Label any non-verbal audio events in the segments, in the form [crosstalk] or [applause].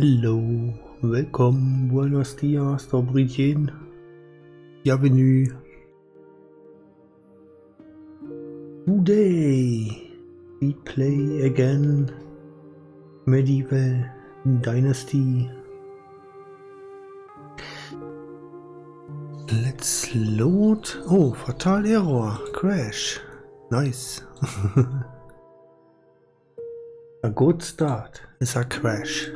Hello, welcome, buenos dias, dobry dzień, bienvenue. Today we play again Medieval Dynasty. Let's load. Oh, fatal error, crash. Nice. [laughs] a good start is a crash.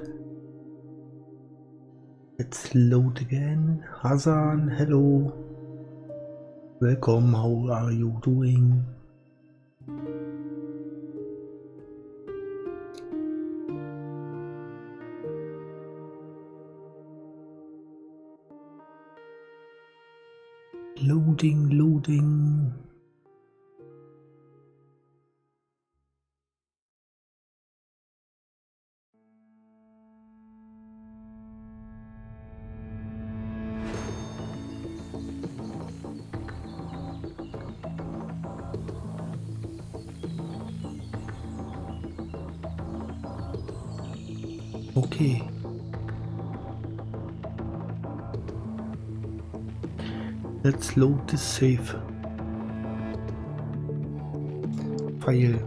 Let's load again. Hasan, hello. Welcome, how are you doing? Loading, loading. Let's load this save file.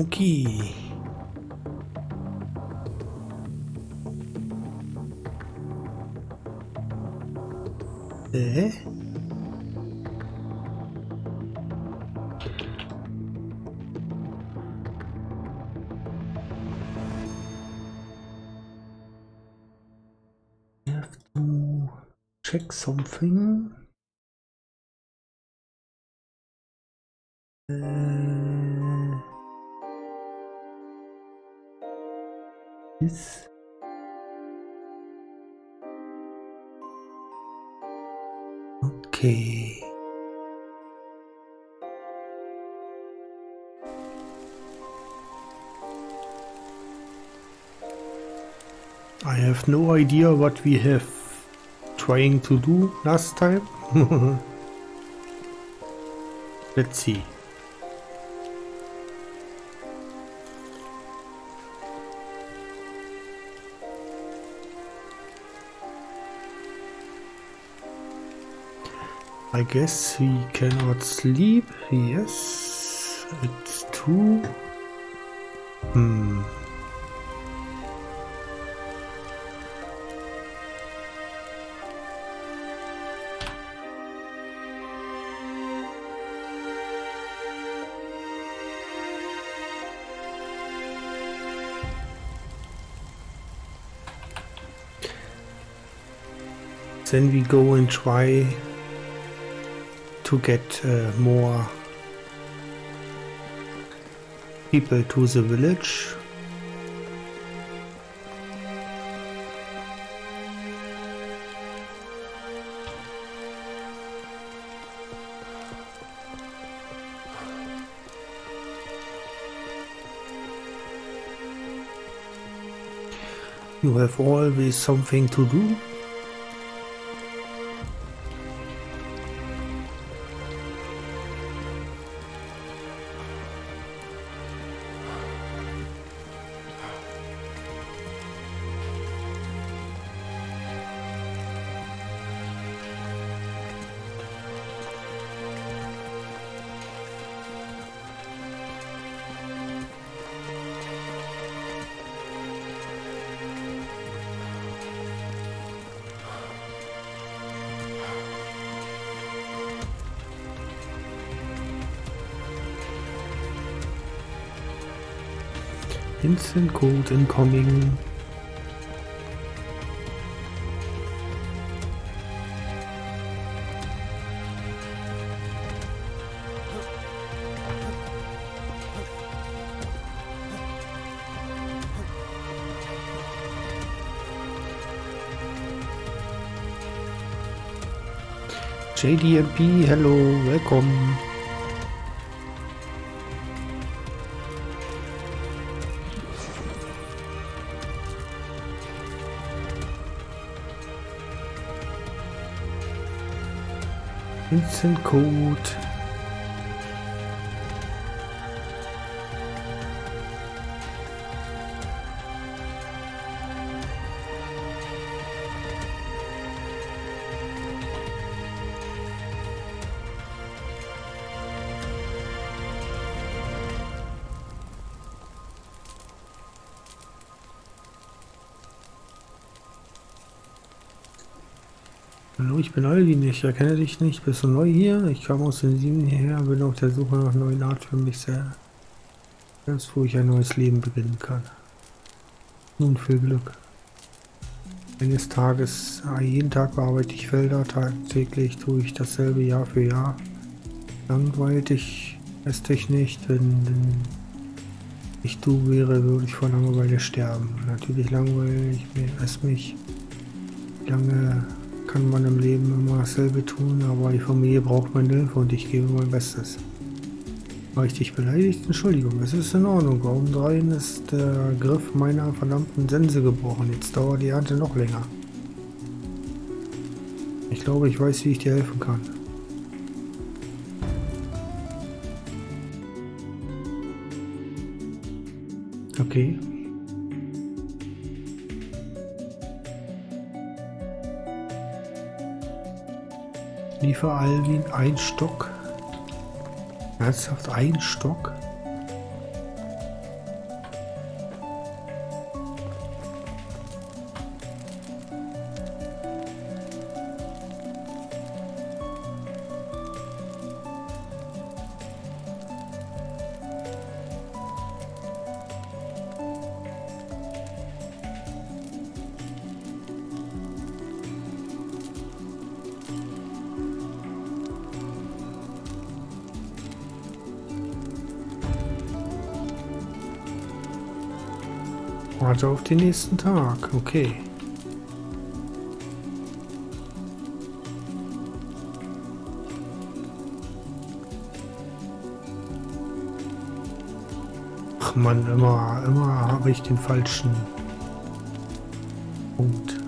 Okay. I have to check something. I have no idea what we have trying to do last time. [laughs] Let's see. I guess he cannot sleep. Yes, it's true. Hmm. Then we go and try to get uh, more people to the village. You have always something to do. Instant code incoming. JDMP, hello, welcome. Instant Code. Erkenne dich nicht. Bist du neu hier? Ich kam aus den Sieben hierher, bin auf der Suche nach neuen Art für mich sehr. Ganz wo ich ein neues Leben beginnen kann. Nun viel Glück. Eines Tages, jeden Tag bearbeite ich Felder, tagtäglich tue ich dasselbe Jahr für Jahr. Langweilt ich es dich nicht, wenn, wenn ich du wäre, würde ich vor Langeweile sterben. Natürlich langweile ich es mich lange kann man im Leben immer dasselbe tun, aber die Familie braucht meine Hilfe und ich gebe mein Bestes. War ich dich beleidigt? Entschuldigung, es ist in Ordnung. Obendrein ist der Griff meiner verdammten Sense gebrochen. Jetzt dauert die Ernte noch länger. Ich glaube, ich weiß, wie ich dir helfen kann. Okay. Liefer Alvin ein Stock. Ernsthaft ein Stock? Warte auf den nächsten Tag. Okay. Ach man, immer, immer habe ich den falschen Punkt.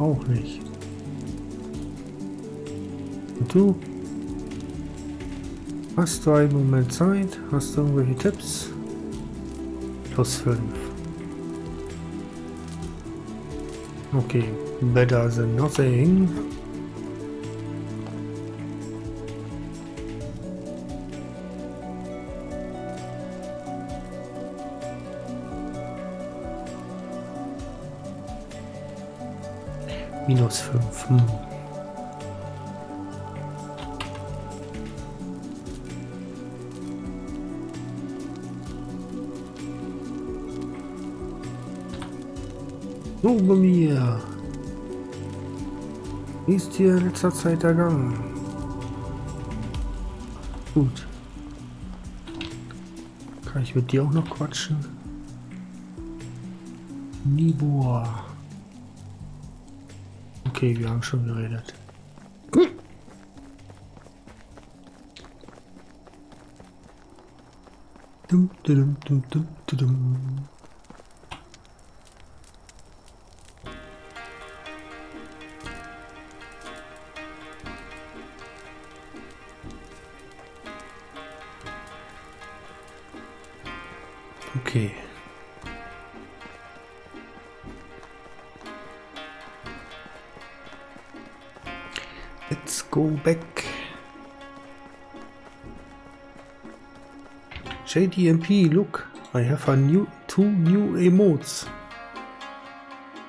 Auch nicht. Und du? Hast du einen Moment Zeit? Hast du irgendwelche Tipps? Plus 5. Okay, better than nothing. Minus 5. Hm. Mir. Wie ist hier in letzter Zeit ergangen? Gut. Kann ich mit dir auch noch quatschen? Nibor. Okay, wir haben schon geredet. Dum, dum, dum, dum, dum. Okay. Back. JDMP, look, I have a new two new emotes.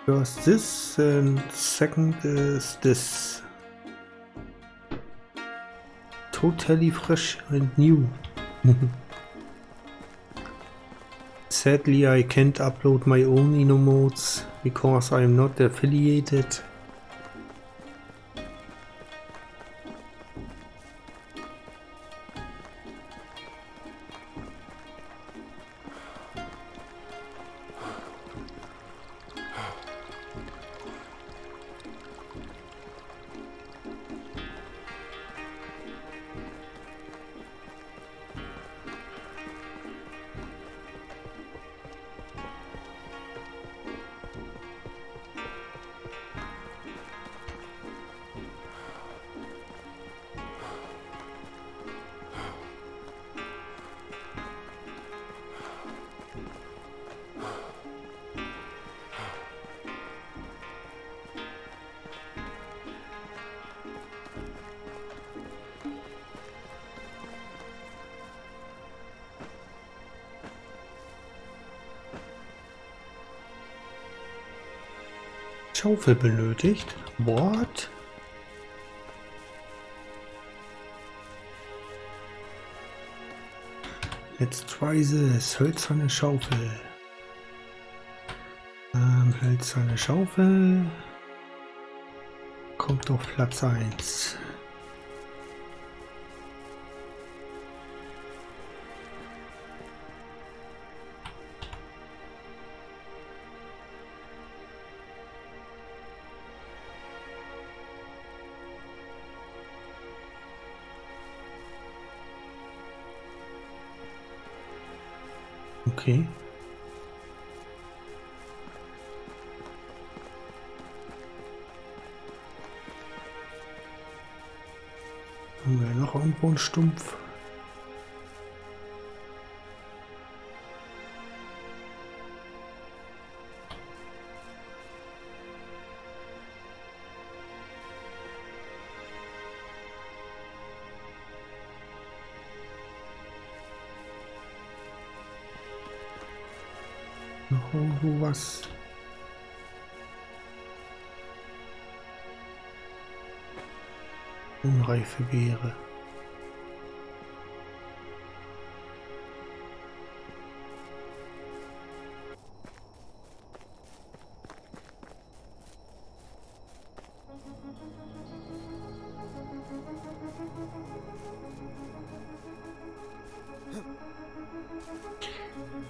First this and second is this. Totally fresh and new. [laughs] Sadly, I can't upload my own emotes because I'm not affiliated. Schaufel benötigt. What? Let's try this. Hölzerne Schaufel. Ähm, hölzerne Schaufel. Kommt auf Platz 1. Okay. Haben wir noch irgendwo einen Stumpf? Irgendwo was? Unreife Beere.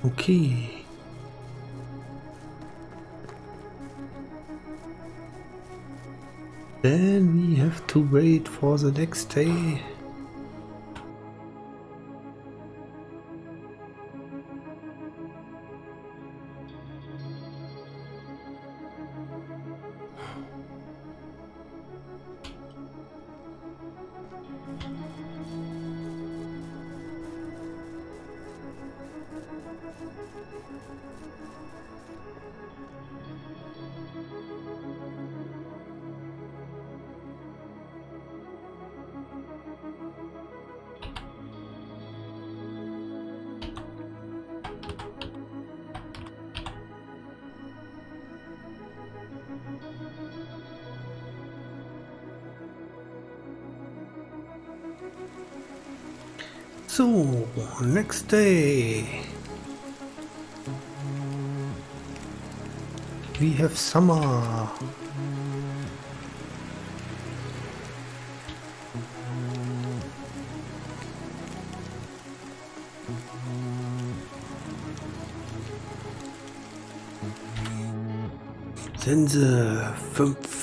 Okay. To wait for the next day. Tuesday. We have summer. Sense 5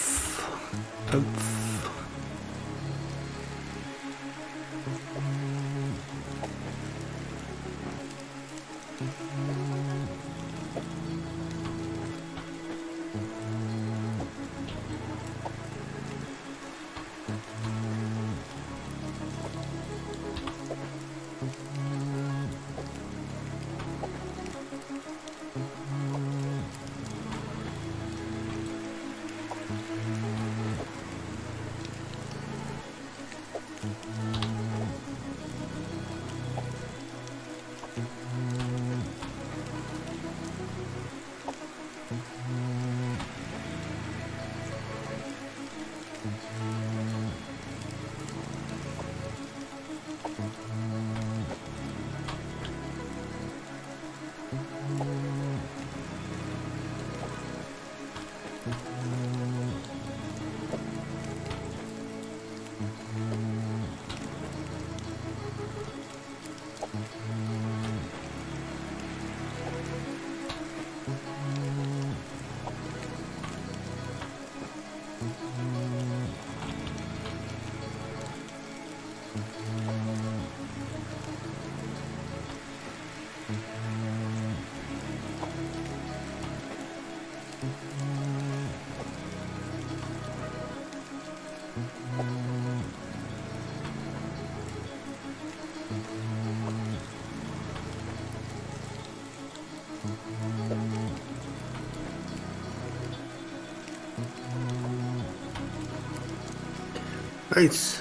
Nice.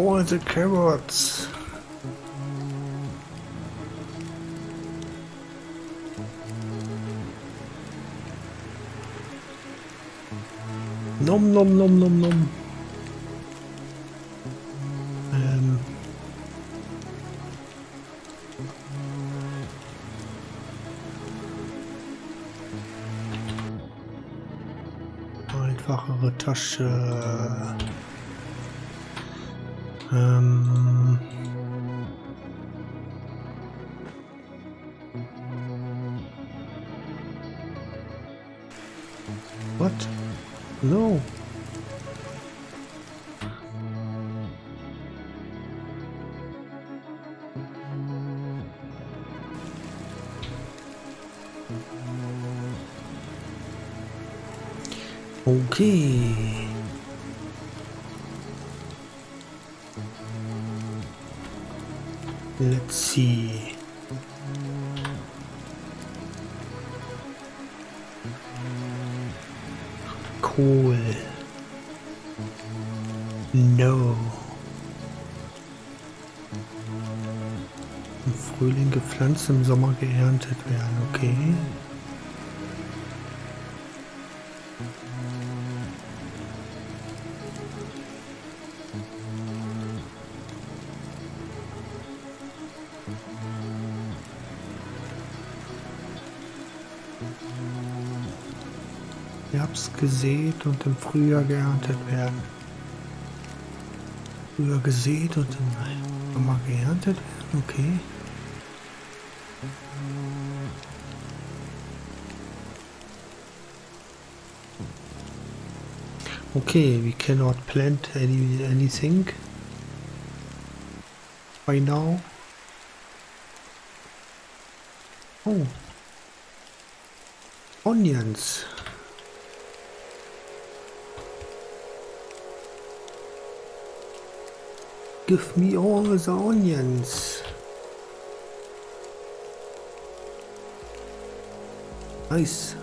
All the carrots. Nom nom nom nom nom. Ähm. Einfachere Tasche. Ähm. Cool. No. Im Frühling gepflanzt, im Sommer geerntet werden, okay. Herbst gesät und im Frühjahr geerntet werden. Früher gesät und im Sommer geerntet werden, okay. Okay, we cannot plant any anything by now. Oh, onions. Give me all the onions. Nice.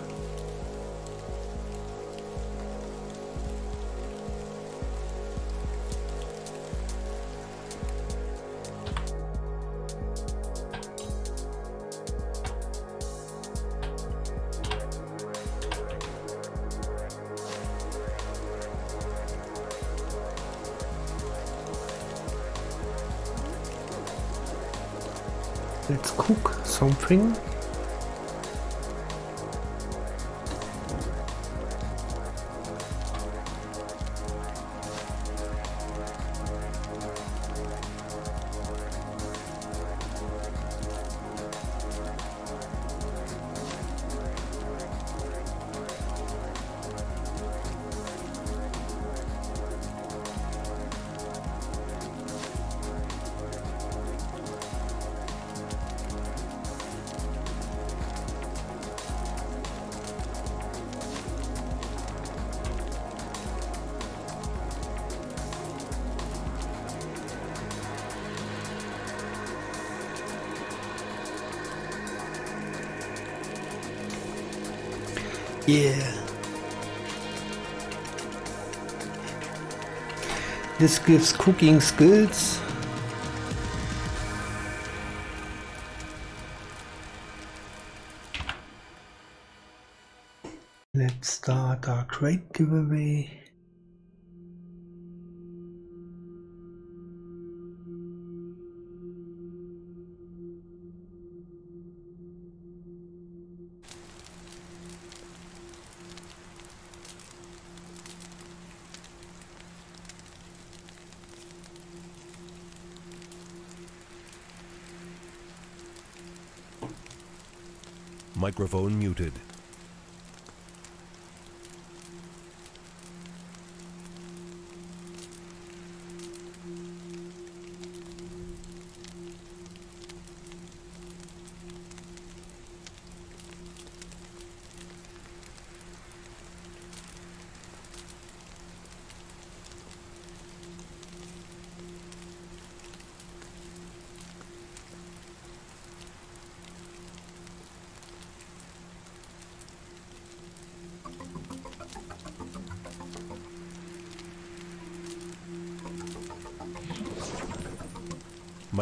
This gives cooking skills. Let's start our crate giveaway.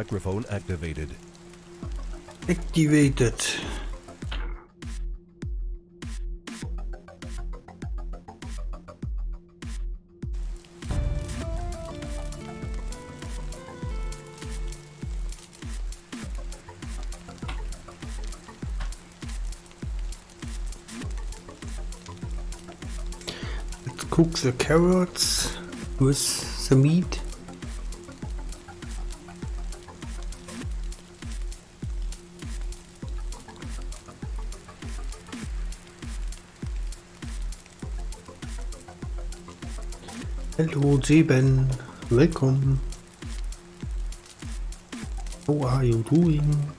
Microphone activated. Activated. Let's cook the carrots with the meat. Hello, Jeben. Welcome. How are you doing?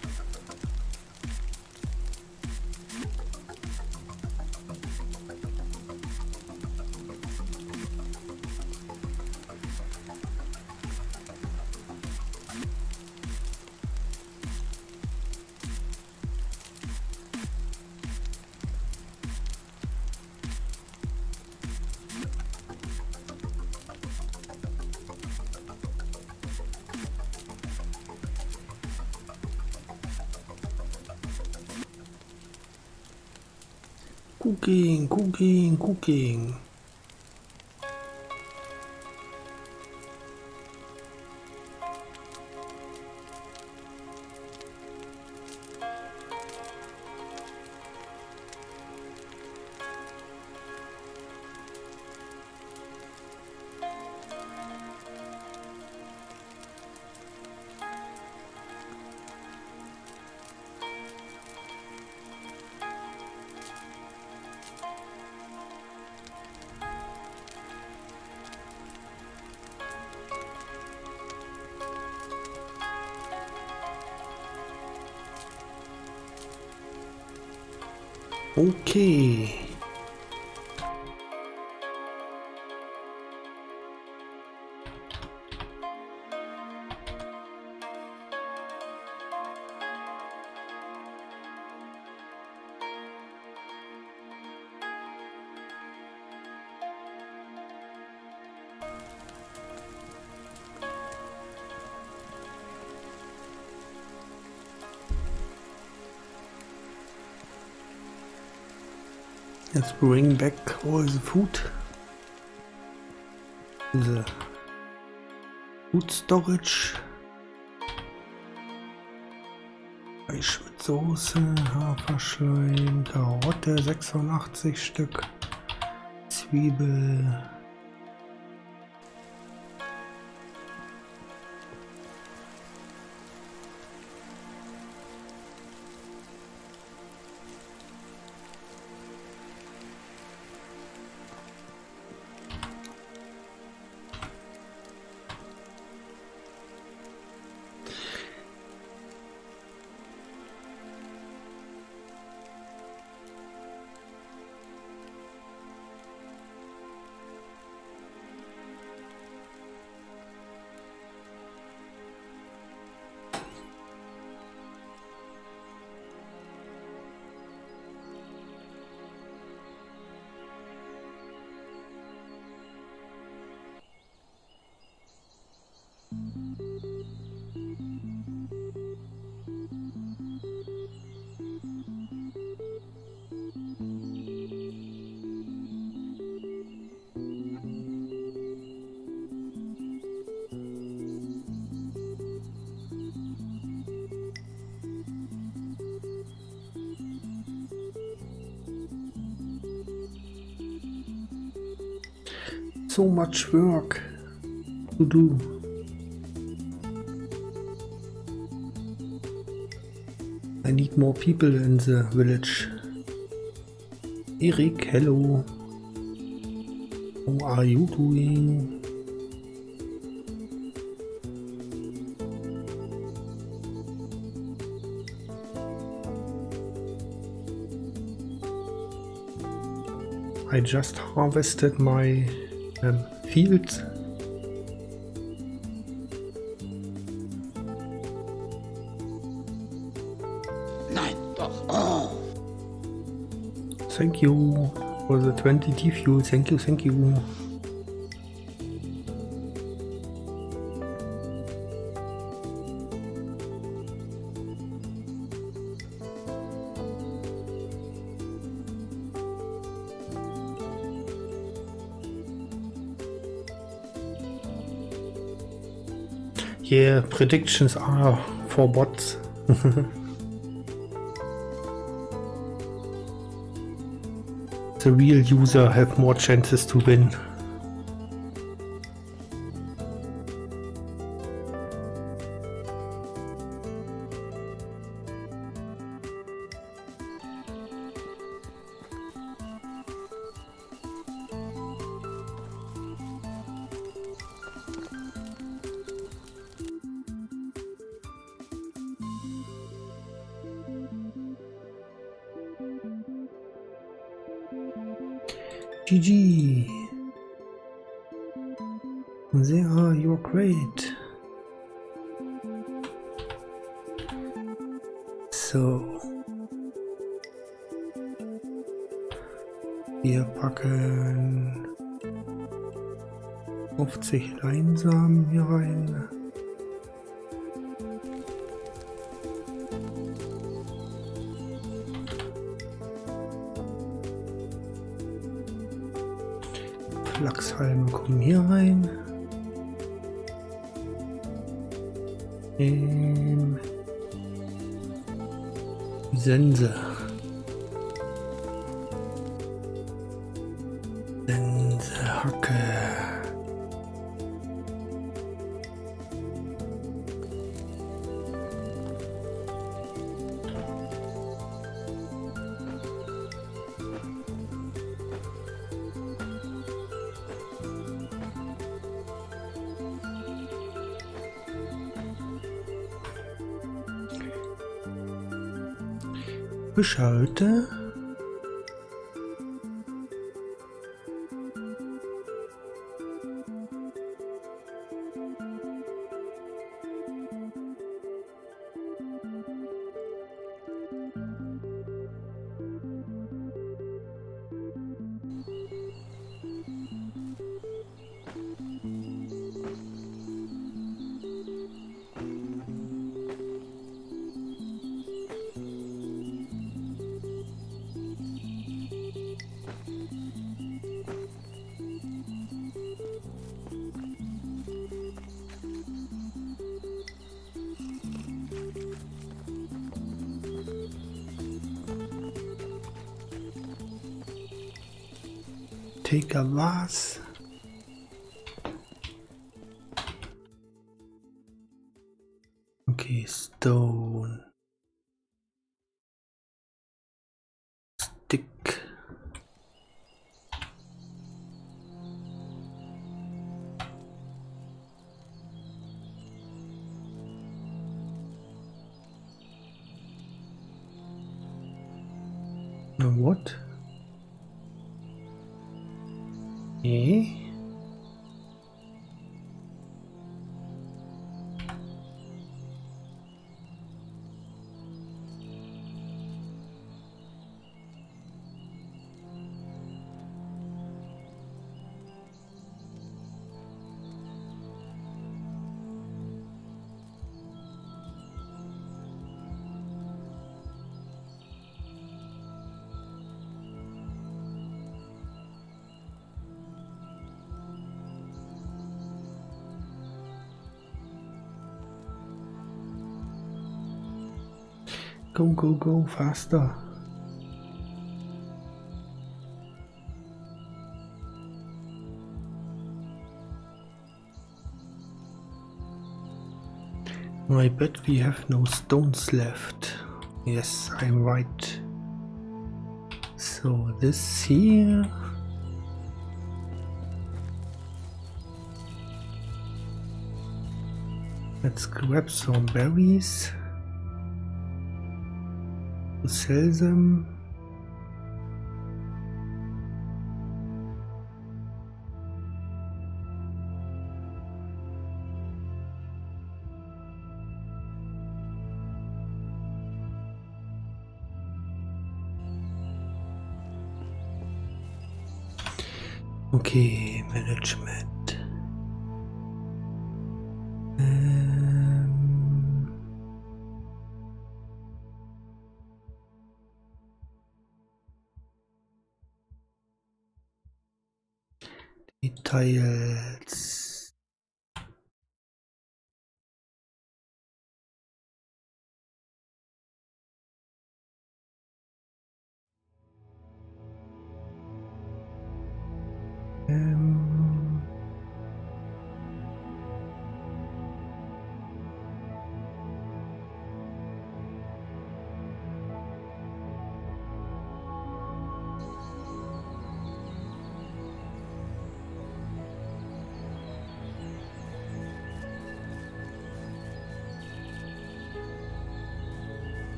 Let's bring back all the food. The food storage. Fleisch mit Soße, Haferschleim, Karotte 86 Stück, Zwiebel. So much work to do. I need more people in the village. Eric, hello. How are you doing? I just harvested my um, fields. Nein, doch. Oh. Thank you for the 20 T fuel. Thank you, thank you. Yeah, predictions are for bots. [laughs] the real user have more chances to win. Beschalte. last Go, go, go, faster. I bet we have no stones left. Yes, I'm right. So this here. Let's grab some berries. Them. Okay, Management.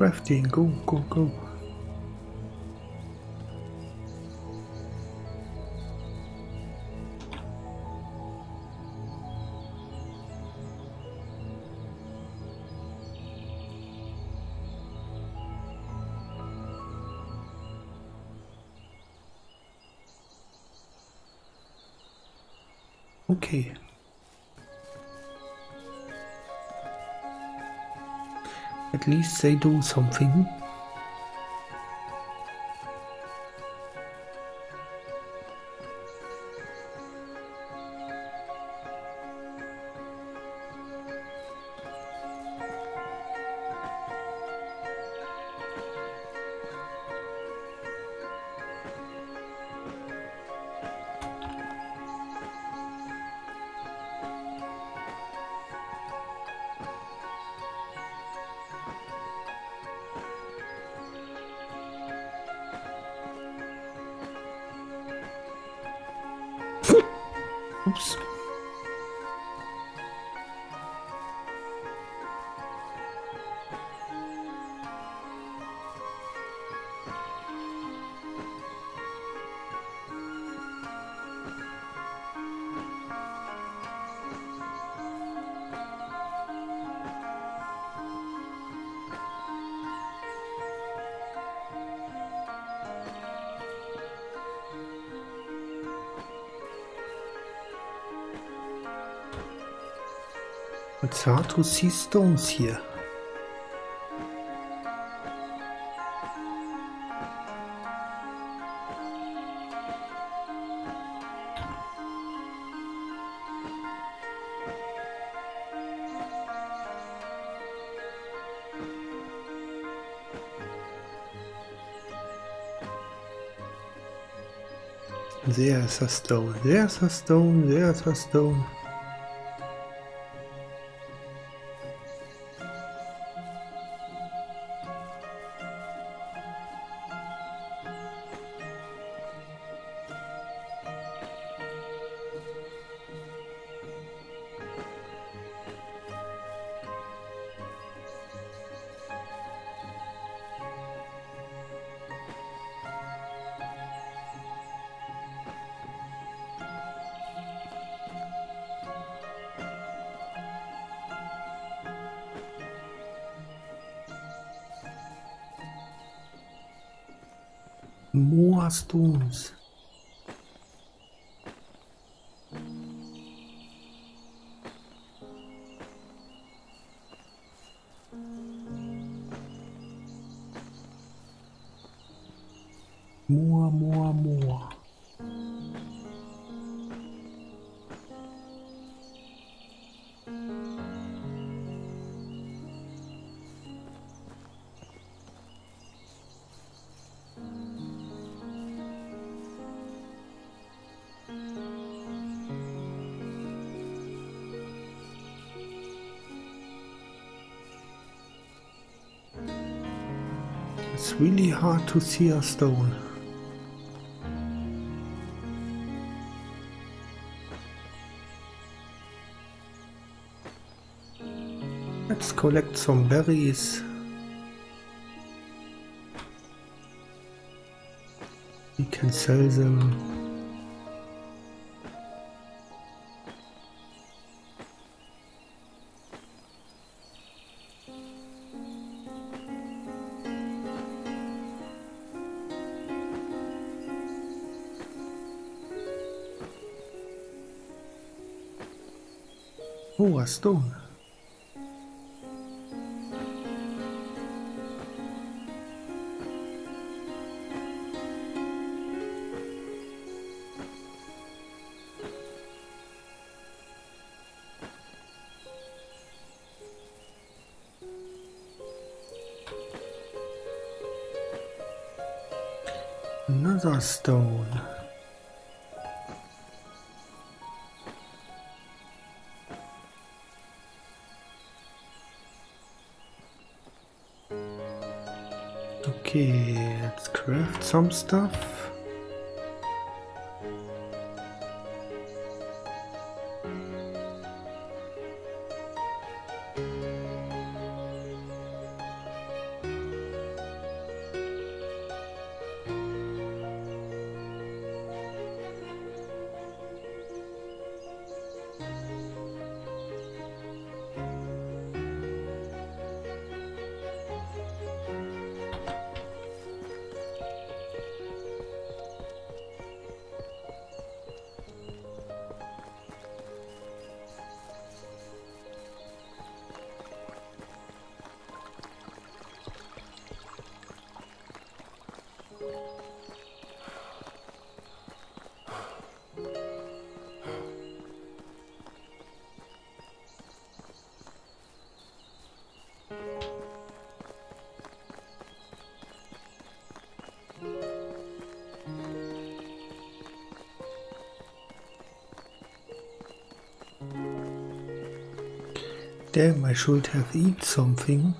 Crafting, go, go, go. Okay. please say do something. To see stones here. There's a stone, there's a stone, there's a stone. Really hard to see a stone. Let's collect some berries. We can sell them. Stone. Another stone. Okay, let's craft some stuff. I should have eaten something.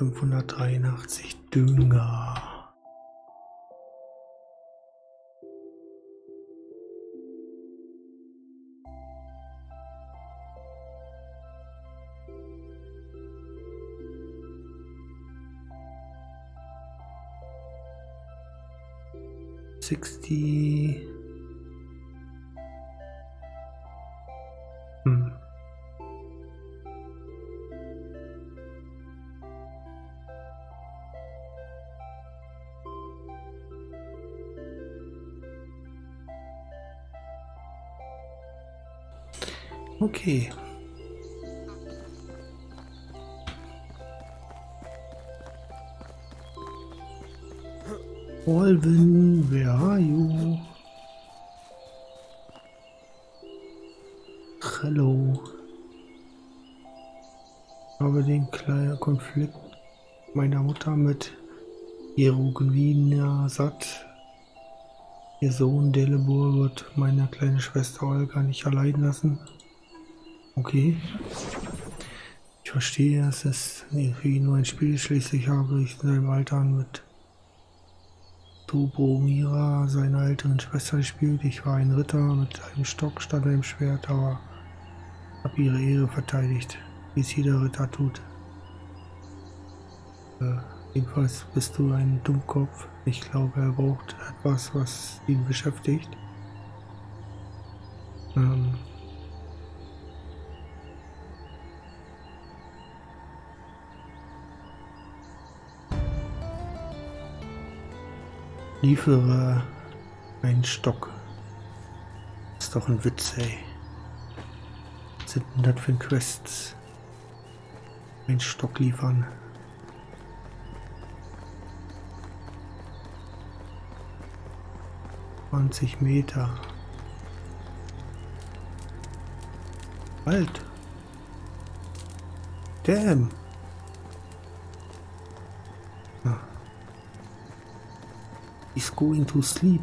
583 Dünger. Okay. Alvin, where are you? Hello. Ich habe den kleinen Konflikt meiner Mutter mit Jerugwina satt. Ihr Sohn Delebur wird meine kleine Schwester Olga nicht allein lassen. Okay. Ich verstehe, es ist für ihn nur ein Spiel. Schließlich habe ich in seinem Alter mit Dobromira, seiner älteren Schwester, gespielt. Ich war ein Ritter mit einem Stock statt einem Schwert, aber habe ihre Ehre verteidigt, wie es jeder Ritter tut. Äh, jedenfalls bist du ein Dummkopf. Ich glaube, er braucht etwas, was ihn beschäftigt. Ähm, Liefere einen Stock. Ist doch ein Witz, ey. Was sind denn das für Quests? Einen Stock liefern. Zwanzig Meter. Halt. Damn. Going to sleep.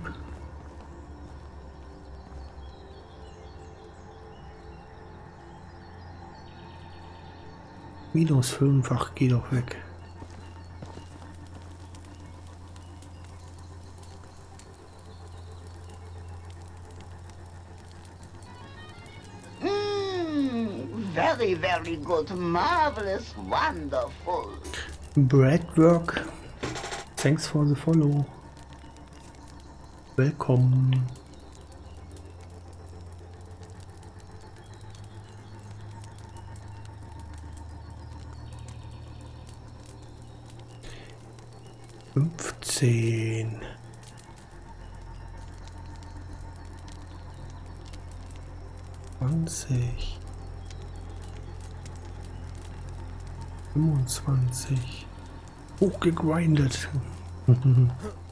Minus 5, ach, geh doch weg. Mm, very, very good. Marvelous. Wonderful. Bread work. Thanks for the follow. Willkommen. Fünfzehn. Zwanzig. Fünfundzwanzig. Hochgegrindet. [laughs]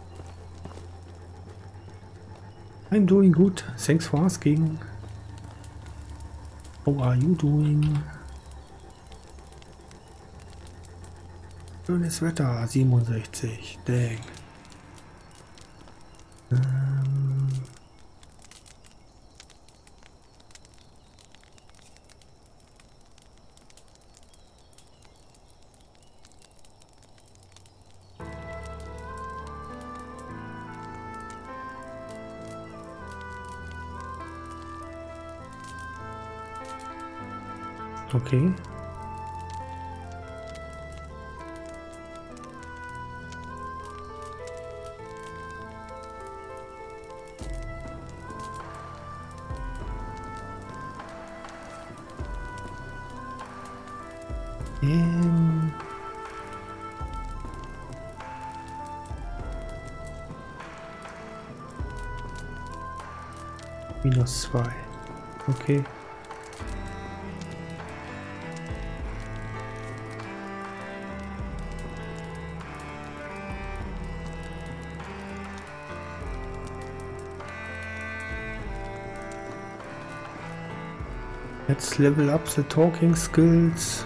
I'm doing good. Thanks for asking. How are you doing? Schönes Wetter, 67. Dang. Ähm Okay. Ähm. Minus zwei. Okay. Let's level up the talking skills.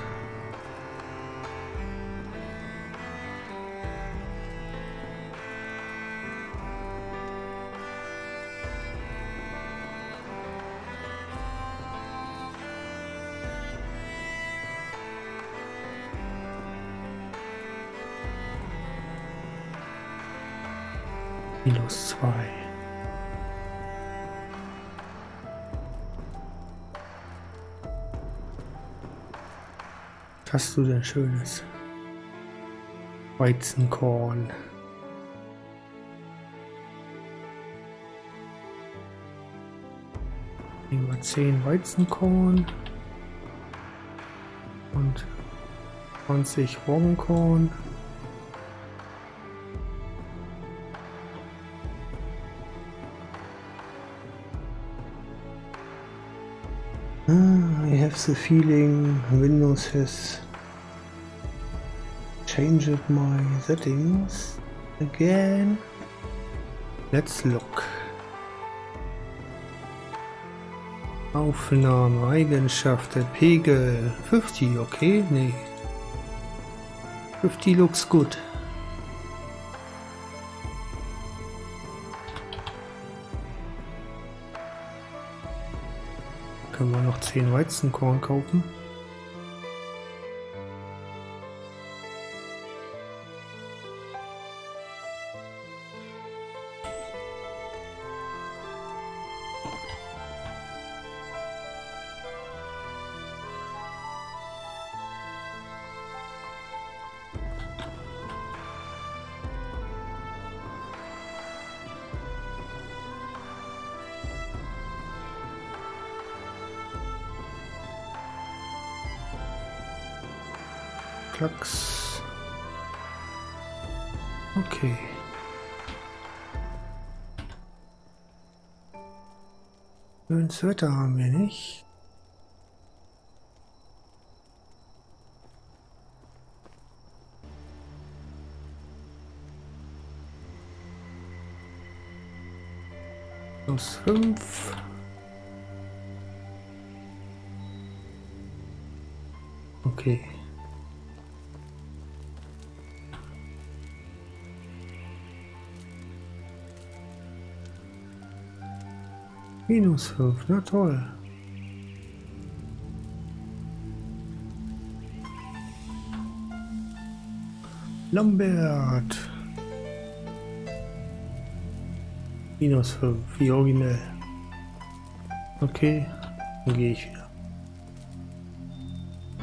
Hast du denn Schönes? Weizenkorn. Wir 10 Weizenkorn und 20 Roggenkorn. Ah, I have the feeling Windows has changed my settings again. Let's look. Aufnahme, Eigenschaften, Pegel, 50, okay? Nee. 50 looks good. Können wir noch 10 Weizenkorn kaufen? Schönes Wetter haben wir nicht. Plus fünf. Okay. Minus 5, na toll. Lambert. Minus 5, wie originell. Okay, dann gehe ich wieder.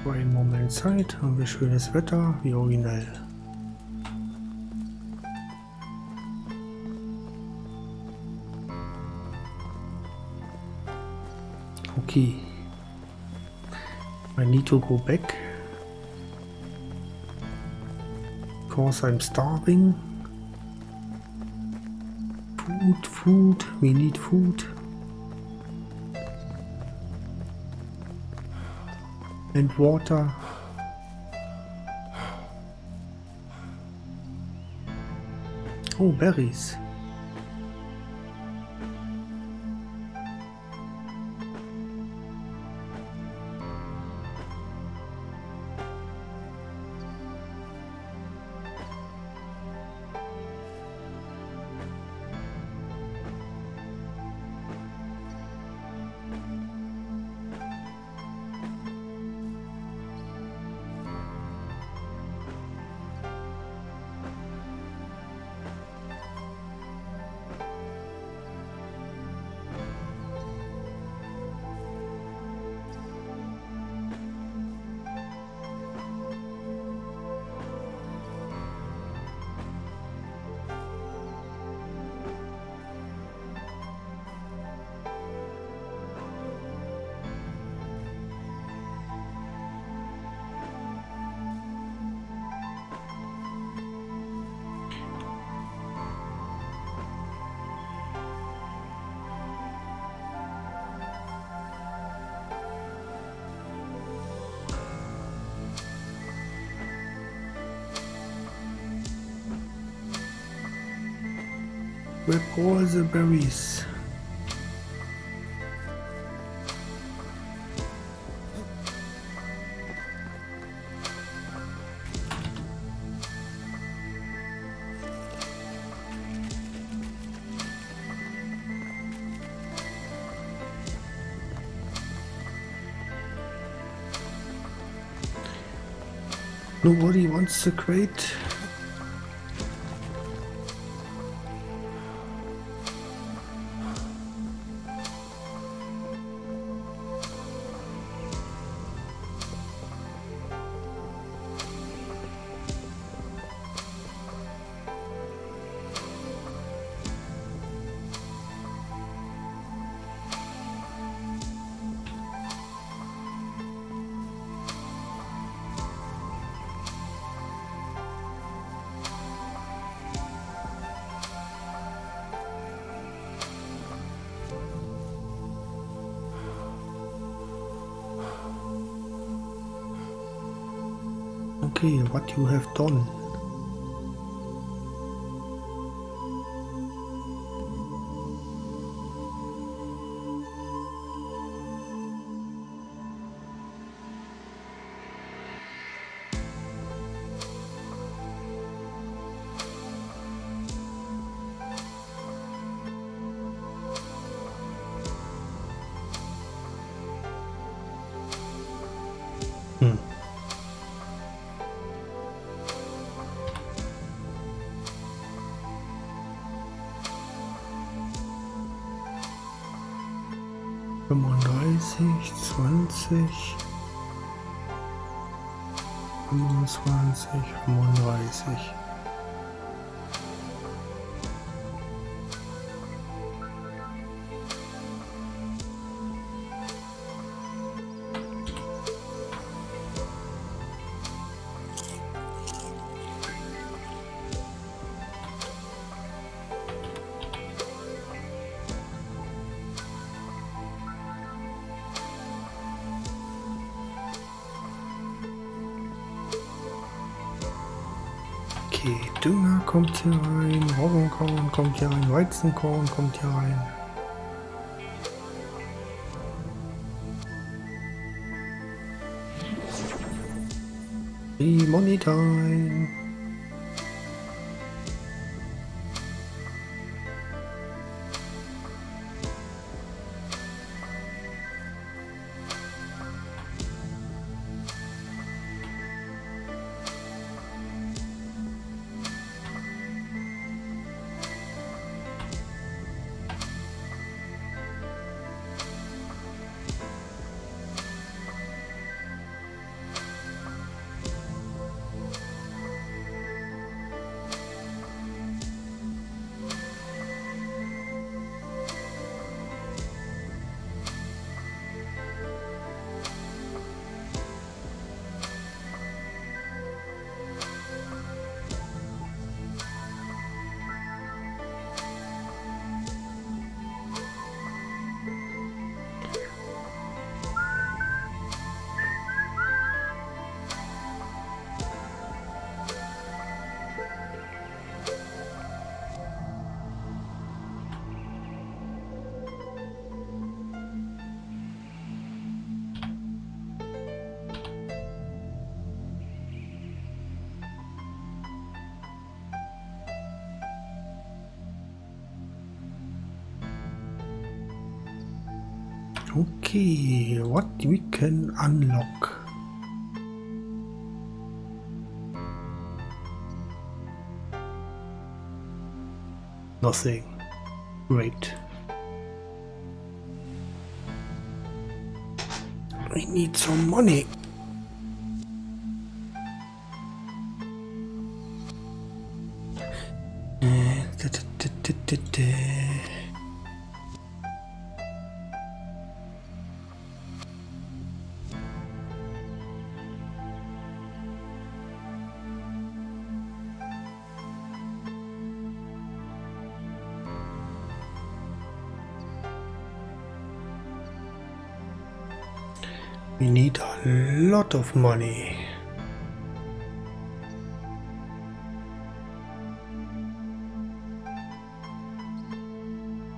Vor einem Moment Zeit haben wir schönes Wetter, wie originell. Okay. I need to go back. Because I'm starving. Food, food, we need food. And water. Oh, berries. The berries. Nobody wants to crate. What you have done. 20, 25, 35. kommt hier rein, Weizenkorn kommt hier rein. Die Money Time. Okay, what we can unlock? Nothing. Great. We need some money. Of money.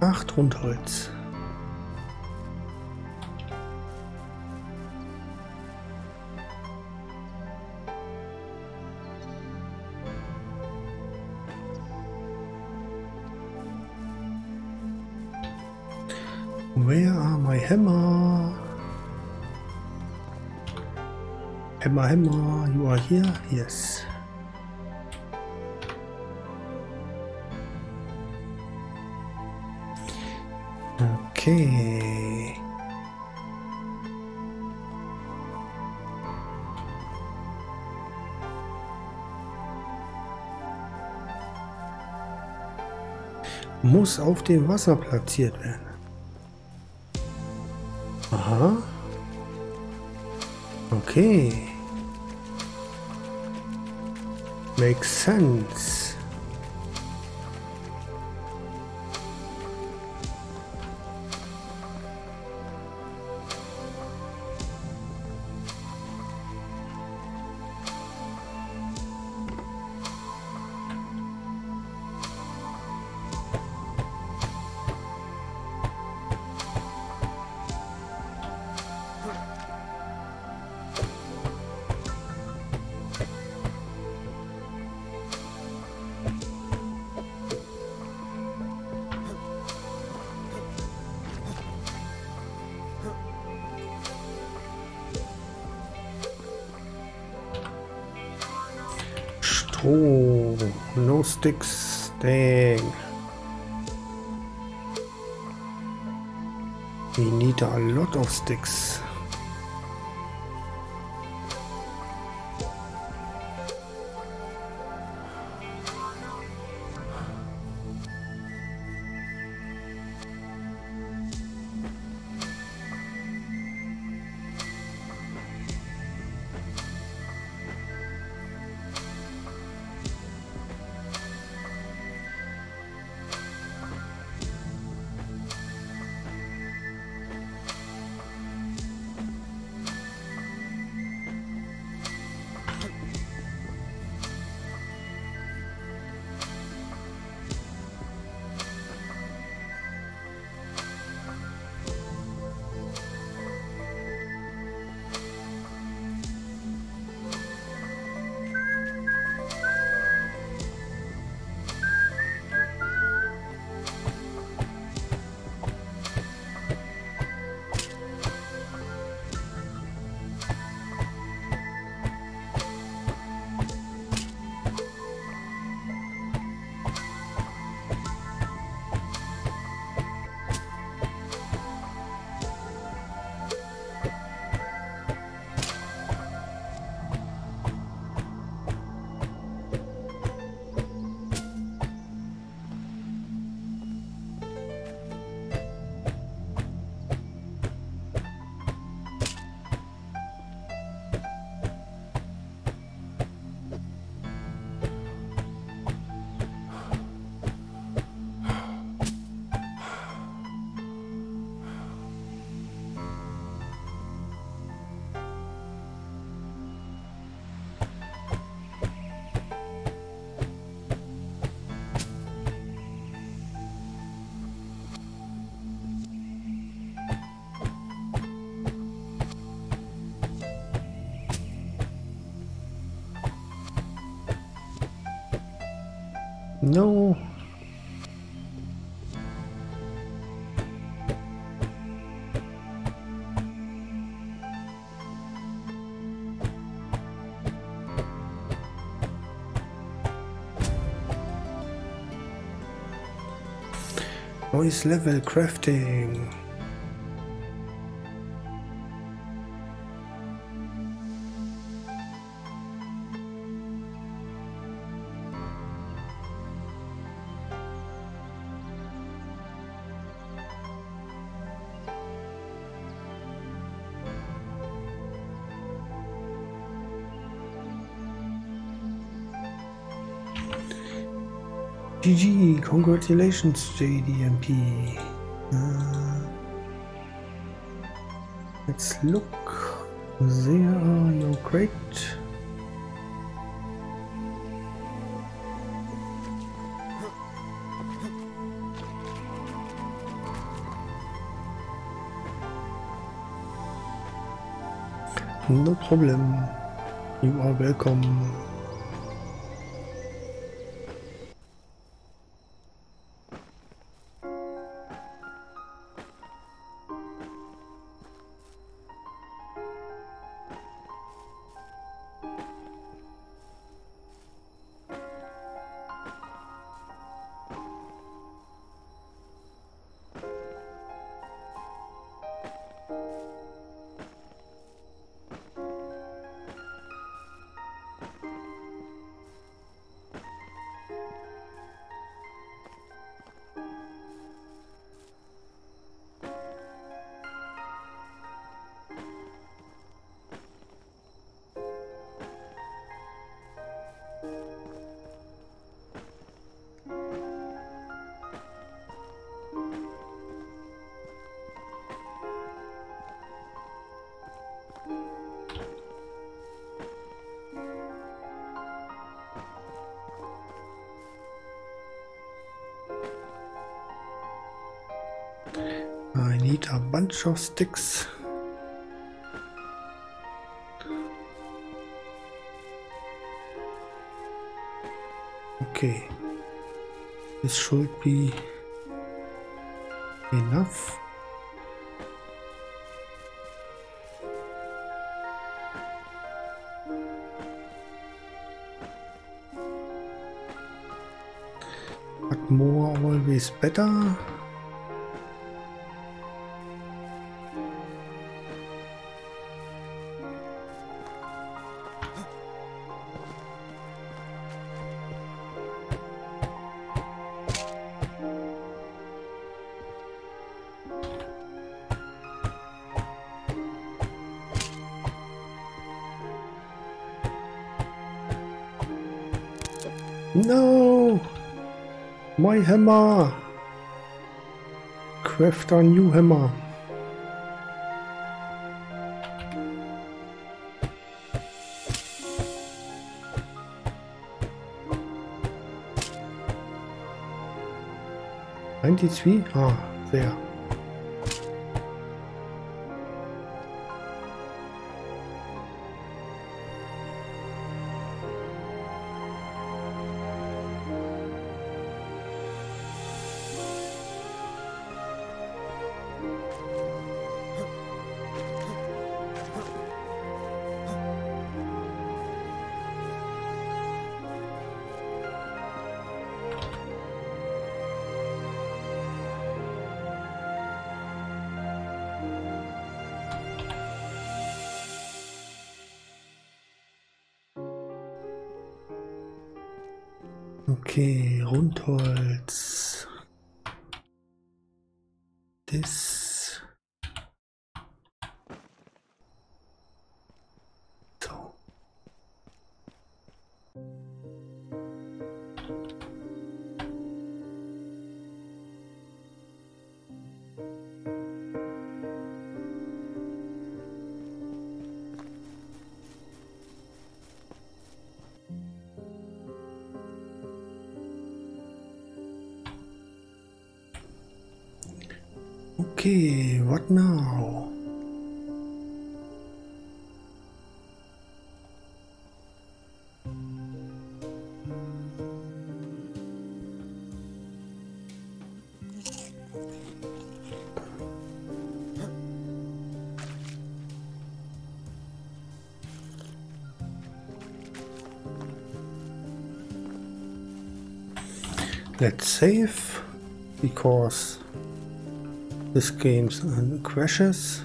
Acht Rundholz. Where are my hammer? Hammer, hammer, you are here? Yes. Okay. Muss auf dem Wasser platziert werden. Aha. Okay. Makes sense. No. Voice level crafting. Congratulations, JDMP. Uh, let's look. There are your crate. No problem. You are welcome. Need of sticks. Okay. This should be enough. But more always better. Hammer! Craft a new hammer. Ninety-three? Ah, there. Let's save because this game crashes.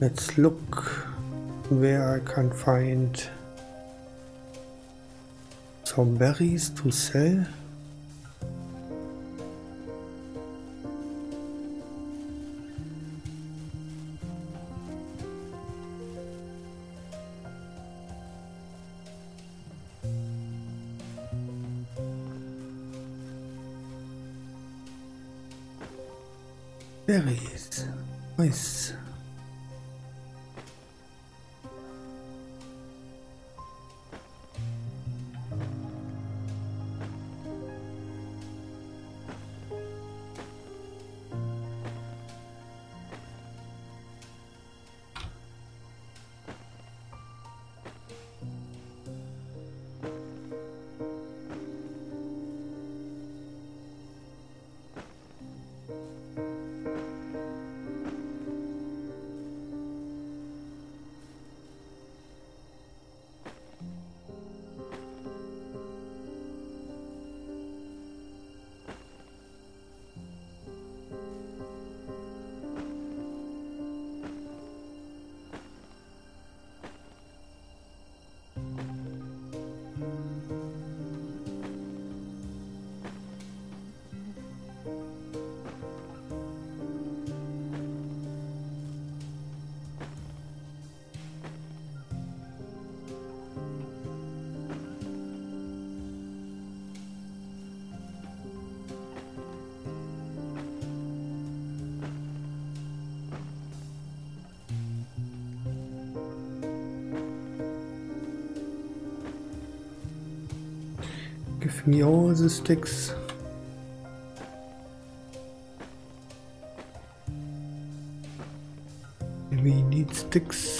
Let's look where I can find some berries to sell. Me all the sticks. We need sticks.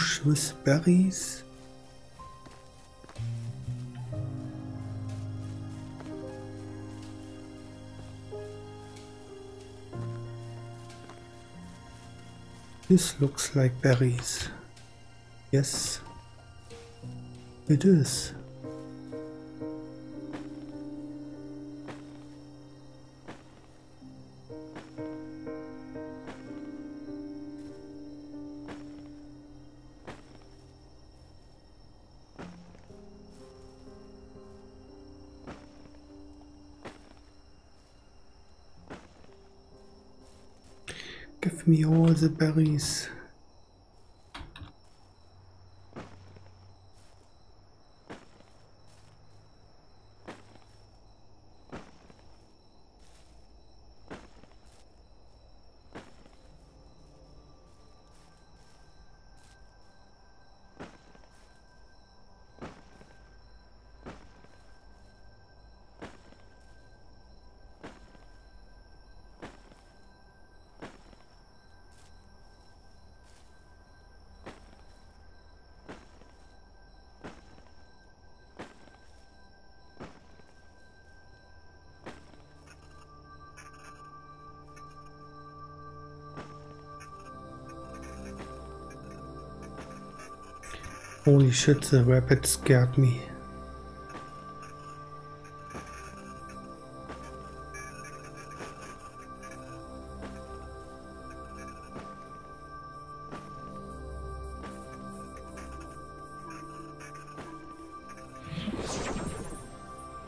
Bush with berries. This looks like berries. Yes, it is. Me all Holy shit, the rabbit scared me.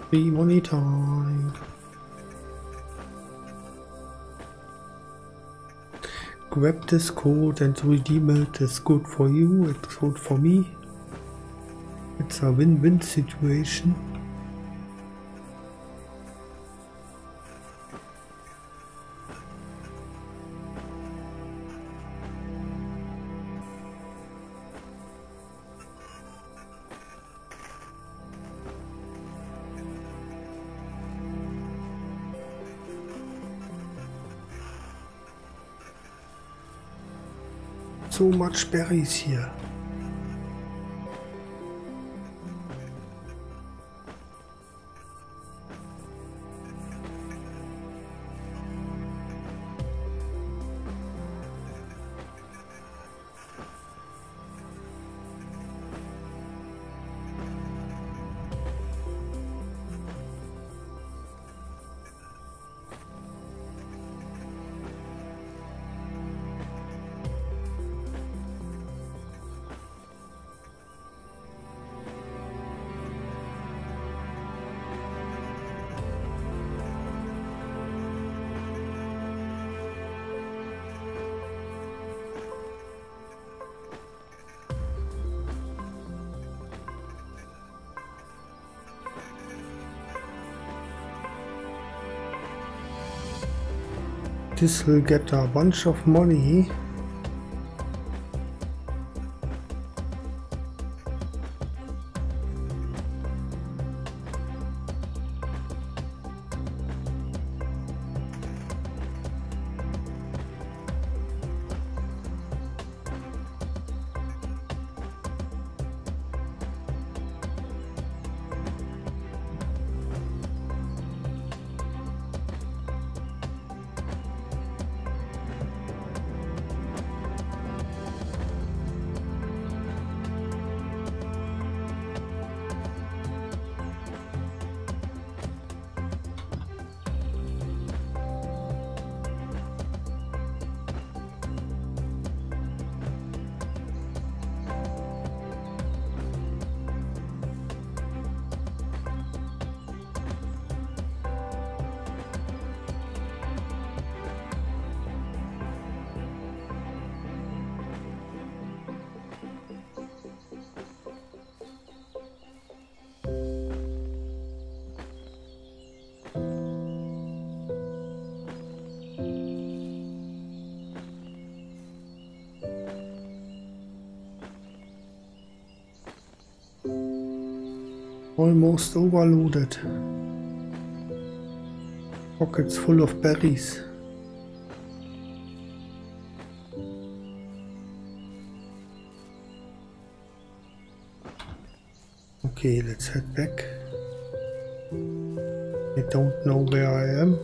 Free money time. Grab this code and redeem it. It's good for you, it's good for me. It's a win-win situation. So much berries here. This will get a bunch of money. Almost overloaded. Pockets full of berries. Okay, let's head back. I don't know where I am.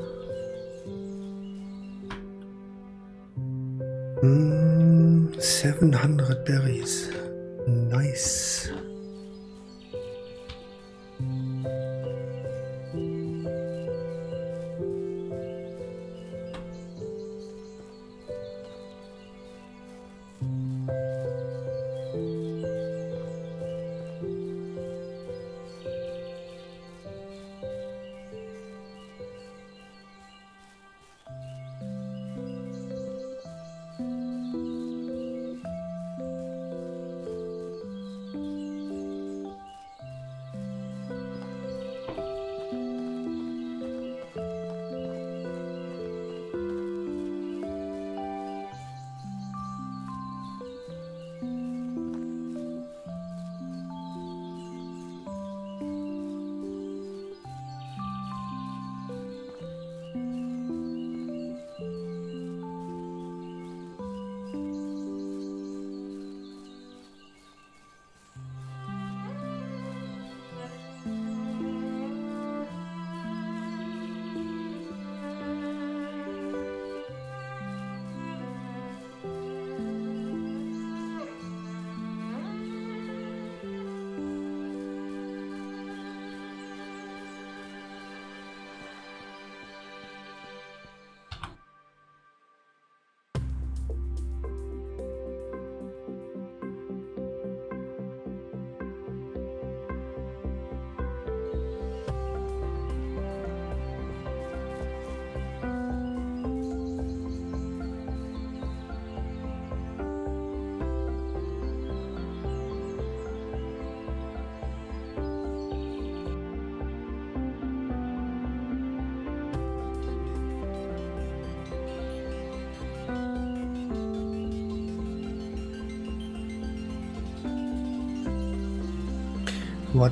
Mm, 700 berries.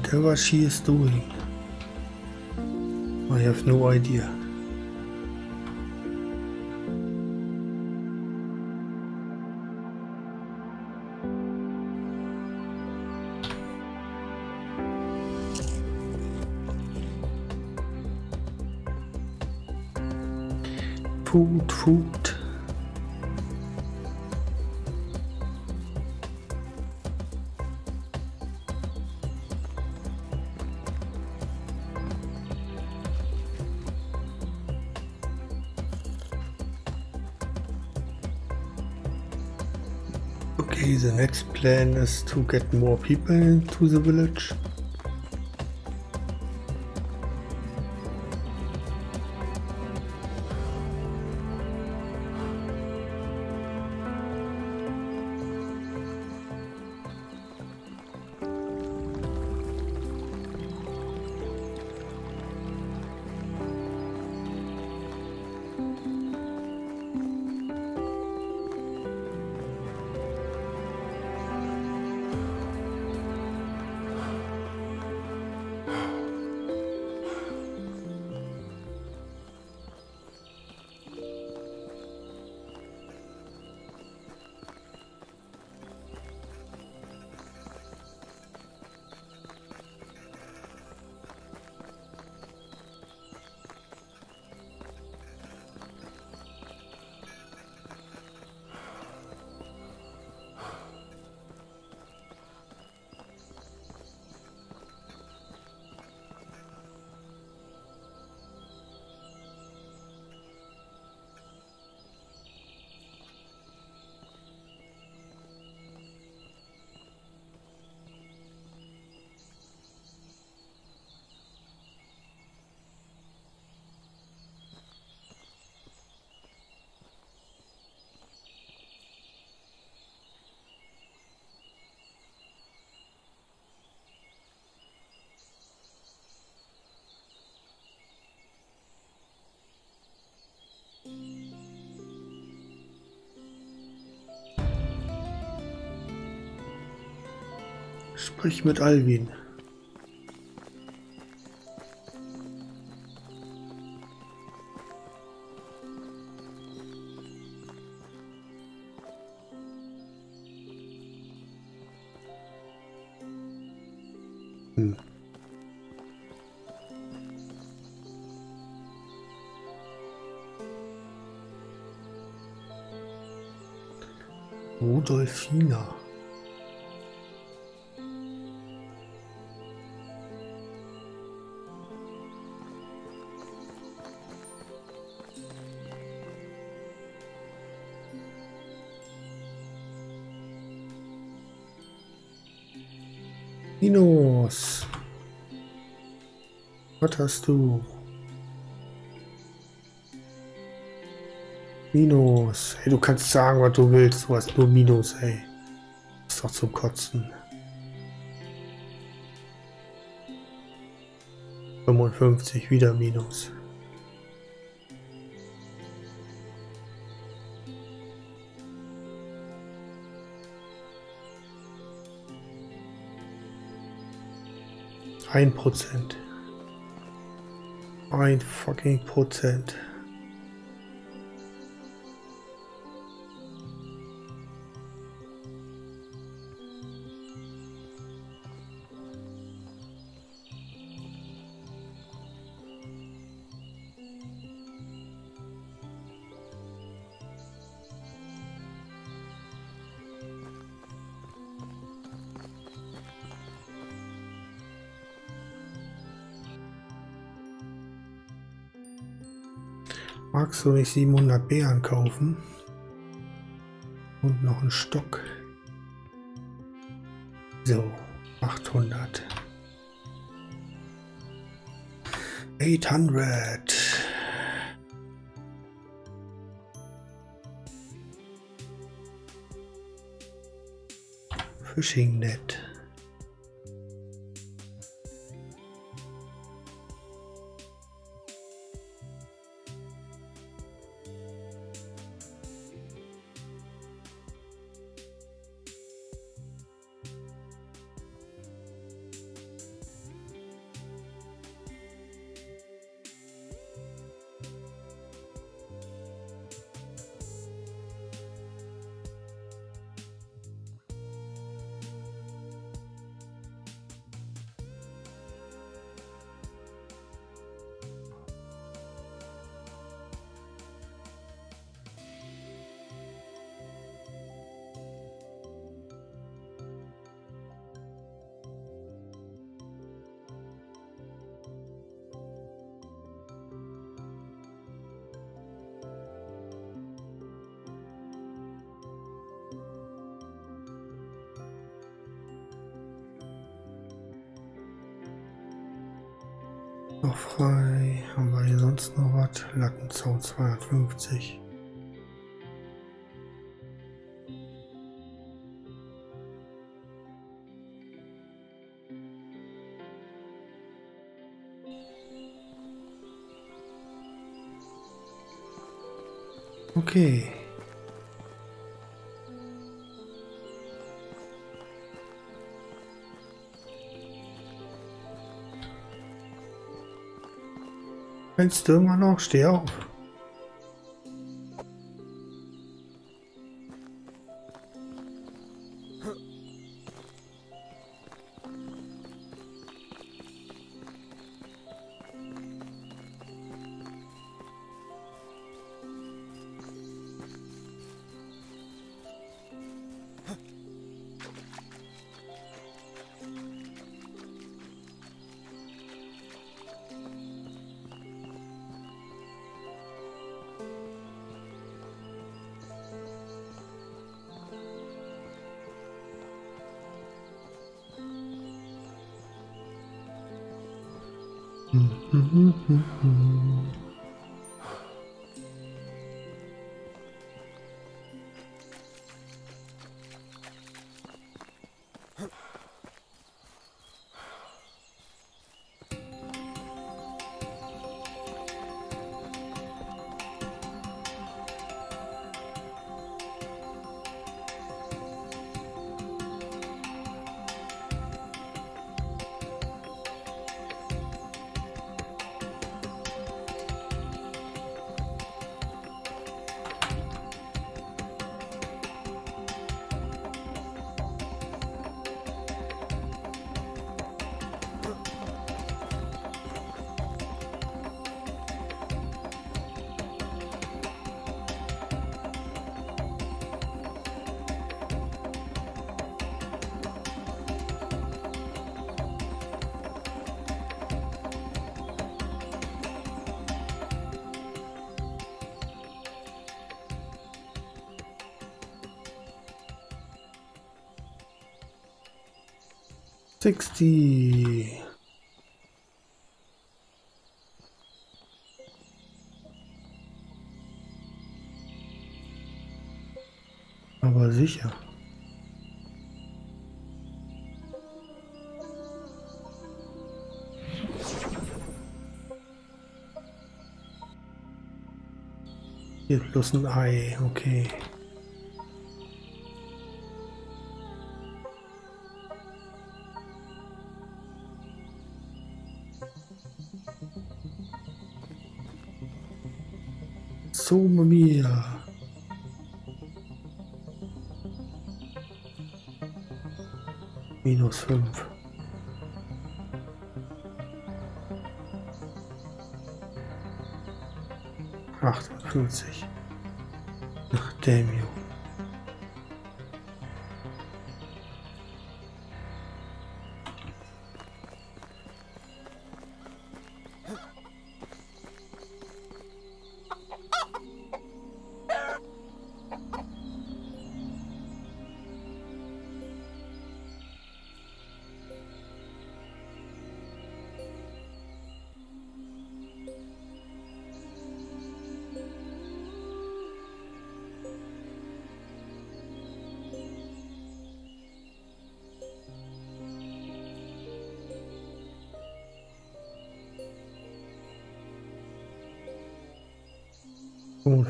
Whatever she is doing, I have no idea. Food, food. Plan is to get more people into the village. Sprich mit Alvin. Hm. Rudolfina. Minus. Was hast du? Minus. Hey, du kannst sagen, was du willst. Du hast nur Minus, ey. Ist doch zum Kotzen. 55, wieder Minus. Ein Prozent. Ein fucking Prozent. Du nicht 700 Beeren kaufen? Und noch einen Stock. So, 800. 800. Fishing Net. 250. Okay. Willst du immer noch? Steh auf. Sixty. Aber sicher. Hier plus ein Ei, okay. Minus fünf. Achtundfünfzig. Ach, damn you.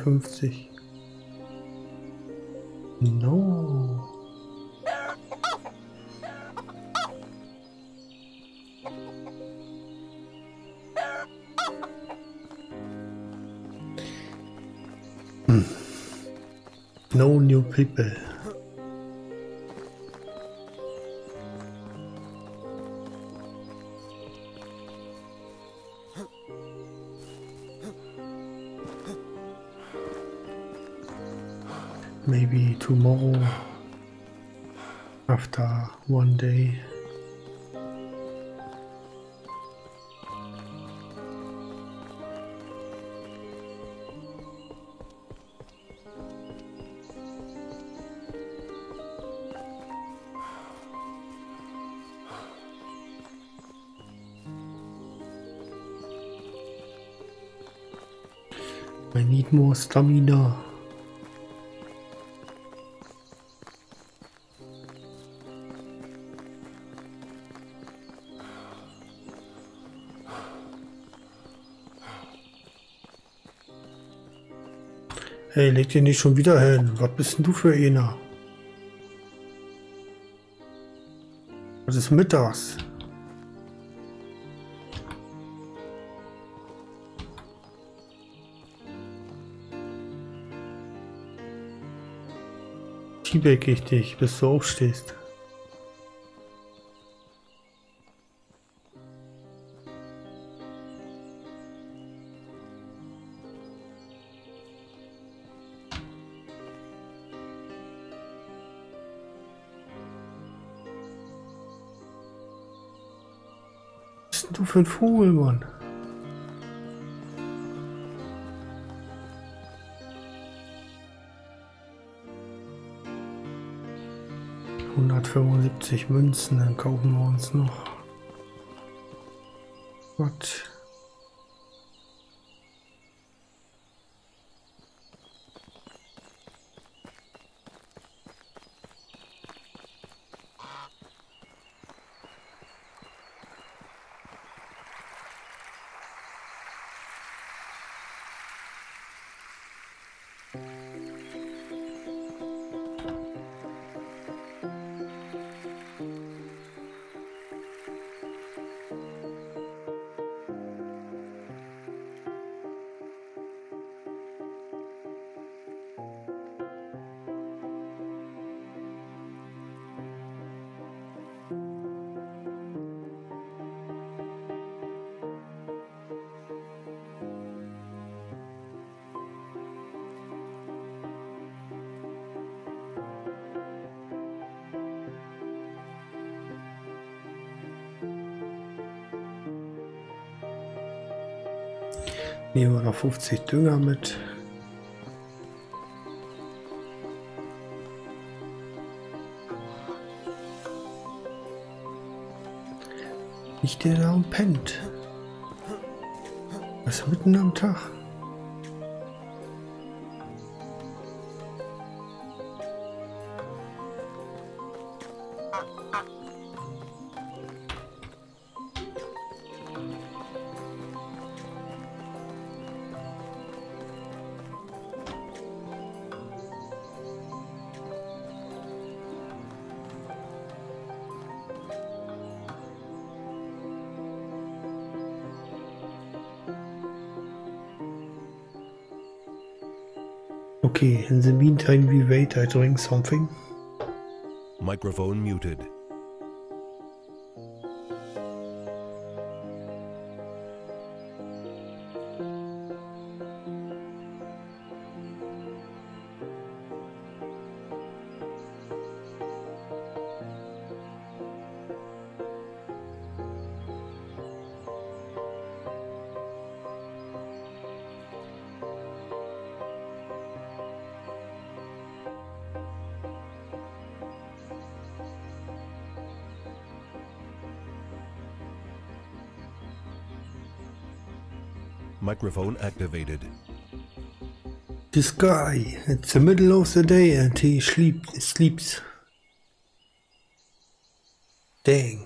Fünfzig. No. Hm. No new people. Tomorrow after one day I need more stamina. Hey, leg dir nicht schon wieder hin. Was bist denn du für einer? Was ist mittags? Tiebeck ich dich, bis du aufstehst. 5 Vogel, Mann. Hundertfünfundsiebzig Münzen, dann kaufen wir uns noch. Gott. Nehmen wir noch 50 Dünger mit. Nicht der da und pennt. Was mitten am Tag? In the meantime we wait, I drink something. Microphone muted. Microphone activated. This guy, it's the middle of the day and he sleep, sleeps. Dang.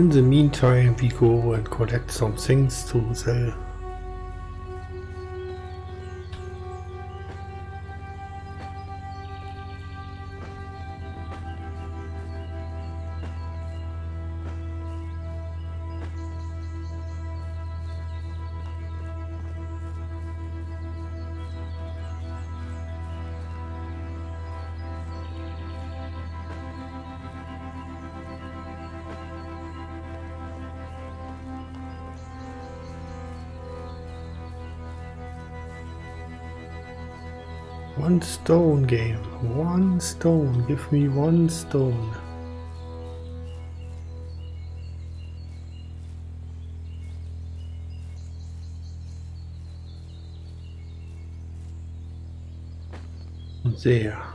In the meantime, we go and collect some things to sell. stone game. One stone. Give me one stone. There.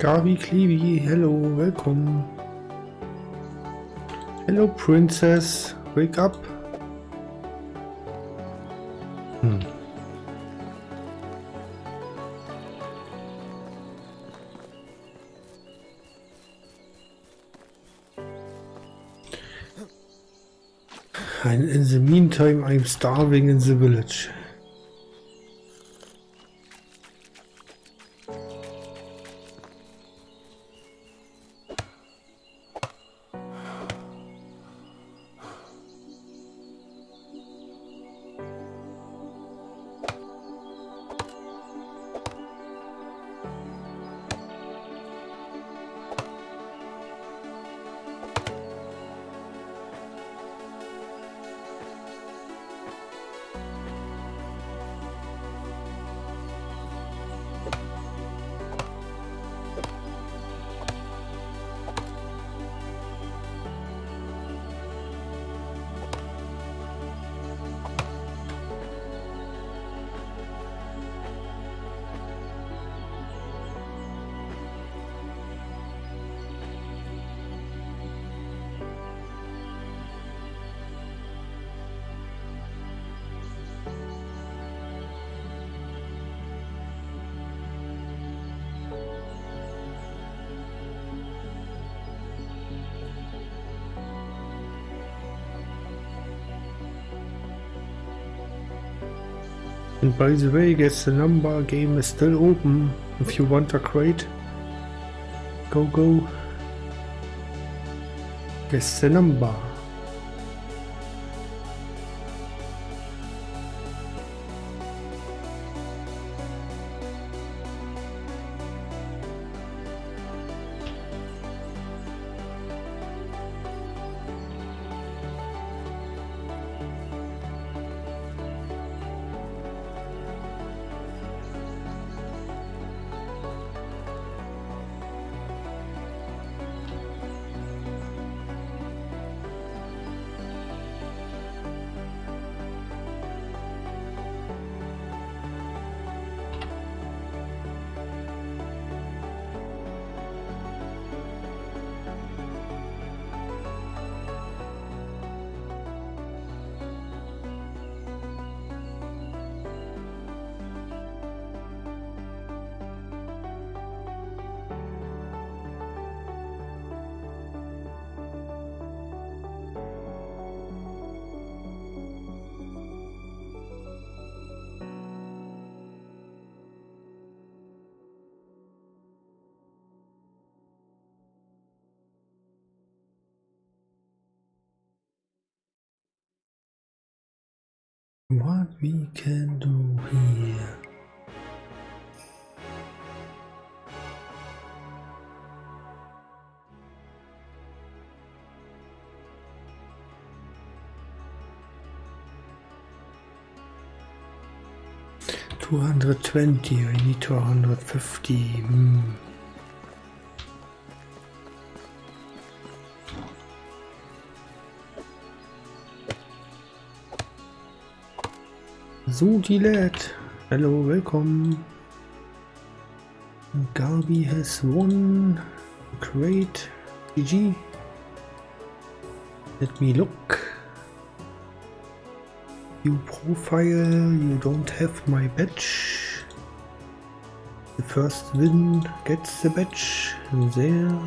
Sehr. Gabi Klevi, hello, welcome. Hello, princess, wake up. Hm. And in the meantime, I'm starving in the village. And by the way, guess the number game is still open. If you want a crate, go go. Guess the number. 220, I need 250. Mm. So, Gillette. Hello, welcome. Garbi has won. Great. GG. Let me look. You profile, you don't have my badge. The first win gets the badge. There.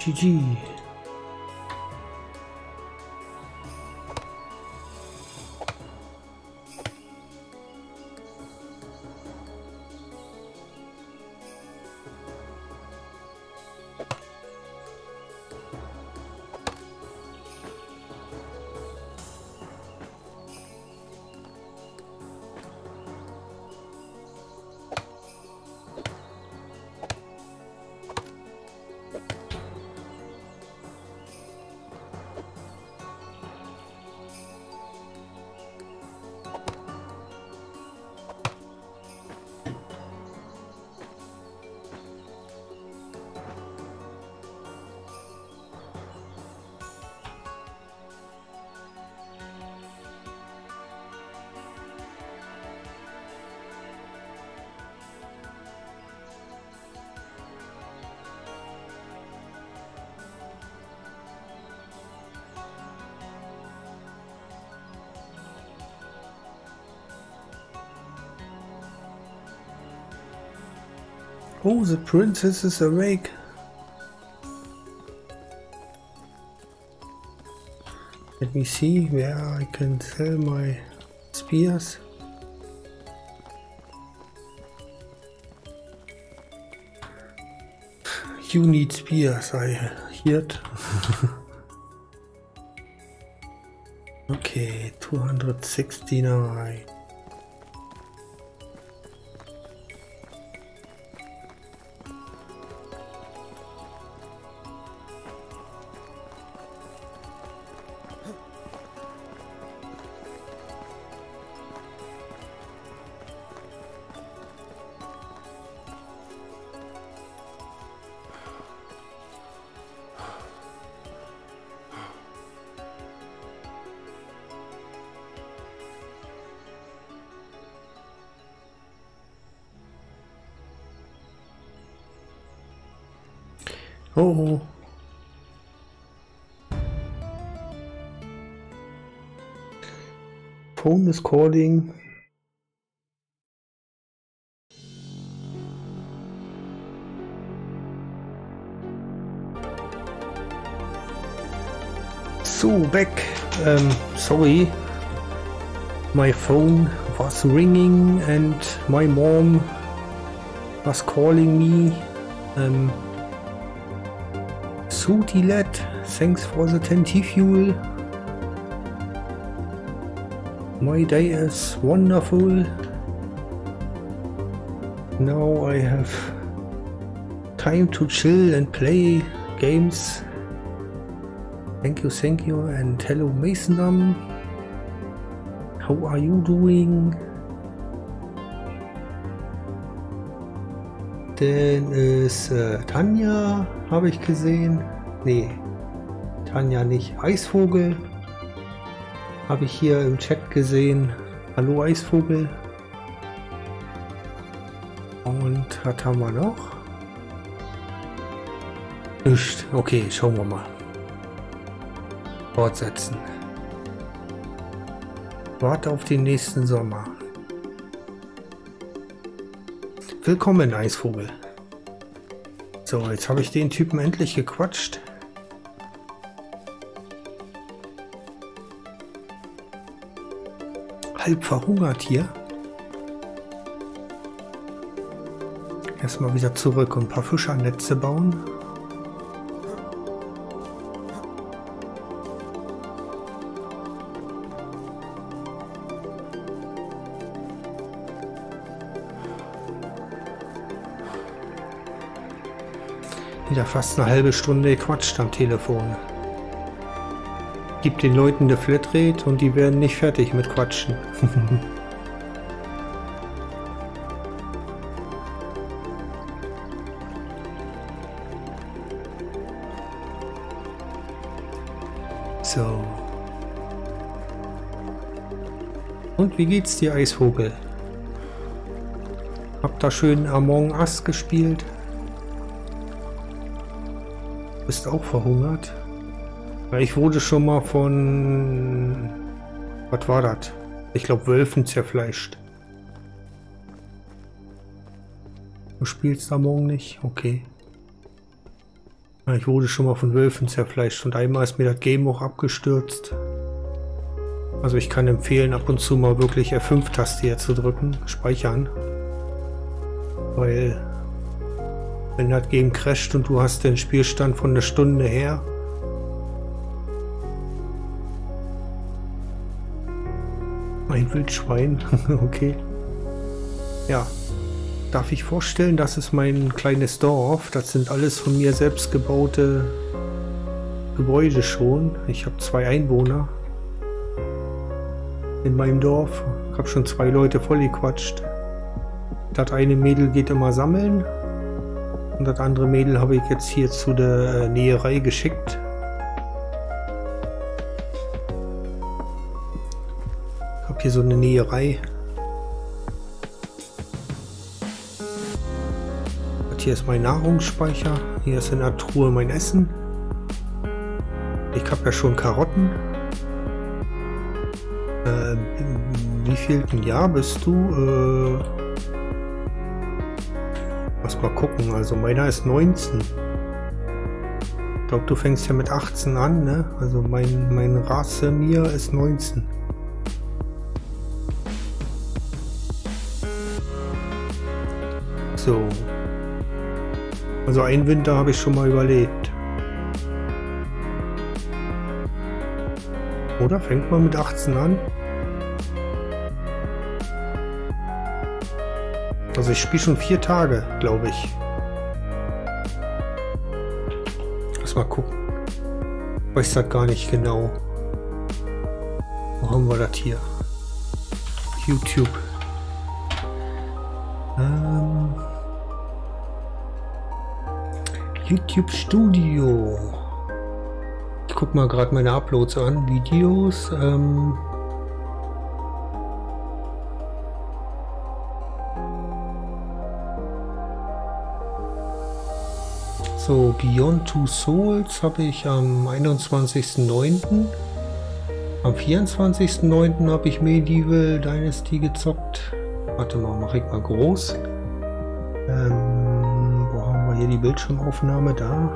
GG. The princess is awake. Let me see where I can sell my spears. You need spears, I heard. [laughs] okay, 269. Calling. So back. Um, sorry, my phone was ringing and my mom was calling me. Um, lad, thanks for the 10 fuel. My day is wonderful. Now I have time to chill and play games. Thank you, thank you, and hello Masondom. How are you doing? Dann ist äh, Tanja, habe ich gesehen. Nee, Tanja nicht. Eisvogel habe ich hier im Chat gesehen. Hallo Eisvogel. Und was haben wir noch? Nicht. Okay, schauen wir mal. Fortsetzen. Warte auf den nächsten Sommer. Willkommen, Eisvogel. So, jetzt habe ich den Typen endlich gequatscht. halb verhungert hier. Erstmal wieder zurück und ein paar Fischernetze bauen. Wieder fast eine halbe Stunde gequatscht am Telefon. Gib den Leuten eine Flatrate und die werden nicht fertig mit Quatschen. [laughs] so. Und wie geht's dir, Eisvogel? Hab da schön Among Us gespielt? Bist auch verhungert? Ich wurde schon mal von... Was war das? Ich glaube Wölfen zerfleischt. Du spielst Among nicht? Okay. Ich wurde schon mal von Wölfen zerfleischt und einmal ist mir das Game auch abgestürzt. Also ich kann empfehlen, ab und zu mal wirklich F5-Taste hier zu drücken, speichern. Weil wenn das Game crasht und du hast den Spielstand von einer Stunde her, Wildschwein, [laughs] okay. Ja, darf ich vorstellen, das ist mein kleines Dorf. Das sind alles von mir selbst gebaute Gebäude schon. Ich habe zwei Einwohner in meinem Dorf. Ich habe schon zwei Leute vollgequatscht. Das eine Mädel geht immer sammeln und das andere Mädel habe ich jetzt hier zu der äh, Näherei geschickt. Hier so eine Näherei. Und hier ist mein Nahrungsspeicher. Hier ist in der Truhe mein Essen. Ich habe ja schon Karotten. Äh, wie viel Jahr bist du? Äh, Lass mal gucken. Also meiner ist 19. Ich glaube, du fängst ja mit 18 an, ne? Also mein, mein Rasse mir ist 19. So. Also einen Winter habe ich schon mal überlebt. Oder fängt man mit 18 an? Also ich spiele schon vier Tage, glaube ich. Lass mal gucken. Weiß das gar nicht genau. Wo haben wir das hier? YouTube. YouTube Studio. Ich guck mal gerade meine Uploads an. Videos. Ähm So, Beyond Two Souls habe ich am 21.09. Am 24.09. habe ich Medieval Dynasty gezockt. Warte mal, mache ich mal groß. Hier die Bildschirmaufnahme? Da.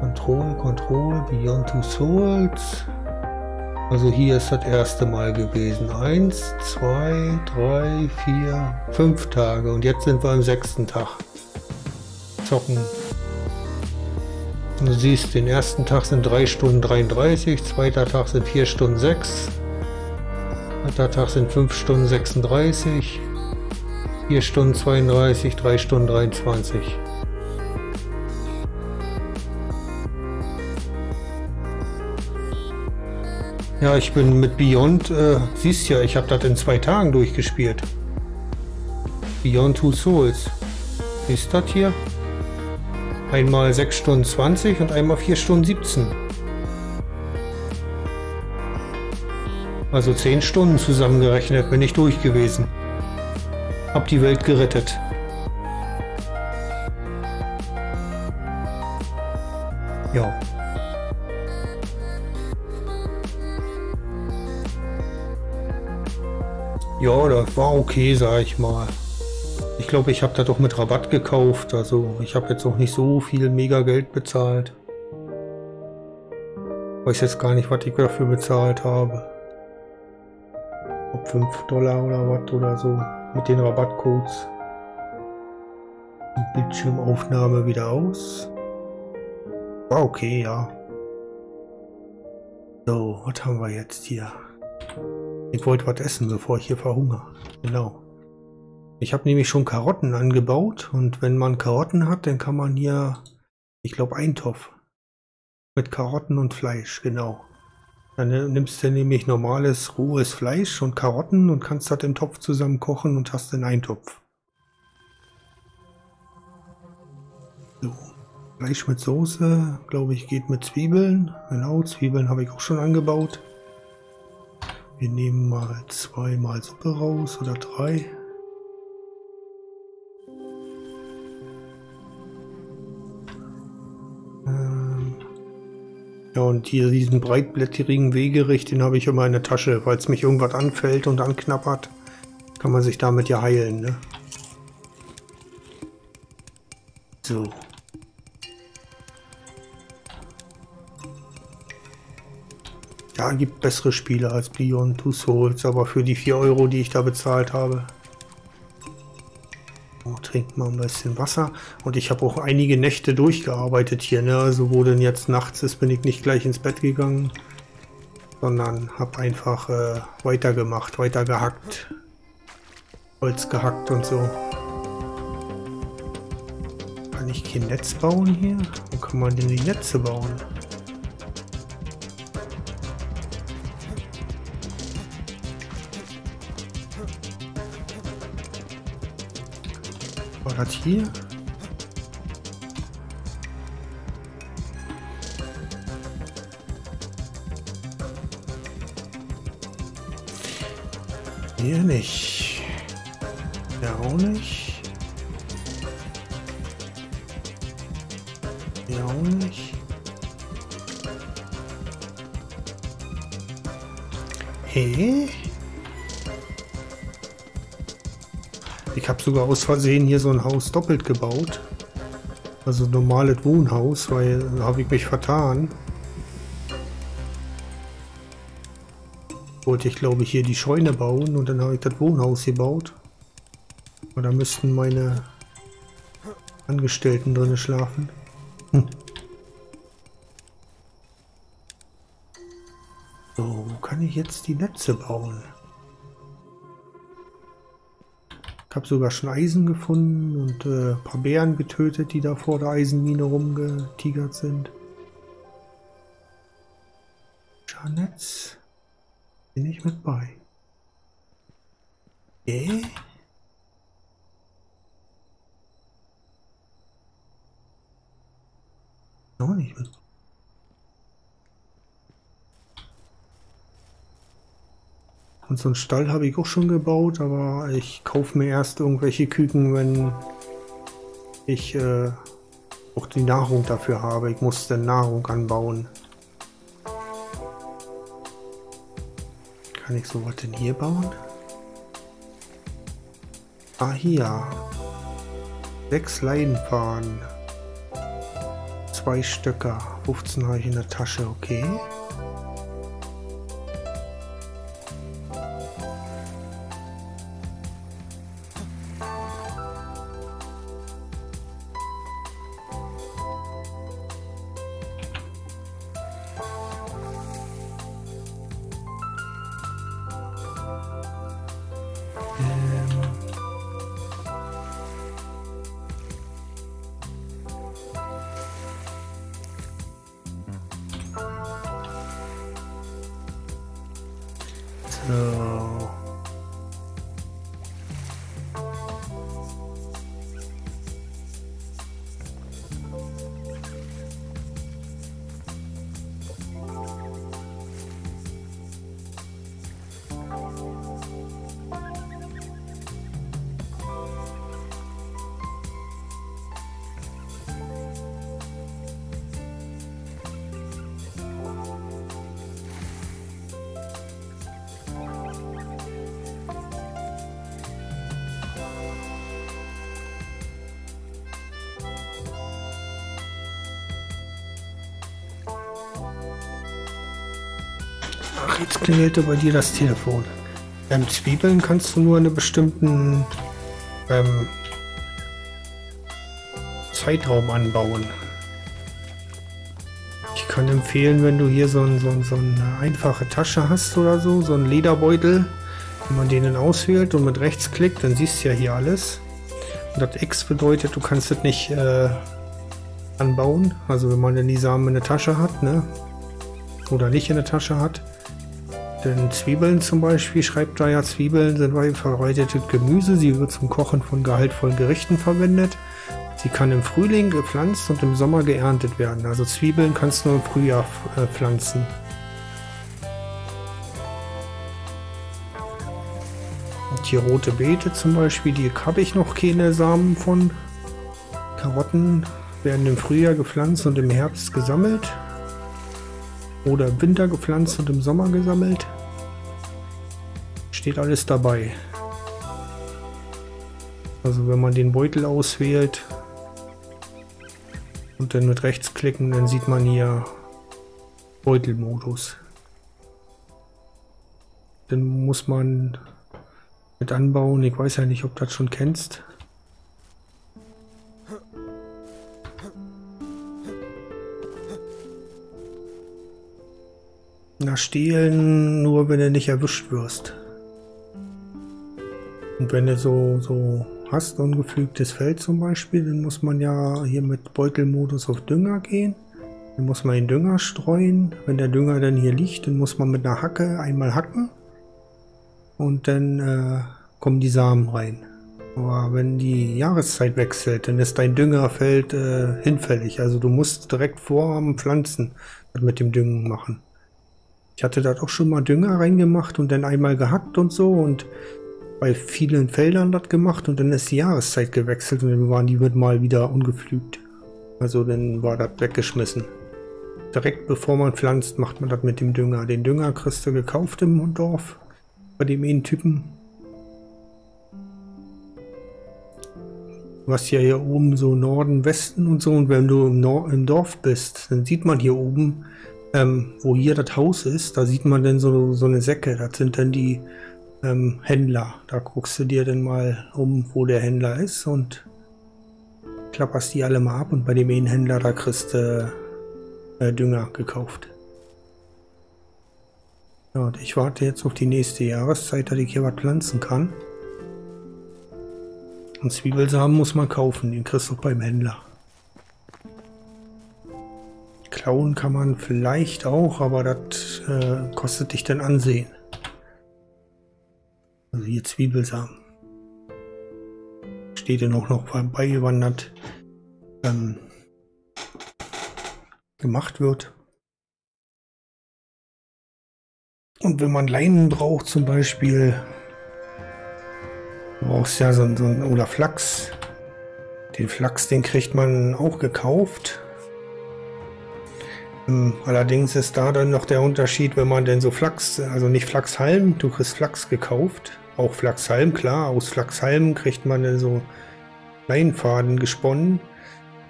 Control, Control, Beyond Two Souls. Also hier ist das erste Mal gewesen. Eins, zwei, drei, vier, fünf Tage. Und jetzt sind wir am sechsten Tag zocken. Du siehst, den ersten Tag sind 3 Stunden 33, zweiter Tag sind 4 Stunden 6, dritter Tag sind 5 Stunden 36, 4 Stunden 32, 3 Stunden 23. Ja, ich bin mit Beyond, äh, siehst ja, ich habe das in zwei Tagen durchgespielt. Beyond Two Souls. Ist das hier? Einmal 6 Stunden 20 und einmal 4 Stunden 17. Also 10 Stunden zusammengerechnet bin ich durch gewesen. Hab die Welt gerettet. Ja. Ja, das war okay, sag ich mal. Ich glaube, ich habe da doch mit Rabatt gekauft. Also ich habe jetzt auch nicht so viel mega Geld bezahlt. Weiß jetzt gar nicht, was ich dafür bezahlt habe. Ob 5 Dollar oder was oder so. Mit den Rabattcodes. Die Bildschirmaufnahme wieder aus. War okay, ja. So, was haben wir jetzt hier? Ich wollte was essen, bevor ich hier verhungere. Genau. Ich habe nämlich schon Karotten angebaut und wenn man Karotten hat, dann kann man hier, ich glaube, Eintopf mit Karotten und Fleisch, genau. Dann nimmst du nämlich normales, rohes Fleisch und Karotten und kannst das im Topf zusammen kochen und hast den Eintopf. So. Fleisch mit Soße, glaube ich, geht mit Zwiebeln. Genau, Zwiebeln habe ich auch schon angebaut. Wir nehmen mal zweimal Suppe raus oder drei. Ja, und hier diesen breitblättrigen Wegerich, den habe ich immer in der Tasche. Falls mich irgendwas anfällt und anknappert, kann man sich damit ja heilen, ne? So. Ja, gibt bessere Spiele als Beyond Two Souls, aber für die 4 Euro, die ich da bezahlt habe. Oh, trinkt mal ein bisschen Wasser. Und ich habe auch einige Nächte durchgearbeitet hier. Ne? Also wo denn jetzt nachts ist, bin ich nicht gleich ins Bett gegangen, sondern habe einfach äh, weitergemacht, weitergehackt. Holz gehackt und so. Kann ich kein Netz bauen hier? Wo kann man denn die Netze bauen? War das hier? Hier nicht. Ja auch nicht. Hier auch nicht. Hey? Sogar aus Versehen hier so ein Haus doppelt gebaut. Also normales Wohnhaus, weil habe ich mich vertan. Wollte ich glaube ich hier die Scheune bauen und dann habe ich das Wohnhaus gebaut. Aber da müssten meine Angestellten drin schlafen. Hm. So, kann ich jetzt die Netze bauen? Ich habe sogar schon Eisen gefunden und äh, ein paar Bären getötet, die da vor der Eisenmine rumgetigert sind. Scharnetz bin ich mit bei. Äh? Noch nicht mit. Und so einen Stall habe ich auch schon gebaut, aber ich kaufe mir erst irgendwelche Küken, wenn ich äh, auch die Nahrung dafür habe. Ich muss dann Nahrung anbauen. Kann ich sowas denn hier bauen? Ah, hier. Sechs Leidenfahren. Zwei Stöcker. 15 habe ich in der Tasche, okay. Klingelte bei dir das Telefon. Ähm, Zwiebeln kannst du nur in einem bestimmten ähm, Zeitraum anbauen. Ich kann empfehlen, wenn du hier so, ein, so, ein, so eine einfache Tasche hast oder so, so ein Lederbeutel, Wenn man den auswählt und mit rechts klickt, dann siehst du ja hier alles. Und das X bedeutet, du kannst das nicht äh, anbauen. Also wenn man dann die Samen in der Tasche hat, ne? Oder nicht in der Tasche hat. Denn Zwiebeln zum Beispiel, schreibt da ja, Zwiebeln sind weit verbreitetes Gemüse. Sie wird zum Kochen von gehaltvollen Gerichten verwendet. Sie kann im Frühling gepflanzt und im Sommer geerntet werden. Also Zwiebeln kannst du nur im Frühjahr äh, pflanzen. Und hier rote Beete zum Beispiel, die habe ich noch keine Samen von. Karotten werden im Frühjahr gepflanzt und im Herbst gesammelt. Oder im Winter gepflanzt und im Sommer gesammelt. Steht alles dabei. Also wenn man den Beutel auswählt, und dann mit rechts klicken, dann sieht man hier Beutelmodus. Dann muss man mit anbauen. Ich weiß ja nicht, ob du das schon kennst. Na, stehlen nur, wenn du nicht erwischt wirst. Und wenn du so, so hast, ungepflügtes Feld zum Beispiel, dann muss man ja hier mit Beutelmodus auf Dünger gehen. Dann muss man den Dünger streuen. Wenn der Dünger dann hier liegt, dann muss man mit einer Hacke einmal hacken. Und dann äh, kommen die Samen rein. Aber wenn die Jahreszeit wechselt, dann ist dein Düngerfeld äh, hinfällig. Also du musst direkt vor dem Pflanzen mit dem Düngen machen. Ich hatte da auch schon mal Dünger reingemacht und dann einmal gehackt und so und bei vielen Feldern das gemacht und dann ist die Jahreszeit gewechselt und dann waren die mit mal wieder ungepflügt. Also dann war das weggeschmissen. Direkt bevor man pflanzt, macht man das mit dem Dünger. Den Dünger kriegst du gekauft im Dorf. Bei dem einen Typen. Hast ja hier oben so Norden, Westen und so. Und wenn du im, Nor im Dorf bist, dann sieht man hier oben, ähm, wo hier das Haus ist, da sieht man dann so, so eine Säcke. Das sind dann die ähm, Händler. Da guckst du dir dann mal um, wo der Händler ist und klapperst die alle mal ab und bei dem einen Händler, da kriegst du äh, Dünger gekauft. Ja, und ich warte jetzt auf die nächste Jahreszeit, dass ich hier was pflanzen kann. Und Zwiebelsamen muss man kaufen, den kriegst du beim Händler. Klauen kann man vielleicht auch, aber das äh, kostet dich dann Ansehen. Also hier Zwiebelsamen. Steht ja noch, noch beigewandert. Ähm, gemacht wird. Und wenn man Leinen braucht zum Beispiel, du brauchst ja so, so oder Flachs. Den Flachs, den kriegt man auch gekauft. Ähm, allerdings ist da dann noch der Unterschied, wenn man denn so Flachs, also nicht Flachshalm, du kriegst Flachs gekauft. Auch Flachshalm, klar. Aus Flachshalm kriegt man dann so Leinfaden gesponnen.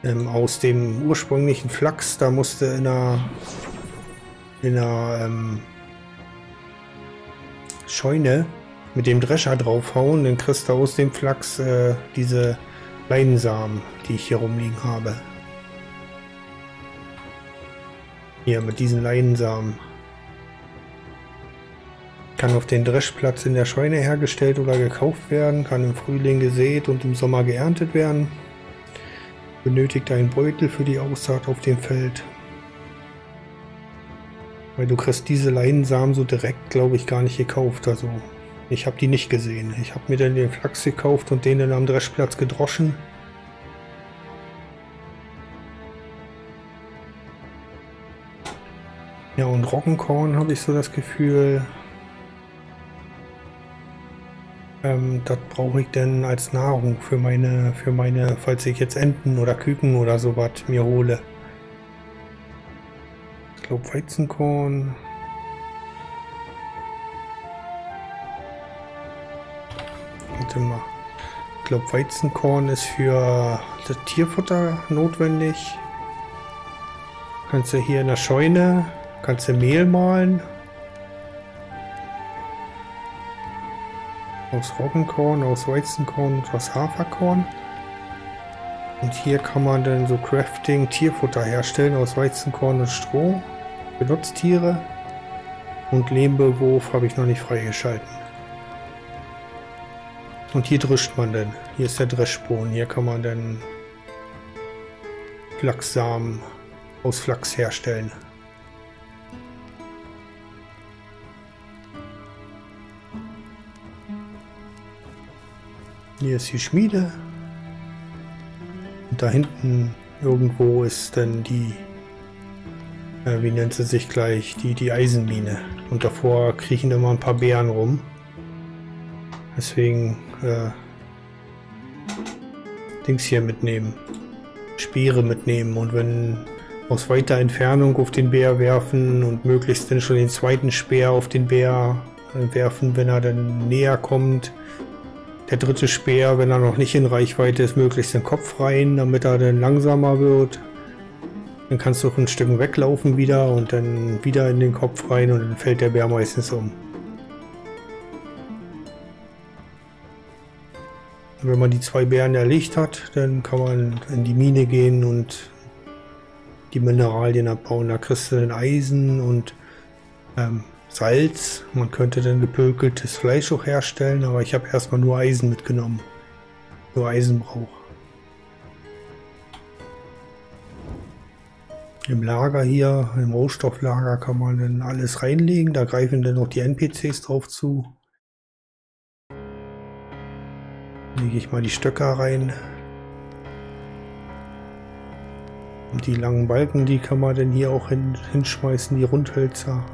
Ähm, aus dem ursprünglichen Flachs, da musste in einer, in einer ähm, Scheune mit dem Drescher draufhauen, dann kriegst du aus dem Flachs äh, diese Leinsamen, die ich hier rumliegen habe. Hier mit diesen Leinsamen kann auf den Dreschplatz in der Scheune hergestellt oder gekauft werden, kann im Frühling gesät und im Sommer geerntet werden. Benötigt einen Beutel für die Aussaat auf dem Feld. Weil du kriegst diese Leinsamen so direkt, glaube ich, gar nicht gekauft. Also ich habe die nicht gesehen. Ich habe mir dann den Flachs gekauft und den dann am Dreschplatz gedroschen. Ja, und Roggenkorn habe ich so das Gefühl, Ähm, das brauche ich denn als Nahrung für meine, für meine, falls ich jetzt Enten oder Küken oder sowas mir hole. Ich glaube Weizenkorn. Warte mal. Ich glaube Weizenkorn ist für das Tierfutter notwendig. Kannst du hier in der Scheune, kannst du Mehl mahlen aus Roggenkorn, aus Weizenkorn und aus Haferkorn. Und hier kann man dann so Crafting Tierfutter herstellen aus Weizenkorn und Stroh Benutztiere. Und Lehmbewurf habe ich noch nicht freigeschalten. Und hier drischt man dann. Hier ist der Dreschboden. Hier kann man dann Flachssamen aus Flachs herstellen. Hier ist die Schmiede. Und da hinten irgendwo ist dann die, äh, wie nennt sie sich gleich, die, die Eisenmine. Und davor kriechen immer ein paar Bären rum. Deswegen äh, Dings hier mitnehmen. Speere mitnehmen und wenn aus weiter Entfernung auf den Bär werfen und möglichst dann schon den zweiten Speer auf den Bär werfen, wenn er dann näher kommt, der dritte Speer, wenn er noch nicht in Reichweite ist, möglichst den Kopf rein, damit er dann langsamer wird. Dann kannst du auch ein Stück weglaufen wieder und dann wieder in den Kopf rein und dann fällt der Bär meistens um. wenn man die zwei Bären erlegt hat, dann kann man in die Mine gehen und die Mineralien abbauen. Da kriegst du dann Eisen und ähm, Salz. Man könnte dann gepökeltes Fleisch auch herstellen, aber ich habe erstmal nur Eisen mitgenommen. Nur Eisenbrauch. Im Lager hier, im Rohstofflager kann man dann alles reinlegen. Da greifen dann noch die NPCs drauf zu. Lege ich mal die Stöcker rein. Und die langen Balken, die kann man dann hier auch hin, hinschmeißen, die Rundhölzer.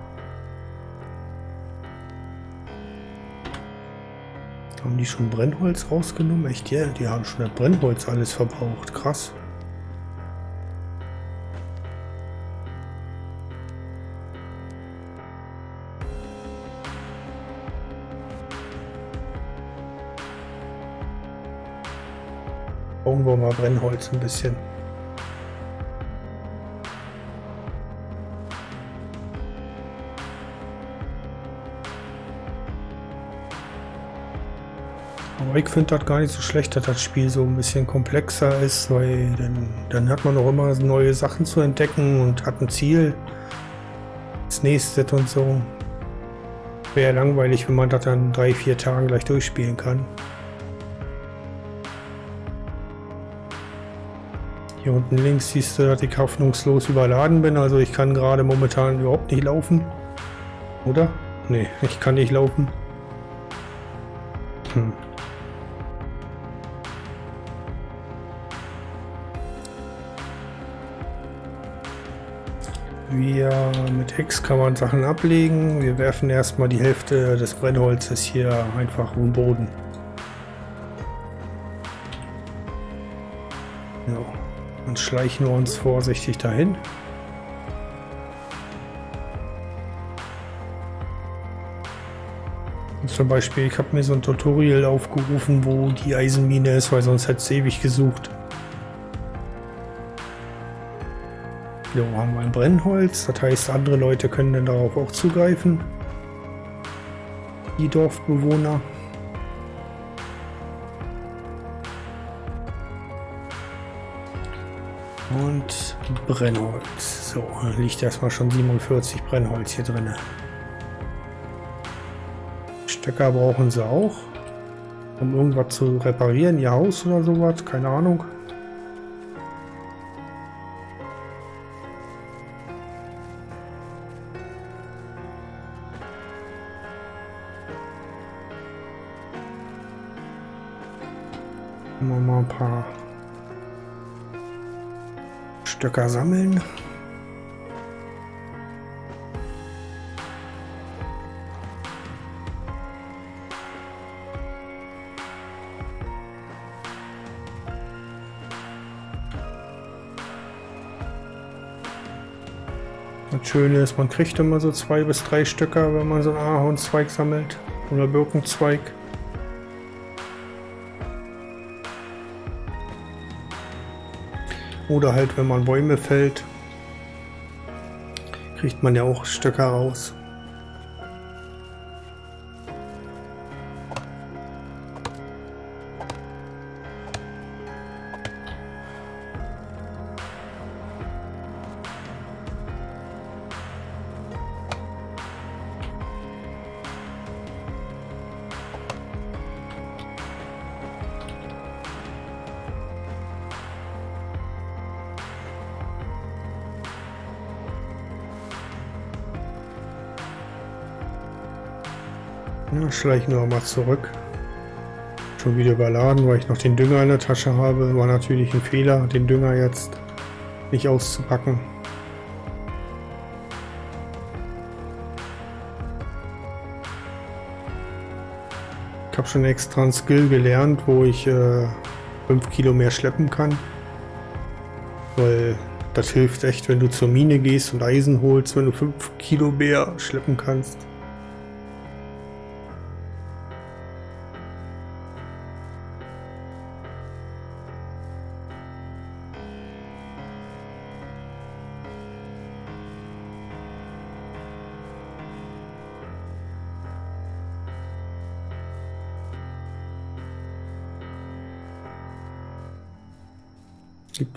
Haben die schon Brennholz rausgenommen? Echt, ja, die haben schon das Brennholz alles verbraucht. Krass. Brauchen wir mal Brennholz ein bisschen. Aber ich finde das gar nicht so schlecht, dass das Spiel so ein bisschen komplexer ist, weil dann, dann hat man auch immer neue Sachen zu entdecken und hat ein Ziel. Das nächste und so. Wäre langweilig, wenn man das dann drei, vier Tagen gleich durchspielen kann. Hier unten links siehst du, dass ich hoffnungslos überladen bin. Also ich kann gerade momentan überhaupt nicht laufen. Oder? Nee, ich kann nicht laufen. Hm. Wir mit X kann man Sachen ablegen. Wir werfen erstmal die Hälfte des Brennholzes hier einfach im Boden. Ja. Und schleichen wir uns vorsichtig dahin. Zum Beispiel, ich habe mir so ein Tutorial aufgerufen, wo die Eisenmine ist, weil sonst hätte es ewig gesucht. So, haben wir ein Brennholz. Das heißt, andere Leute können dann darauf auch zugreifen. Die Dorfbewohner. Und Brennholz. So, liegt erstmal schon 47 Brennholz hier drin. Stöcker brauchen sie auch. Um irgendwas zu reparieren, ihr Haus oder sowas. Keine Ahnung. Paar Stöcker sammeln. Das Schöne ist, man kriegt immer so zwei bis drei Stöcker, wenn man so einen Ahornzweig sammelt oder Birkenzweig. Oder halt, wenn man Bäume fällt, kriegt man ja auch Stöcker raus. Schleichen wir mal zurück. Schon wieder überladen, weil ich noch den Dünger in der Tasche habe. War natürlich ein Fehler, den Dünger jetzt nicht auszupacken. Ich habe schon extra ein Skill gelernt, wo ich 5 äh, Kilo mehr schleppen kann. Weil das hilft echt, wenn du zur Mine gehst und Eisen holst, wenn du 5 Kilo mehr schleppen kannst.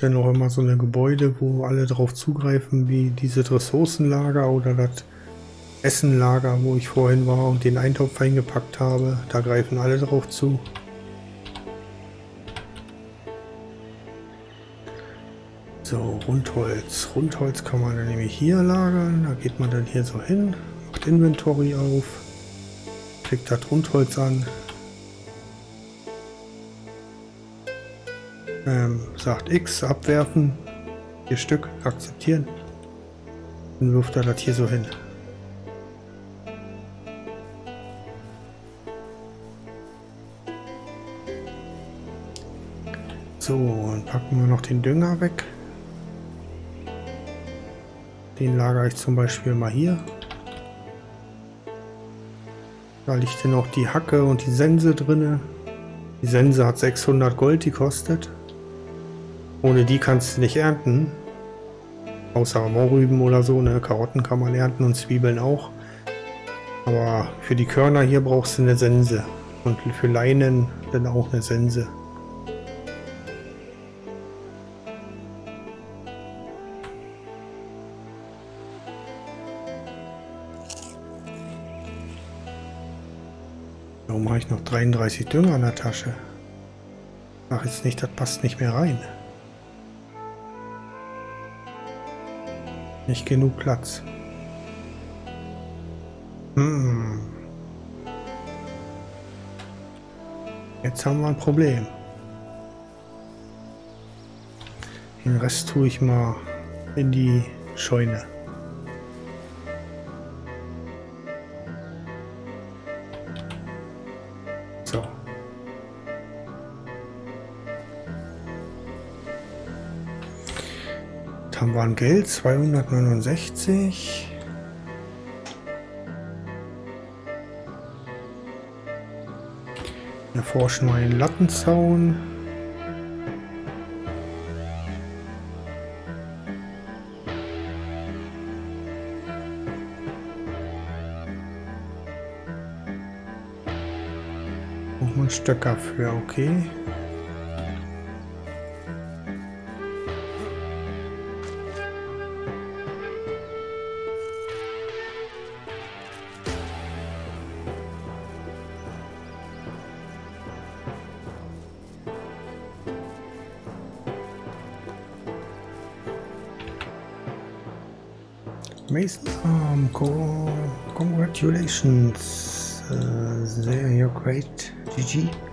Ja noch immer so eine Gebäude, wo alle drauf zugreifen, wie diese Ressourcenlager oder das Essenlager, wo ich vorhin war und den Eintopf eingepackt habe. Da greifen alle drauf zu. So, Rundholz. Rundholz kann man dann nämlich hier lagern. Da geht man dann hier so hin, macht Inventory auf, klickt das Rundholz an, ähm, sagt X, abwerfen, vier Stück, akzeptieren. Dann wirft er das hier so hin. So, und packen wir noch den Dünger weg. Den lagere ich zum Beispiel mal hier. Da liegt dann noch die Hacke und die Sense drinne. Die Sense hat 600 Gold, die kostet. Ohne die kannst du nicht ernten. Außer Mohrrüben oder so, ne? Karotten kann man ernten und Zwiebeln auch. Aber für die Körner hier brauchst du eine Sense. Und für Leinen dann auch eine Sense. Warum habe ich noch 33 Dünger in der Tasche? Ach, jetzt nicht, das passt nicht mehr rein. Nicht genug Platz. Hm. Jetzt haben wir ein Problem. Den Rest tue ich mal in die Scheune. Ein Geld, 269. Erforschen wir einen Lattenzaun. Noch ein Stöcker für, okay. Congratulations. Uh, they are great. GG.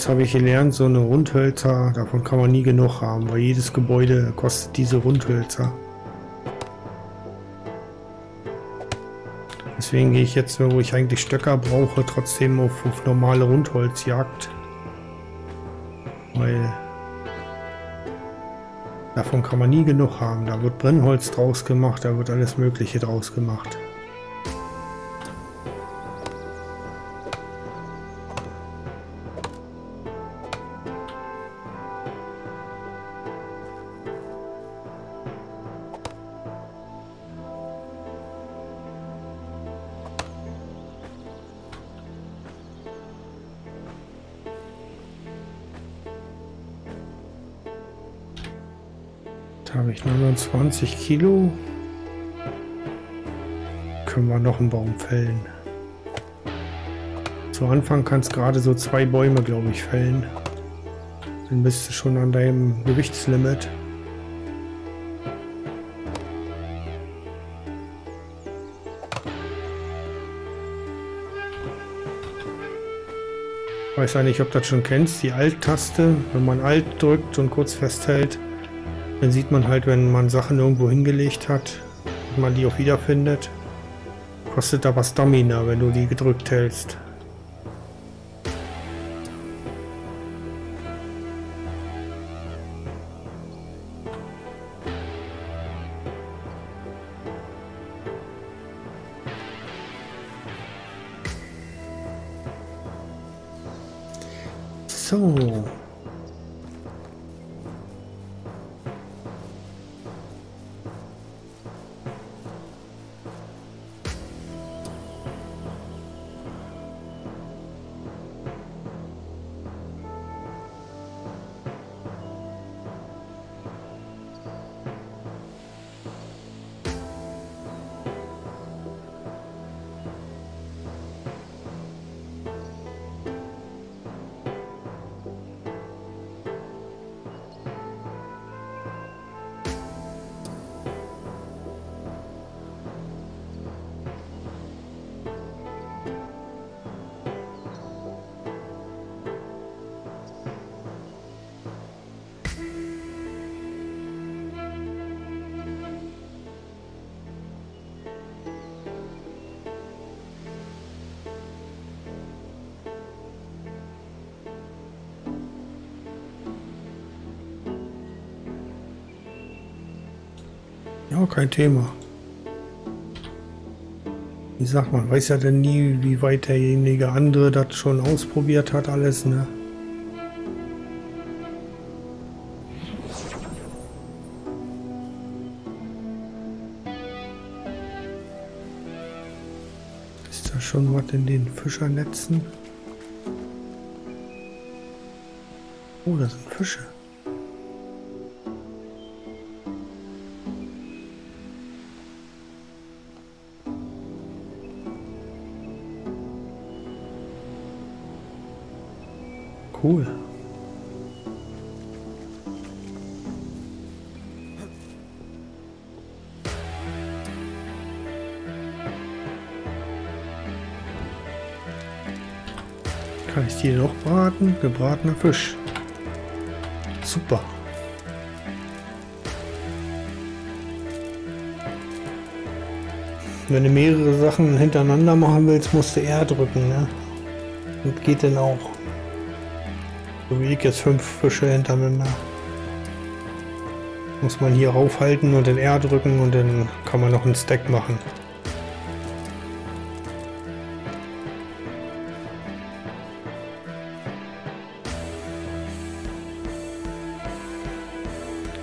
Eins habe ich gelernt, so eine Rundhölzer, davon kann man nie genug haben, weil jedes Gebäude kostet diese Rundhölzer. Deswegen gehe ich jetzt, wo ich eigentlich Stöcker brauche, trotzdem auf, auf normale Rundholzjagd. Weil davon kann man nie genug haben. Da wird Brennholz draus gemacht, da wird alles mögliche draus gemacht. Habe ich 29 Kilo. können wir noch einen Baum fällen. Zu Anfang kannst gerade so zwei Bäume, glaube ich, fällen. Dann bist du schon an deinem Gewichtslimit. Ich weiß ja nicht, ob du das schon kennst, die Alt-Taste. Wenn man Alt drückt und kurz festhält, dann sieht man halt, wenn man Sachen irgendwo hingelegt hat, man die auch wiederfindet. Kostet aber Stamina, wenn du die gedrückt hältst. Ja, kein Thema. Wie sagt man, weiß ja denn nie, wie weit derjenige andere das schon ausprobiert hat, alles, ne? Ist da schon was in den Fischernetzen? Oh, das sind Fische. Cool. Kann ich die noch braten? Gebratener Fisch. Super. Wenn du mehrere Sachen hintereinander machen willst, musst du R drücken, ne? Und geht denn auch. So wie ich jetzt fünf Fische hintereinander. Muss man hier raufhalten und den R drücken und dann kann man noch einen Stack machen.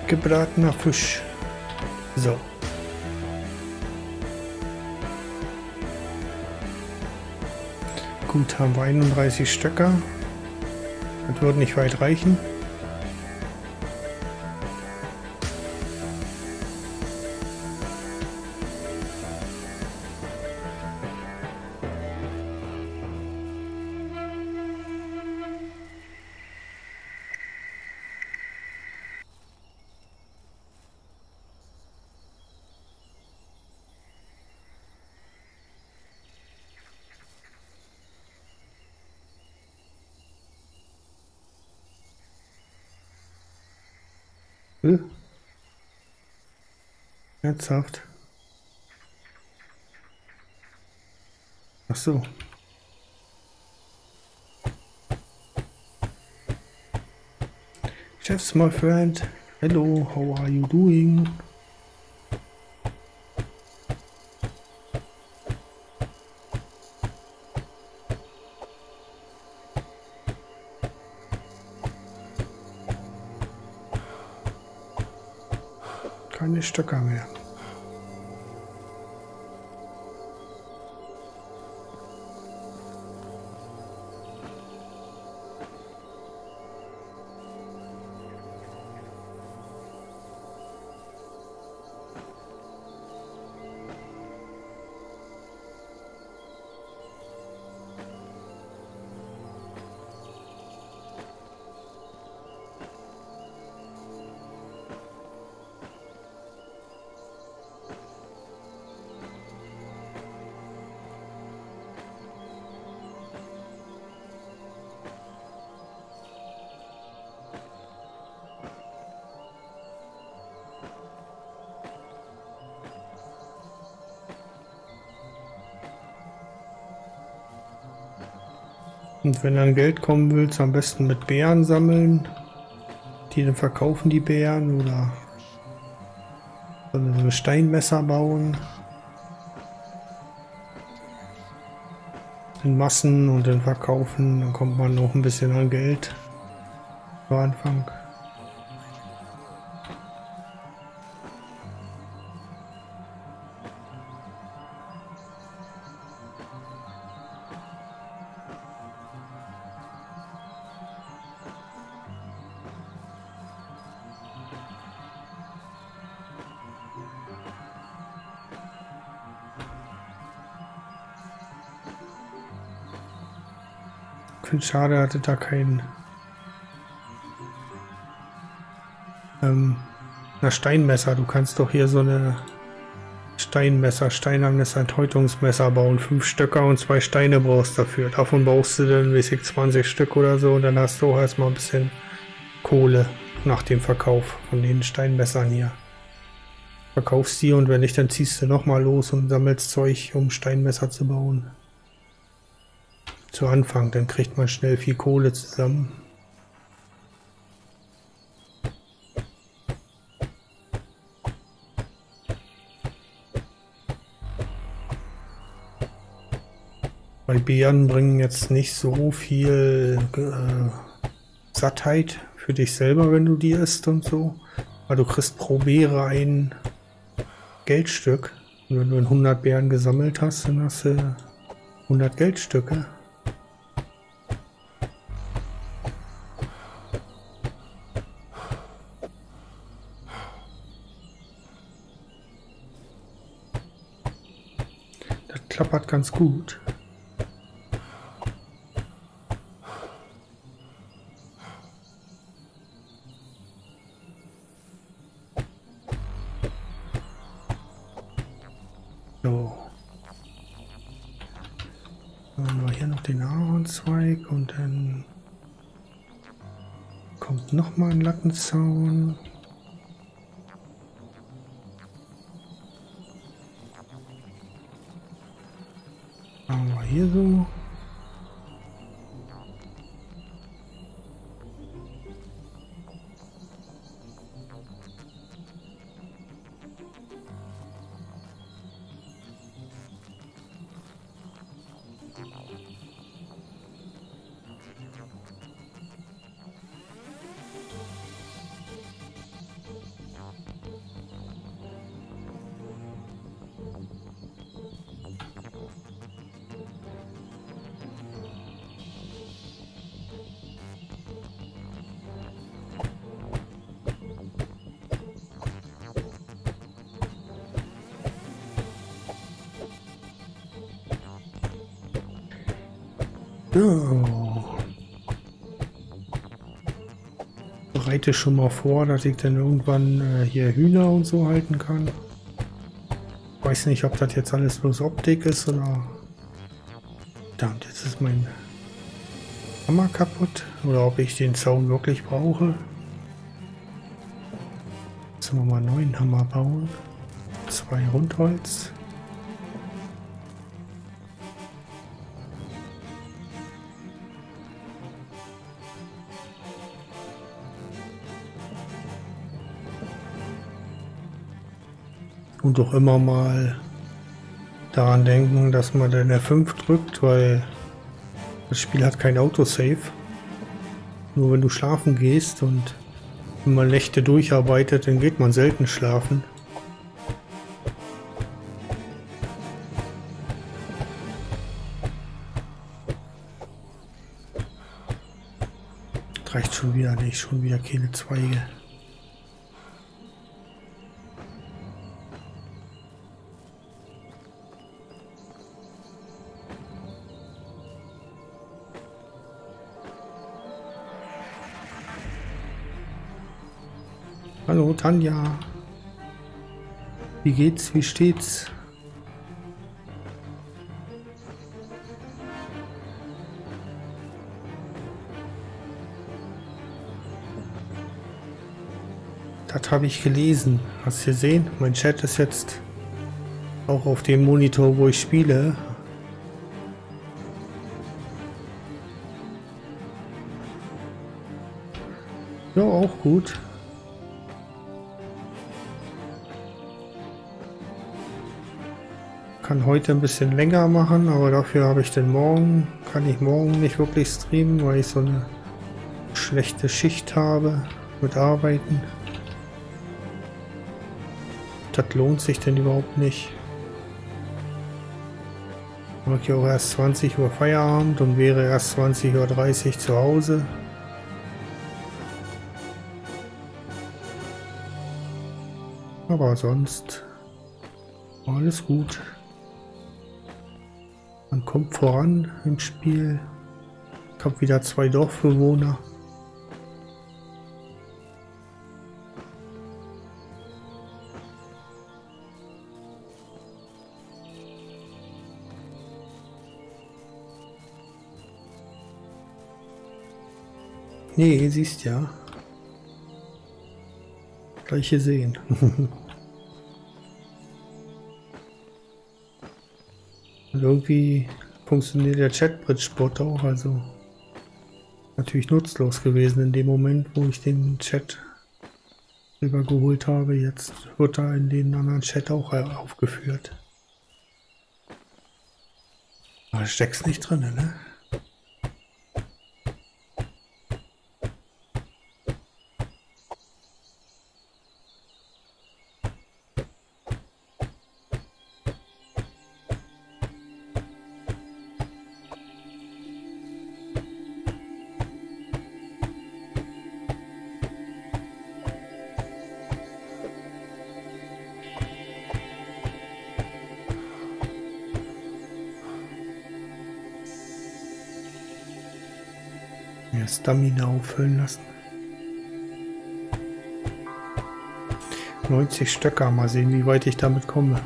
Gebratener Fisch. So. Gut, haben wir 31 Stöcker. Wird nicht weit reichen. Herzhaft. Ach so. Chefs, my friend. Hello, how are you doing? Keine Stöcker mehr. Und wenn dann Geld kommen willst, am besten mit Bären sammeln. Die dann verkaufen die Bären oder so eine Steinmesser bauen. In Massen und dann verkaufen, dann kommt man noch ein bisschen an Geld. Zu Anfang. Finde schade, hatte da kein ähm, na Steinmesser. Du kannst doch hier so eine Steinmesser, steinernes Enthäutungsmesser bauen. Fünf Stöcker und zwei Steine brauchst dafür. Davon brauchst du dann, ich, 20 Stück oder so. Und dann hast du auch erstmal ein bisschen Kohle nach dem Verkauf von den Steinmessern hier. Verkaufst die und wenn nicht, dann ziehst du nochmal los und sammelst Zeug, um Steinmesser zu bauen zu Anfang, dann kriegt man schnell viel Kohle zusammen. Bei Beeren bringen jetzt nicht so viel äh, Sattheit für dich selber, wenn du die isst und so. Weil du kriegst pro Beere ein Geldstück. Und wenn du 100 Beeren gesammelt hast, dann hast du 100 Geldstücke. Ganz gut. So. Dann haben wir hier noch den Ahornzweig und dann kommt noch mal ein Lattenzaun. Bereite schon mal vor, dass ich dann irgendwann äh, hier Hühner und so halten kann. Weiß nicht, ob das jetzt alles bloß Optik ist oder... Verdammt, jetzt ist mein Hammer kaputt. Oder ob ich den Zaun wirklich brauche. Jetzt wir mal einen neuen Hammer bauen. Zwei Rundholz. Und auch immer mal daran denken, dass man dann F5 drückt, weil das Spiel hat kein Autosave. Nur wenn du schlafen gehst und wenn man Nächte durcharbeitet, dann geht man selten schlafen. reicht schon wieder nicht, schon wieder keine Zweige. Tanja. Wie geht's? Wie steht's? Das habe ich gelesen. Hast du gesehen? Mein Chat ist jetzt auch auf dem Monitor, wo ich spiele. Ja, auch gut. Kann heute ein bisschen länger machen, aber dafür habe ich den morgen, kann ich morgen nicht wirklich streamen, weil ich so eine schlechte Schicht habe mit Arbeiten. Das lohnt sich denn überhaupt nicht. Mache ich auch erst 20 Uhr Feierabend und wäre erst 20.30 Uhr zu Hause. Aber sonst alles gut. Man kommt voran im Spiel. Ich habe wieder zwei Dorfbewohner. Nee, siehst ja. Gleich gesehen. [laughs] Und irgendwie funktioniert der Chat-Bridge-Bot auch, also natürlich nutzlos gewesen in dem Moment, wo ich den Chat übergeholt habe. Jetzt wird er in den anderen Chat auch aufgeführt. Aber steckst nicht drin, ne? Stamina auffüllen lassen. 90 Stöcker, mal sehen, wie weit ich damit komme.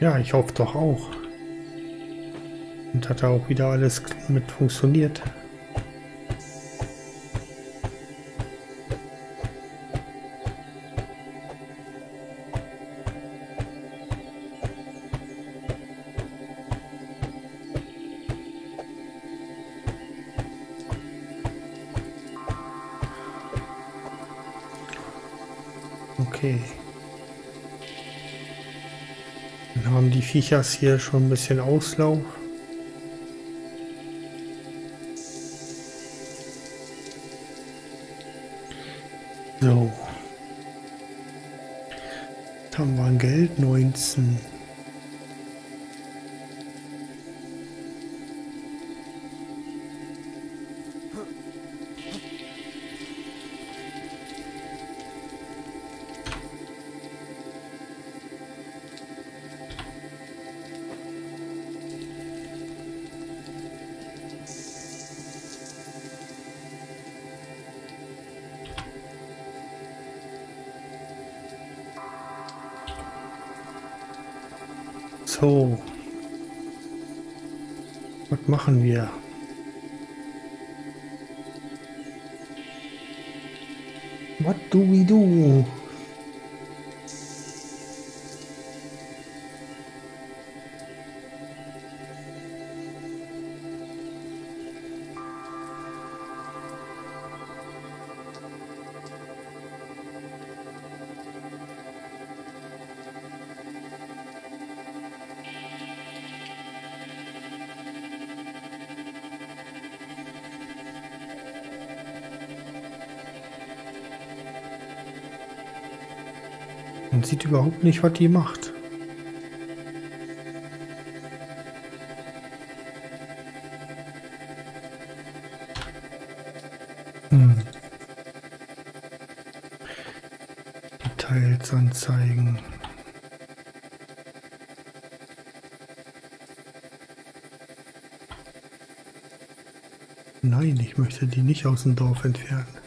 Ja, ich hoffe doch auch. Und hat auch wieder alles mit funktioniert. Okay. Haben die Viechers hier schon ein bisschen Auslauf. 19. So. Machen wir? What do we do? Sieht überhaupt nicht, was die macht. Hm. Details anzeigen. Nein, ich möchte die nicht aus dem Dorf entfernen.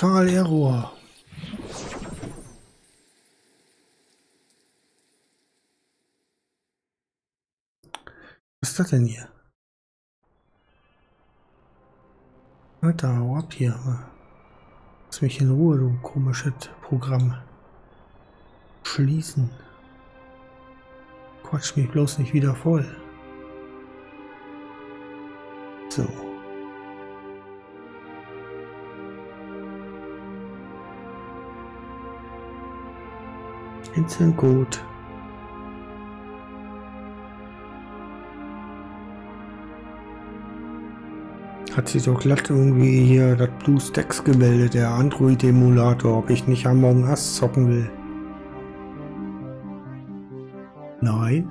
Fatal Error. Was ist das denn hier? Alter, hau ab hier. Lass mich in Ruhe, du komisches Programm. Schließen. Quatsch mich bloß nicht wieder voll. So. Instant Code. Hat sich doch glatt irgendwie hier das BlueStacks gemeldet, der Android-Emulator, ob ich nicht Among Us zocken will. Nein.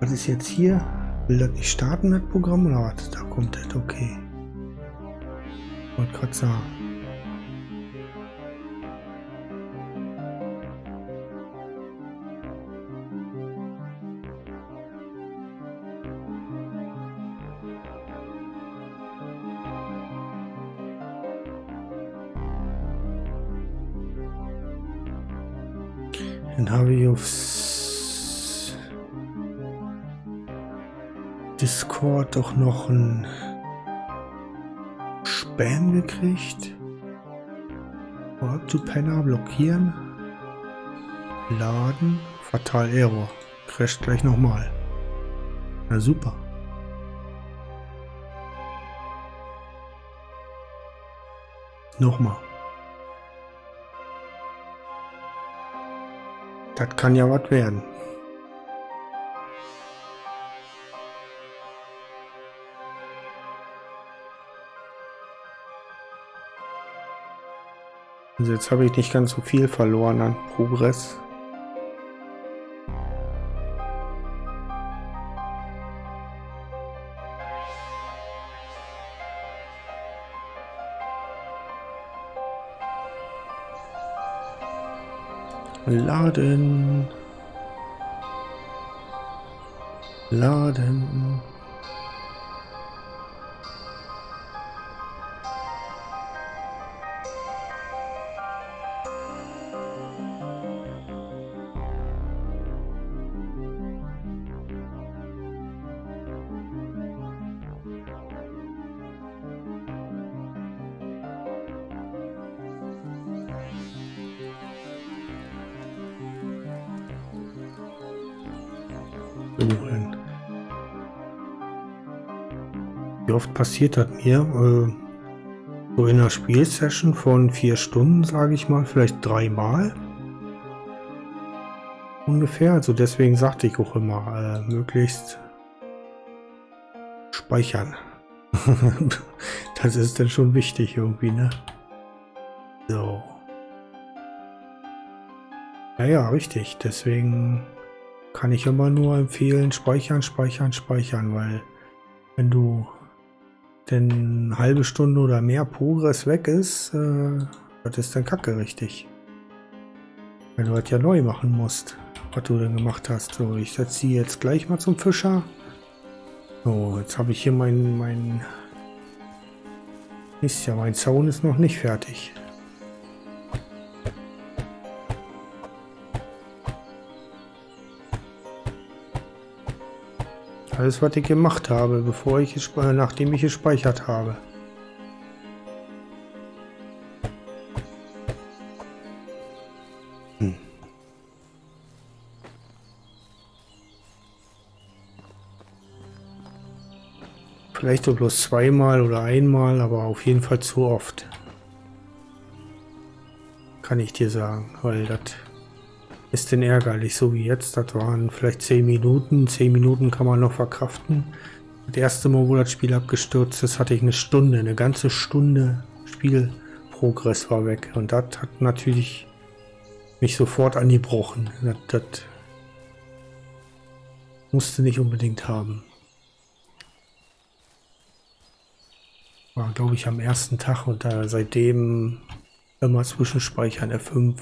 Was ist jetzt hier? Will das nicht starten, das Programm? Oder was? Da kommt das, okay. Wollte gerade sagen. Dann habe ich aufs Discord doch noch ein Spam gekriegt. Vorab zu Penner blockieren. Laden. Fatal Error. Crasht gleich nochmal. Na super. Nochmal. Das kann ja was werden. Also jetzt habe ich nicht ganz so viel verloren an Progress. Laden. Laden. Suchen. Wie oft passiert das mir? Äh, so in einer Spielsession von vier Stunden, sage ich mal, vielleicht dreimal. Ungefähr. Also deswegen sagte ich auch immer, äh, möglichst speichern. [laughs] das ist dann schon wichtig irgendwie, ne? So. Ja, ja, richtig. Deswegen kann ich immer nur empfehlen, speichern, speichern, speichern, weil wenn du denn eine halbe Stunde oder mehr Progress weg ist, äh, das ist dann kacke richtig. Wenn du das ja neu machen musst, was du denn gemacht hast. So, ich setze sie jetzt gleich mal zum Fischer. So, jetzt habe ich hier mein, mein... Ist ja, mein Zaun ist noch nicht fertig. Alles, was ich gemacht habe, bevor ich nachdem ich gespeichert habe. Hm. Vielleicht so bloß zweimal oder einmal, aber auf jeden Fall zu oft. Kann ich dir sagen, weil das ist denn ärgerlich, so wie jetzt. Das waren vielleicht 10 Minuten. 10 Minuten kann man noch verkraften. Das erste Mal, wo das Spiel abgestürzt ist, hatte ich eine Stunde, eine ganze Stunde Spielprogress war weg. Und das hat natürlich mich sofort angebrochen. Das, das musste nicht unbedingt haben. War, glaube ich, am ersten Tag und da seitdem immer zwischenspeichern F5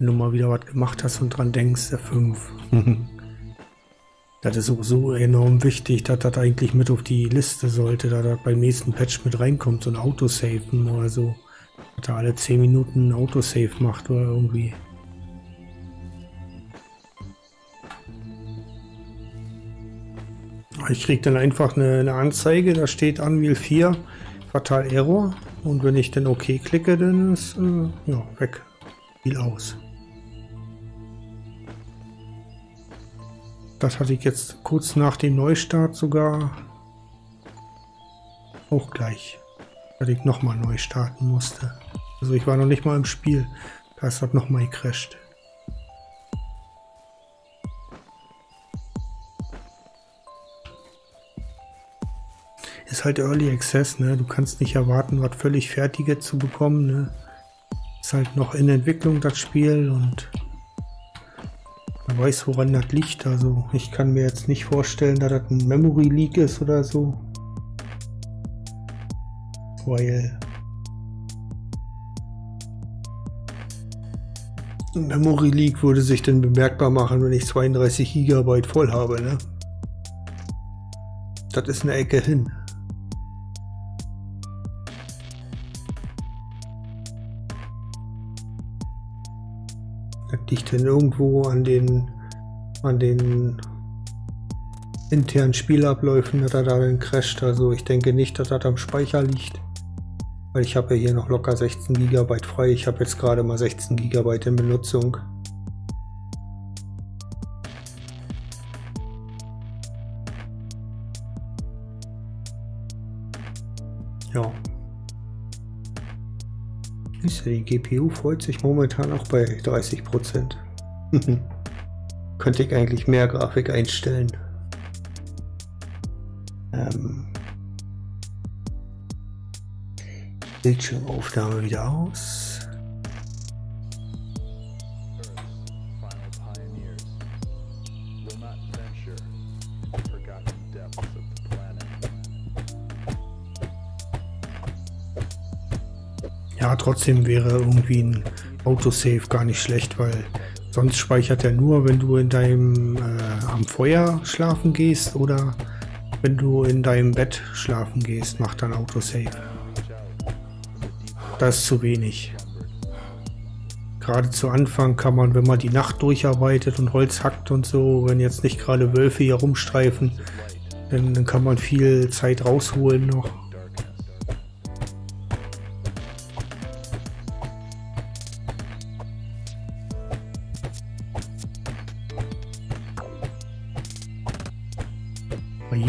wenn du mal wieder was gemacht hast und dran denkst, der 5. [laughs] Das ist auch so enorm wichtig, dass das eigentlich mit auf die Liste sollte, da das beim nächsten Patch mit reinkommt, so ein Autosave oder so. Dass er alle 10 Minuten ein Autosave macht oder irgendwie. Ich krieg dann einfach eine, eine Anzeige, da steht Unreal 4 Fatal Error und wenn ich dann OK klicke, dann ist äh, ja weg. Spiel aus. Das hatte ich jetzt kurz nach dem Neustart sogar auch gleich, dass ich nochmal neu starten musste. Also ich war noch nicht mal im Spiel, da ist das nochmal gecrashed. Ist halt Early Access, ne? Du kannst nicht erwarten, was völlig Fertiges zu bekommen, ne? Ist halt noch in Entwicklung das Spiel und man weiß, woran das liegt. Also ich kann mir jetzt nicht vorstellen, dass das ein Memory Leak ist oder so. Weil ein Memory Leak würde sich dann bemerkbar machen, wenn ich 32 GB voll habe. Ne? Das ist eine Ecke hin. Liegt denn irgendwo an den, an den internen Spielabläufen, dass er da dann crasht. Also ich denke nicht, dass das am Speicher liegt. Weil ich habe ja hier noch locker 16 GB frei. Ich habe jetzt gerade mal 16 GB in Benutzung. Ist ja, die GPU freut sich momentan auch bei 30%. [laughs] Könnte ich eigentlich mehr Grafik einstellen. Ähm Bildschirmaufnahme wieder aus. Ja, trotzdem wäre irgendwie ein Autosave gar nicht schlecht, weil sonst speichert er nur, wenn du in deinem äh, am Feuer schlafen gehst oder wenn du in deinem Bett schlafen gehst, macht dann Autosave. Das ist zu wenig. Gerade zu Anfang kann man, wenn man die Nacht durcharbeitet und Holz hackt und so, wenn jetzt nicht gerade Wölfe hier rumstreifen, dann, dann kann man viel Zeit rausholen noch.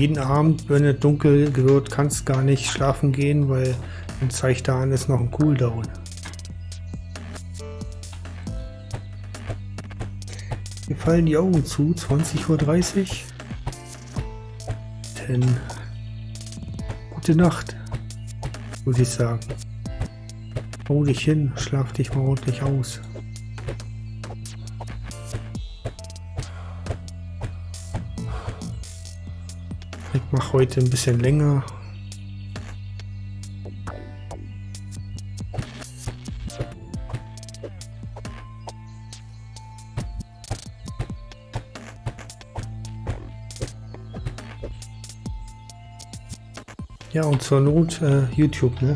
Jeden Abend, wenn es dunkel wird, kannst gar nicht schlafen gehen, weil dann zeigt da an, ist noch ein Cooldown. Mir fallen die Augen zu, 20.30 Uhr. Denn gute Nacht, würde ich sagen. Hau dich hin, schlaf dich mal ordentlich aus. Mache heute ein bisschen länger. Ja, und zur Not äh, YouTube, ne?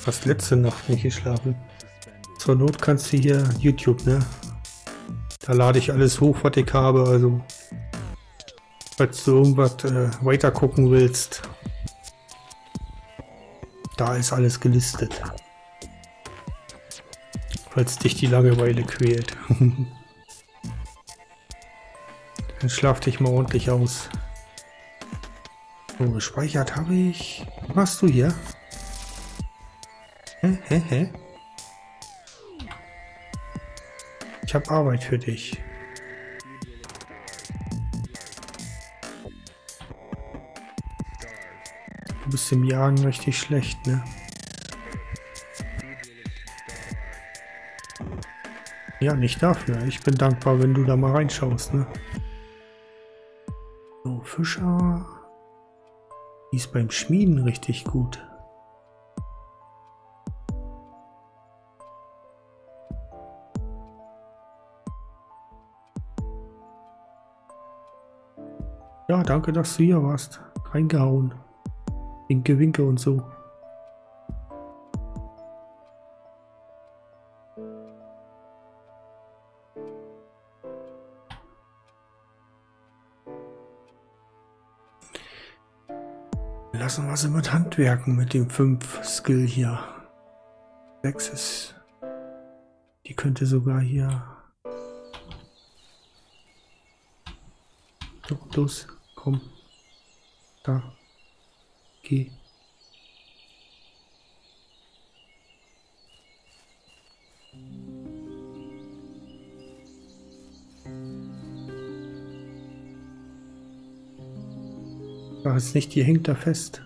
Fast letzte Nacht nicht geschlafen. Zur Not kannst du hier YouTube, ne? Da lade ich alles hoch, was ich habe. Also, falls du irgendwas äh, weiter gucken willst, da ist alles gelistet. Falls dich die Langeweile quält. [laughs] Dann schlaf dich mal ordentlich aus. So, gespeichert habe ich. Was machst du hier? Hä, hä, hä? Ich habe Arbeit für dich. Du bist im Jagen richtig schlecht, ne? Ja, nicht dafür. Ich bin dankbar, wenn du da mal reinschaust, ne? So, Fischer. Die ist beim Schmieden richtig gut. Ja, danke, dass du hier warst. Reingehauen. Winke, winke und so. Lassen wir sie mit Handwerken mit dem 5 Skill hier. 6 ist. Die könnte sogar hier. Los, komm. Da. Geh. Sag jetzt nicht, die hängt da fest.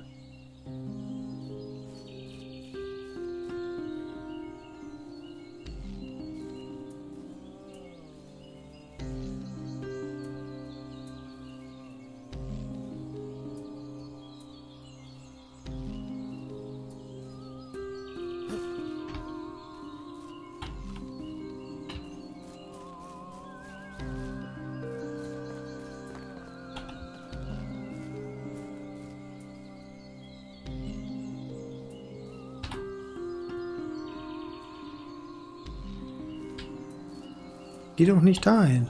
Geh doch nicht dahin.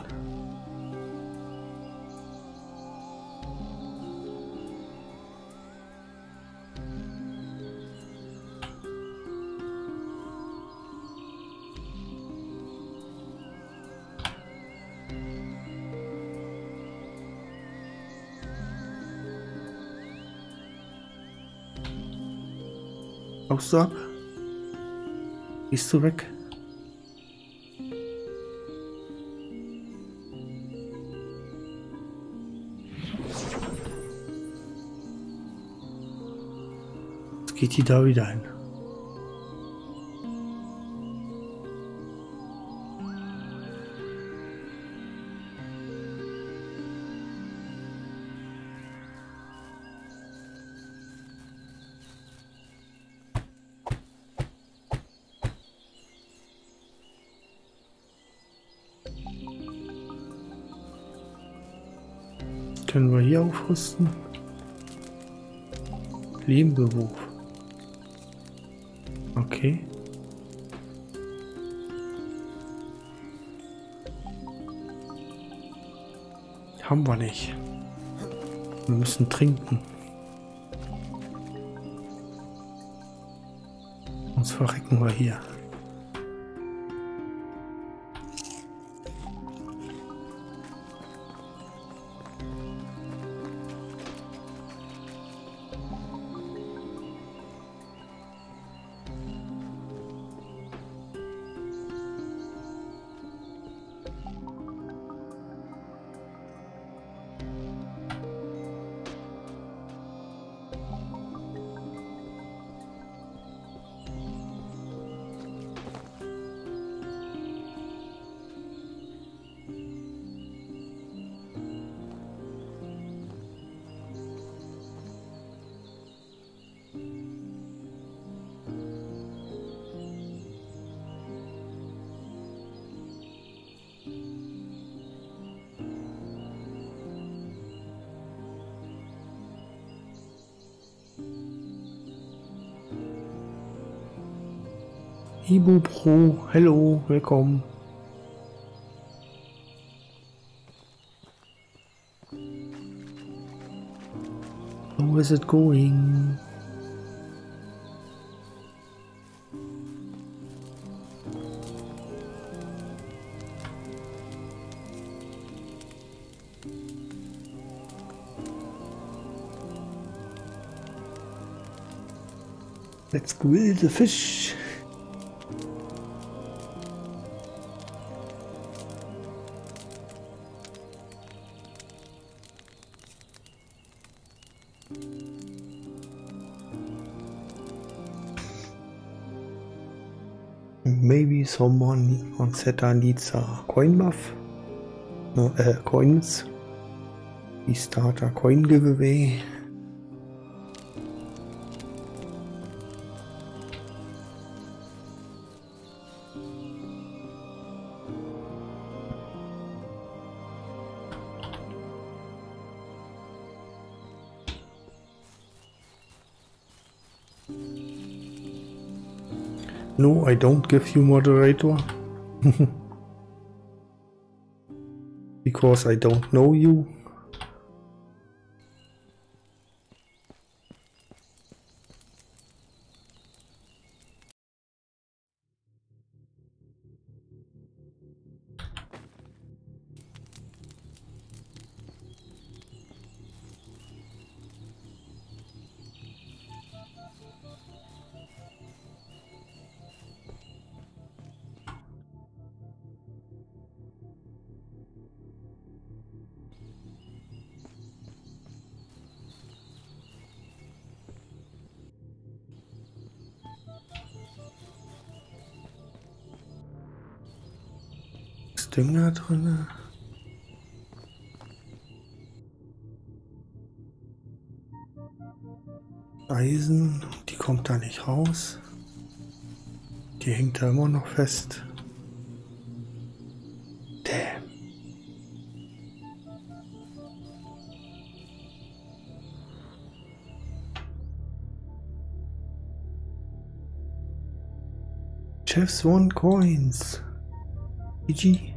Haust du ab? Gehst du weg? Geht die da wieder hin. Können wir hier aufrüsten? Lehmberuf. Okay. Haben wir nicht. Wir müssen trinken. Sonst verrecken wir hier. Ibu Pro, hello, willkommen. How is it going? Let's grill the fish. Maybe someone on Zeta needs a coin buff. No, uh, coins. We start a coin giveaway. No, I don't give you moderator. [laughs] because I don't know you. Hängt da immer noch fest. Damn. Chef's won coins. GG.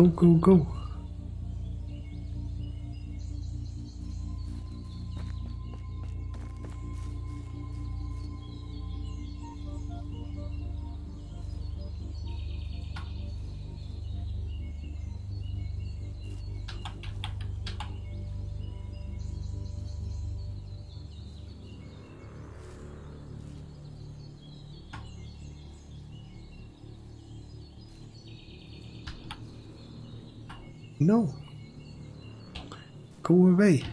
Go, go, go. No. Go away.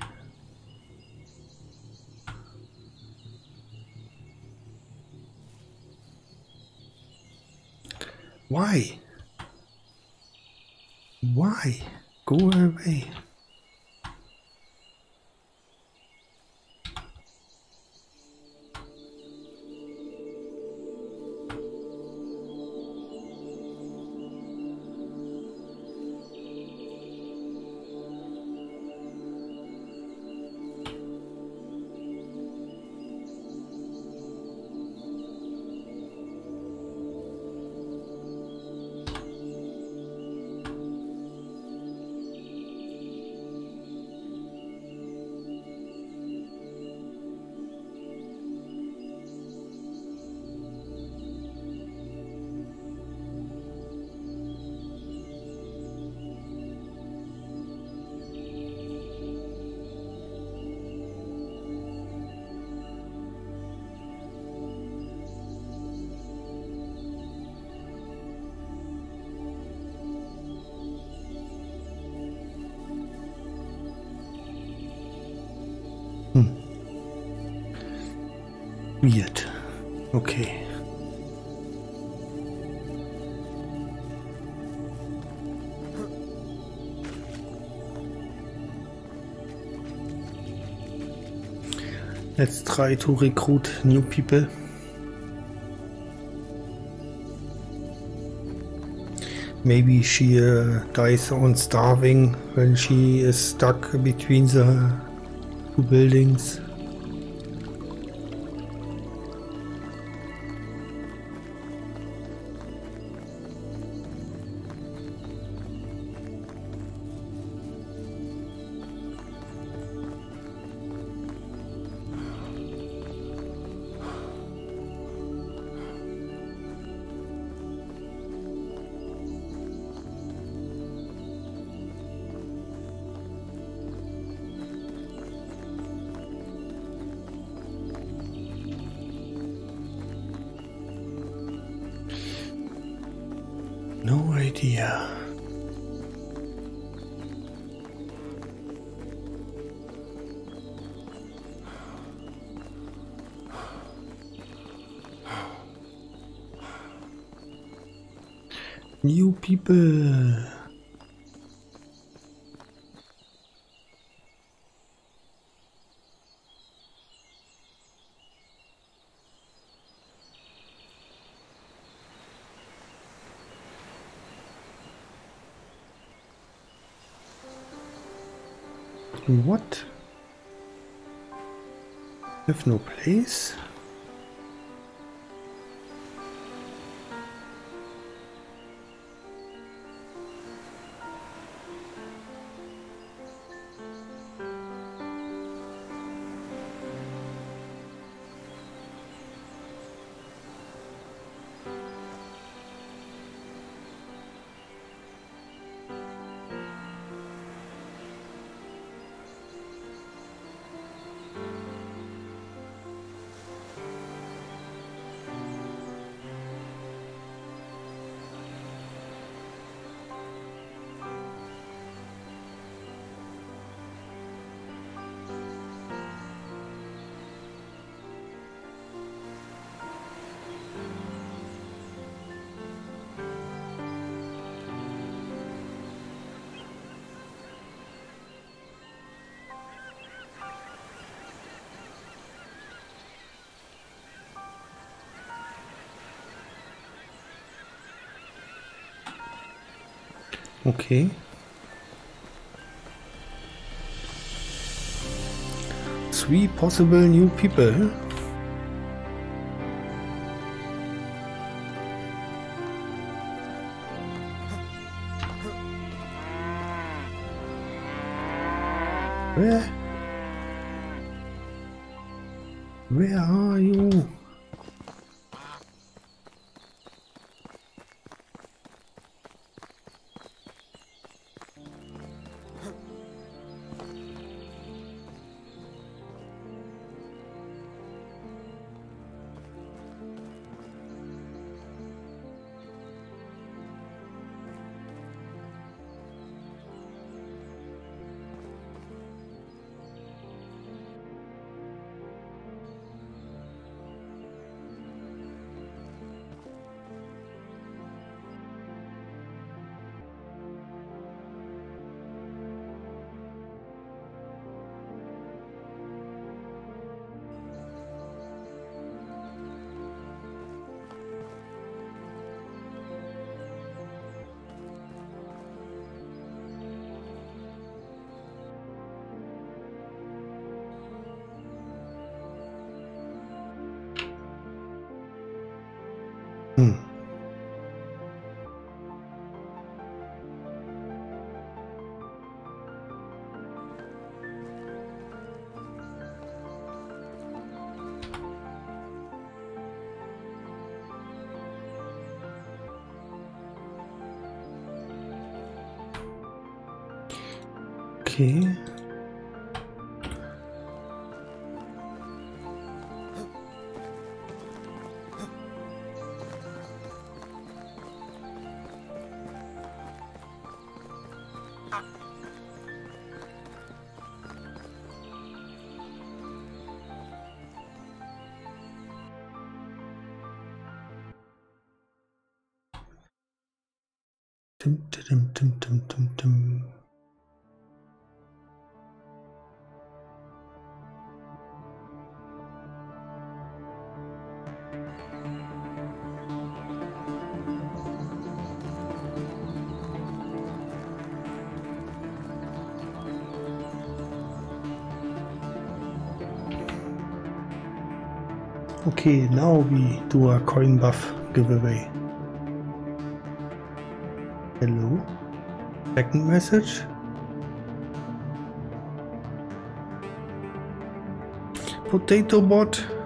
Let's try to recruit new people. Maybe she uh, dies on starving when she is stuck between the two buildings. Idea. New people. What? Have no place? Okay. Three possible new people. Dim, dim, dim, dim, dim, dim. Okay, now we do a coin buff giveaway. Second message? Potato bot?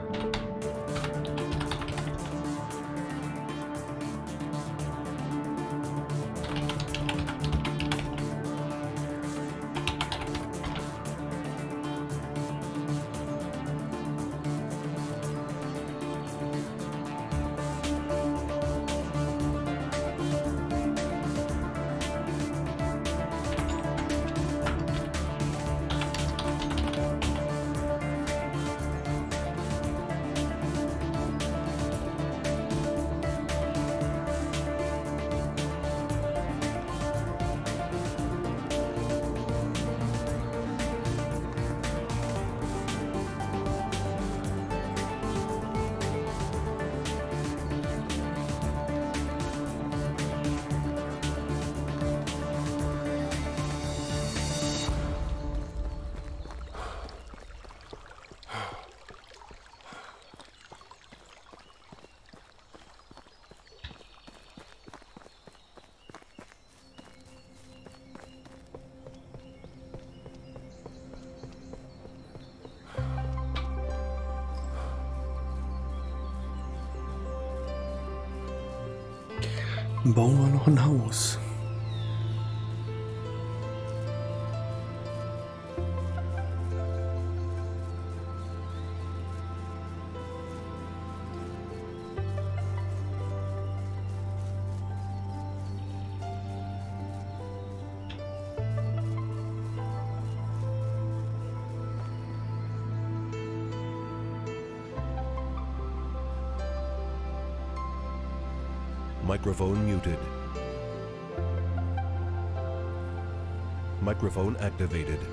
Microphone activated.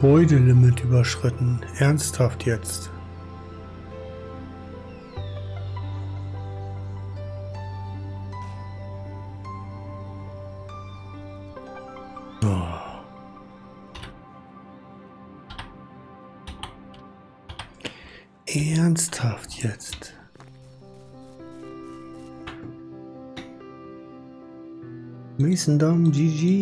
Gebäudelimit überschritten. Ernsthaft jetzt. Oh. Ernsthaft jetzt. Miesendam, GG.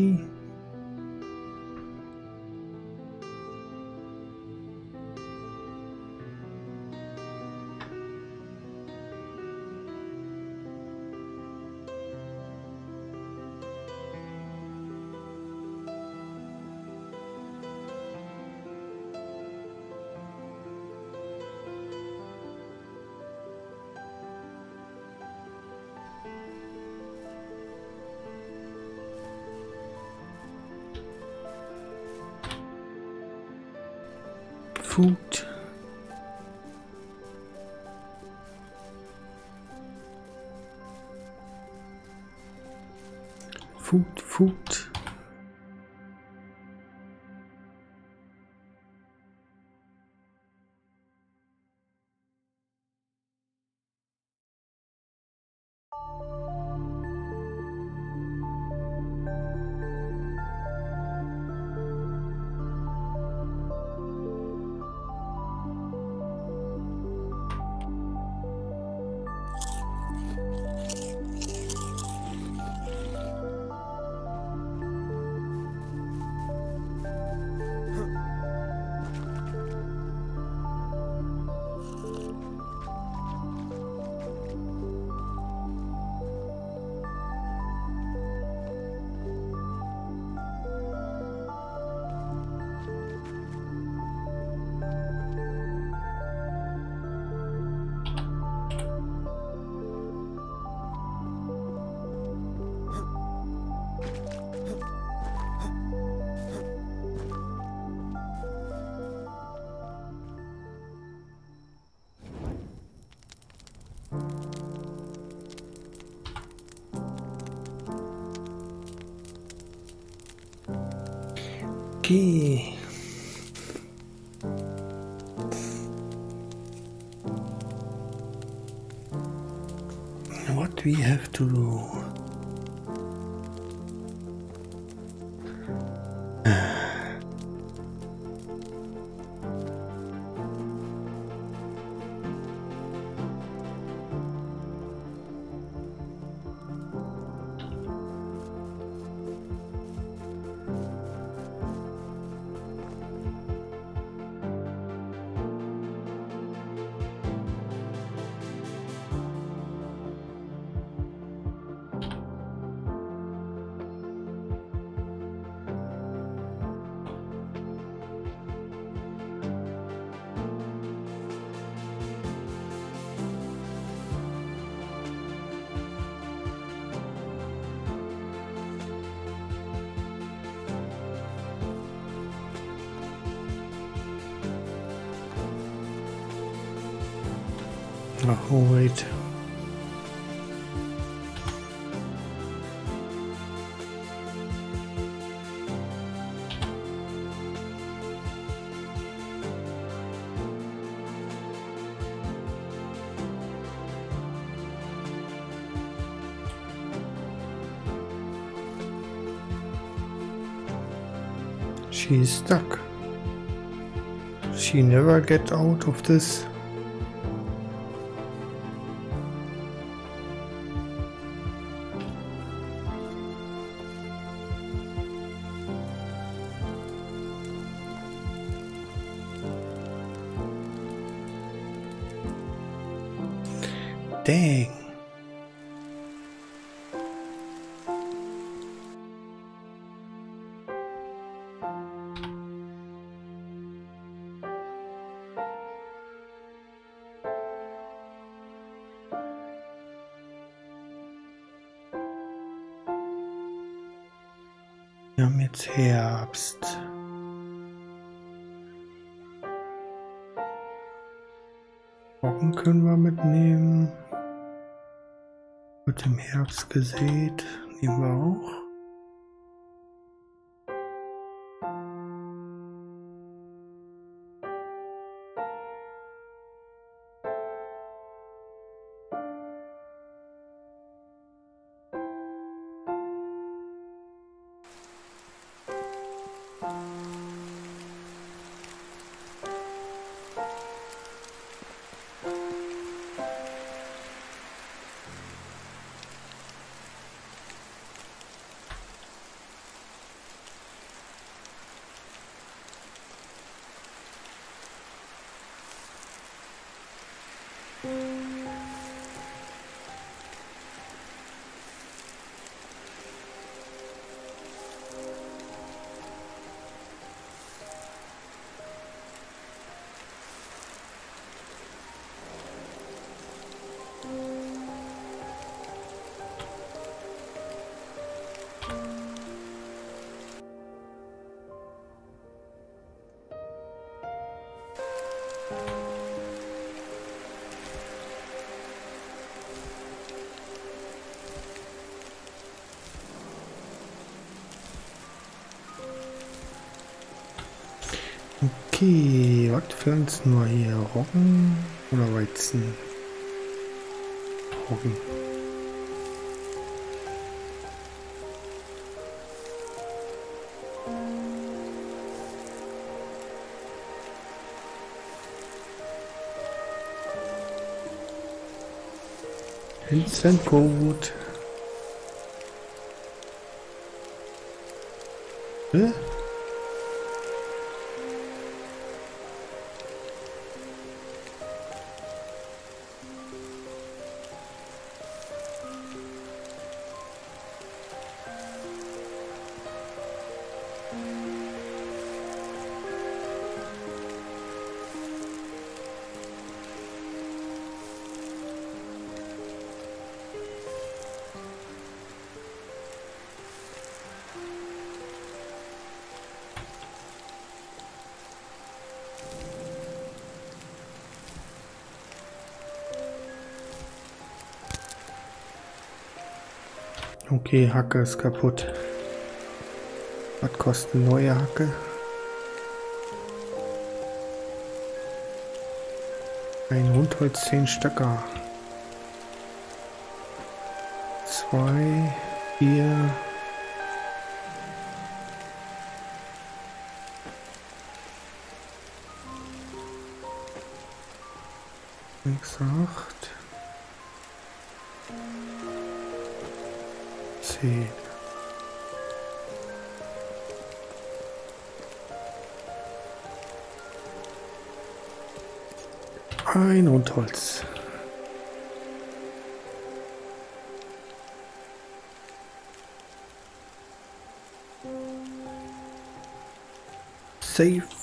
Food. Food, food. Have to She's stuck. She never get out of this. Wird im Herbst gesät. Nehmen wir auch. Wir hier? Roggen oder Weizen? Roggen. Instant Code. Hä? Okay, Hacke ist kaputt. Was kostet neue Hacke? Ein Rundholz 10 Stöcker. Zwei, vier. Sechs, acht. Zehn. Ein Rundholz. Safe.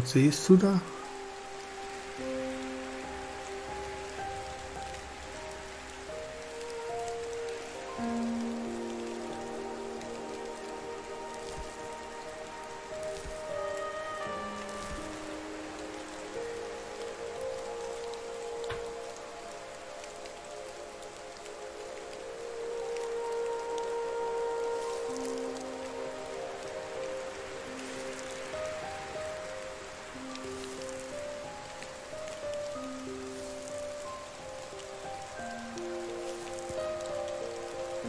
Was siehst du da?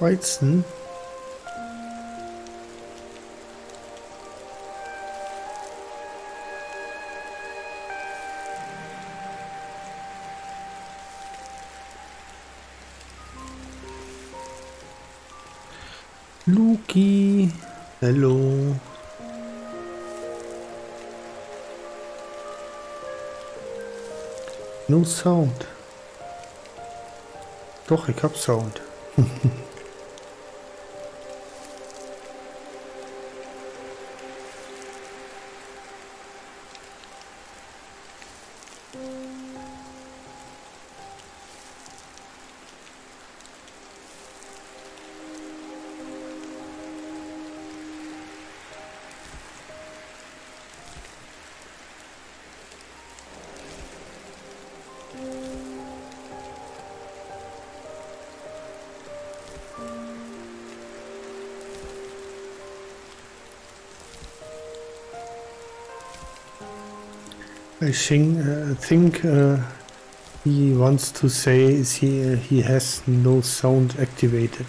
Weizen. Luki. Hello. No sound. Doch, ich hab Sound. [laughs] I think, uh, think uh, he wants to say is he, uh, he has no sound activated.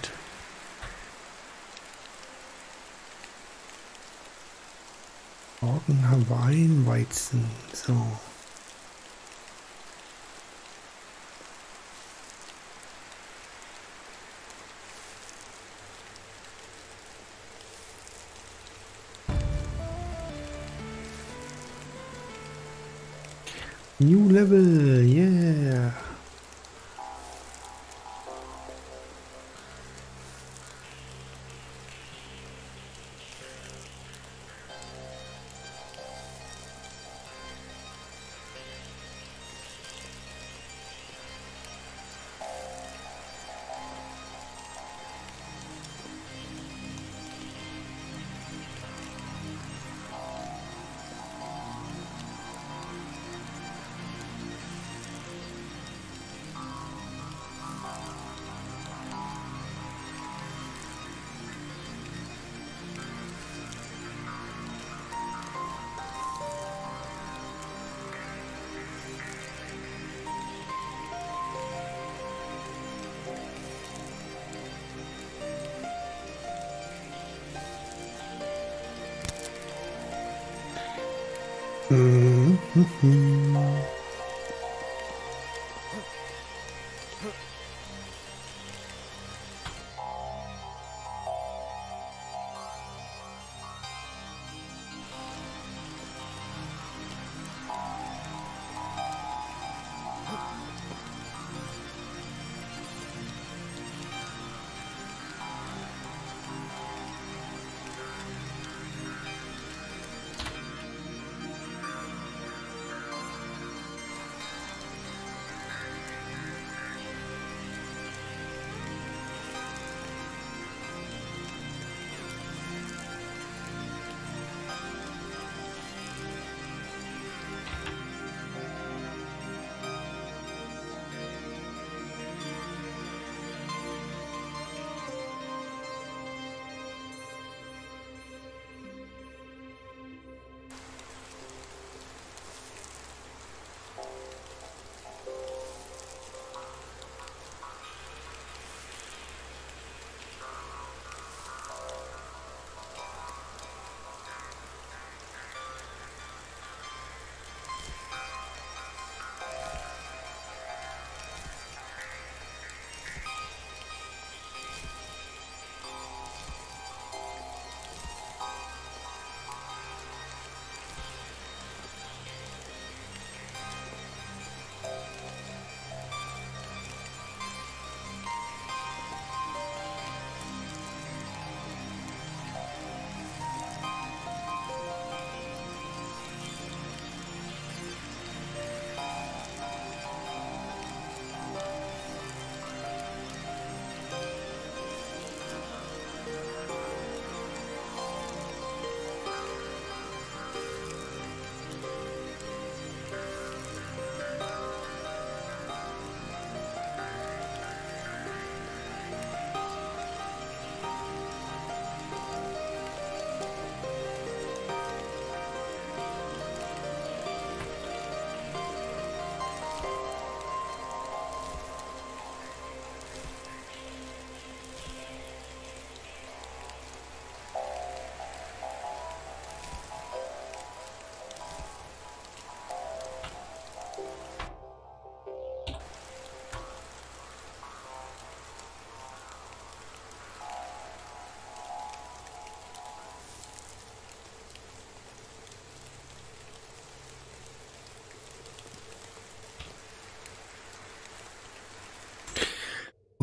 Morgen Hawaiian-Weizen, so. Level,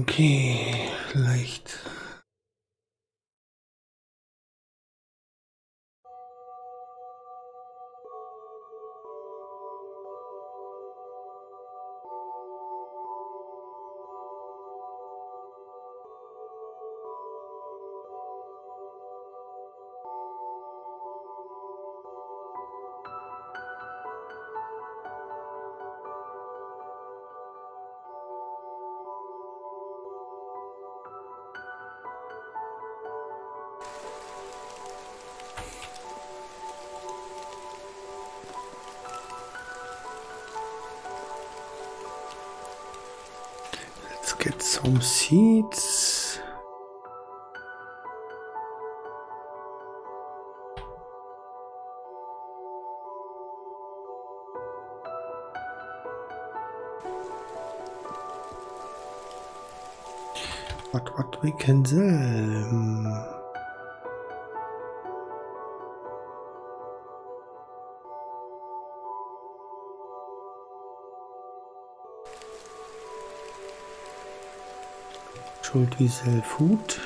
Okay, leicht. Some seeds. What what we can sell? Sell food?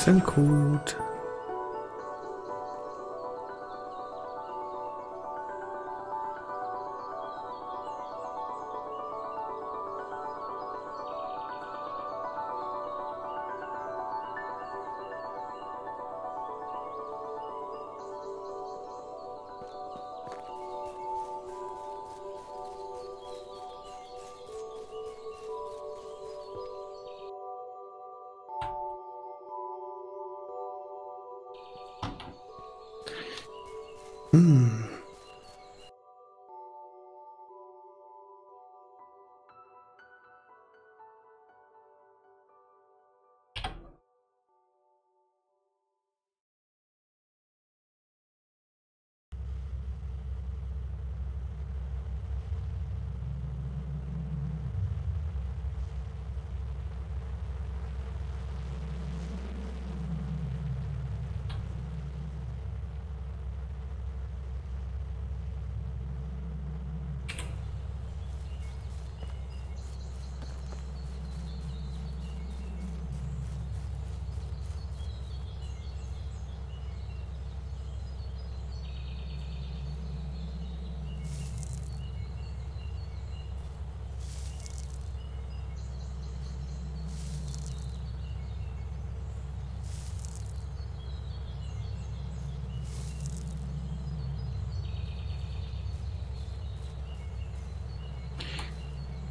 Instant Hmm.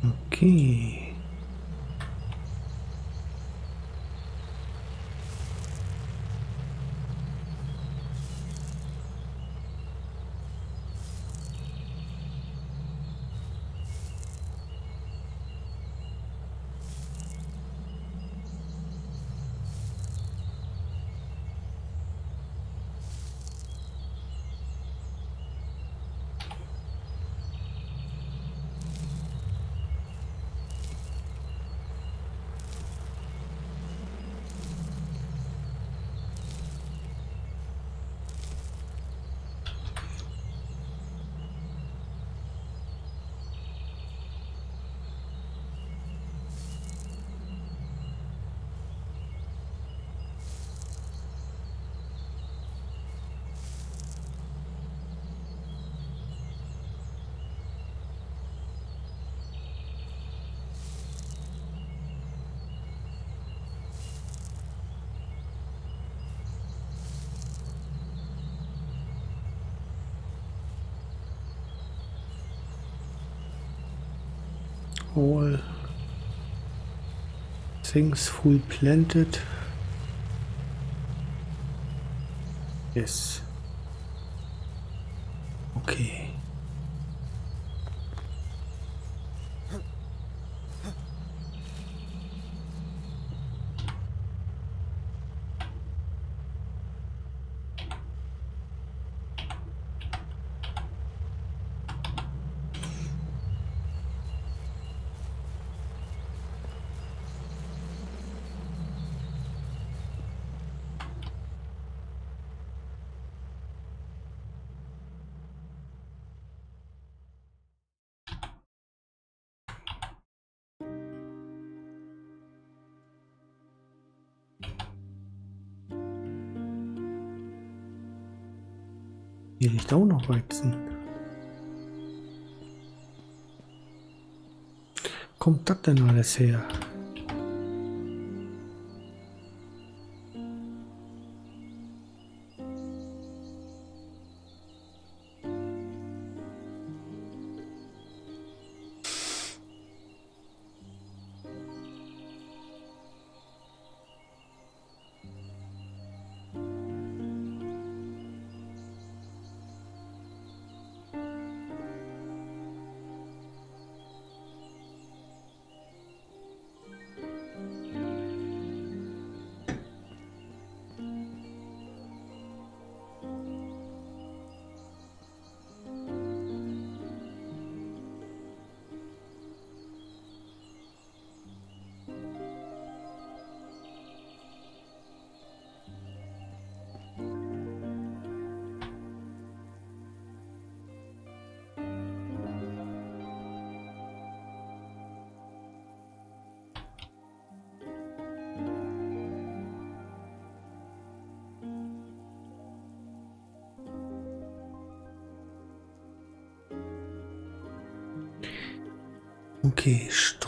Okay. all things full planted. Yes. Okay. Liegt auch noch Weizen. Kommt das denn alles her?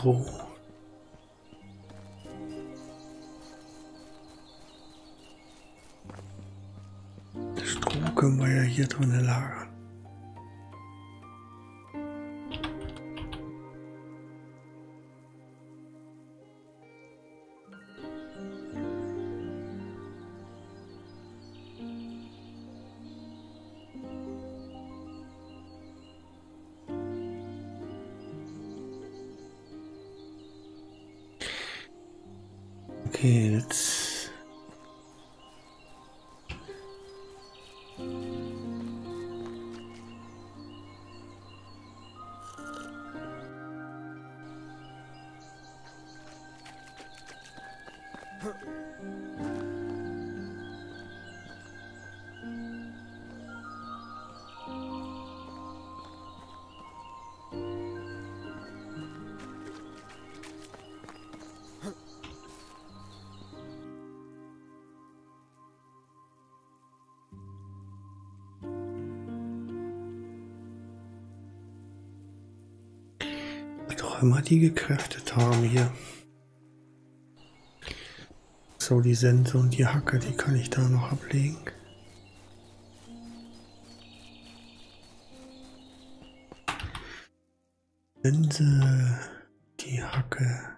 Okay, Stroh. Stroh können wir ja hier drinnen immer die gekräftet haben hier. So, die Sense und die Hacke, die kann ich da noch ablegen. Sense, die Hacke.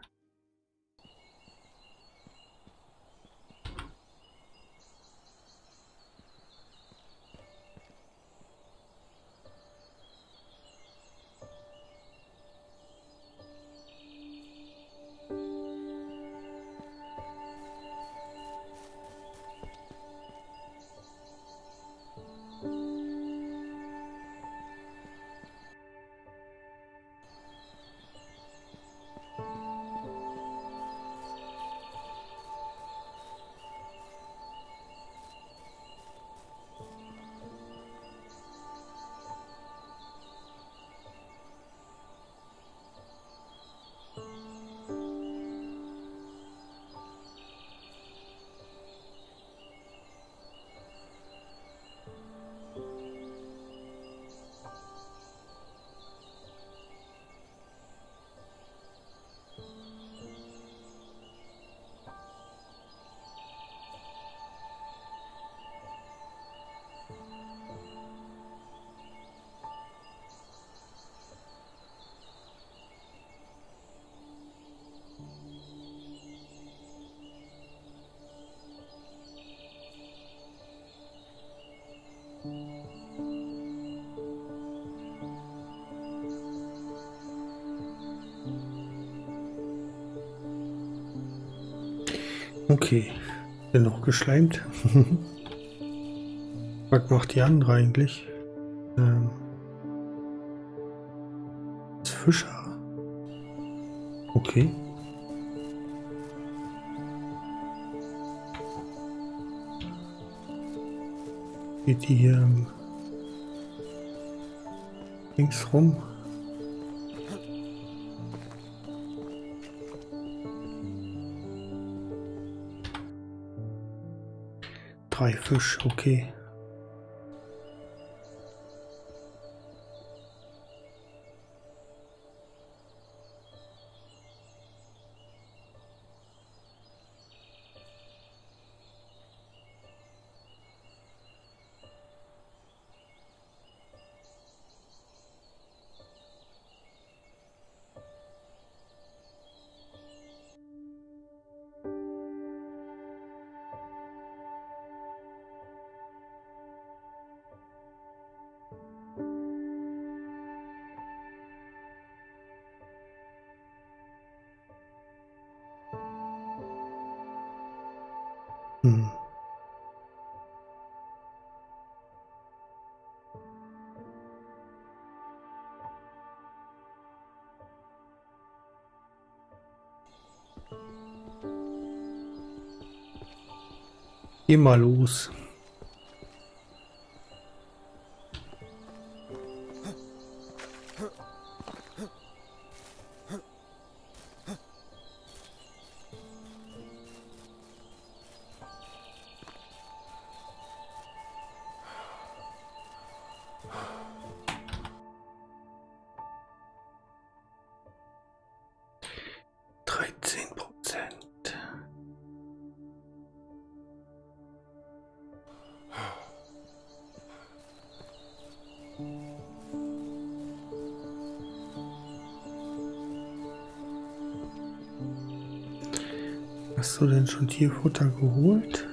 Geschleimt. [laughs] Was macht die andere eigentlich? Ähm. Das Fischer. Okay. Geht die hier ähm, links rum? Drei Fisch, okay. Mal los. Du denn schon Tierfutter geholt?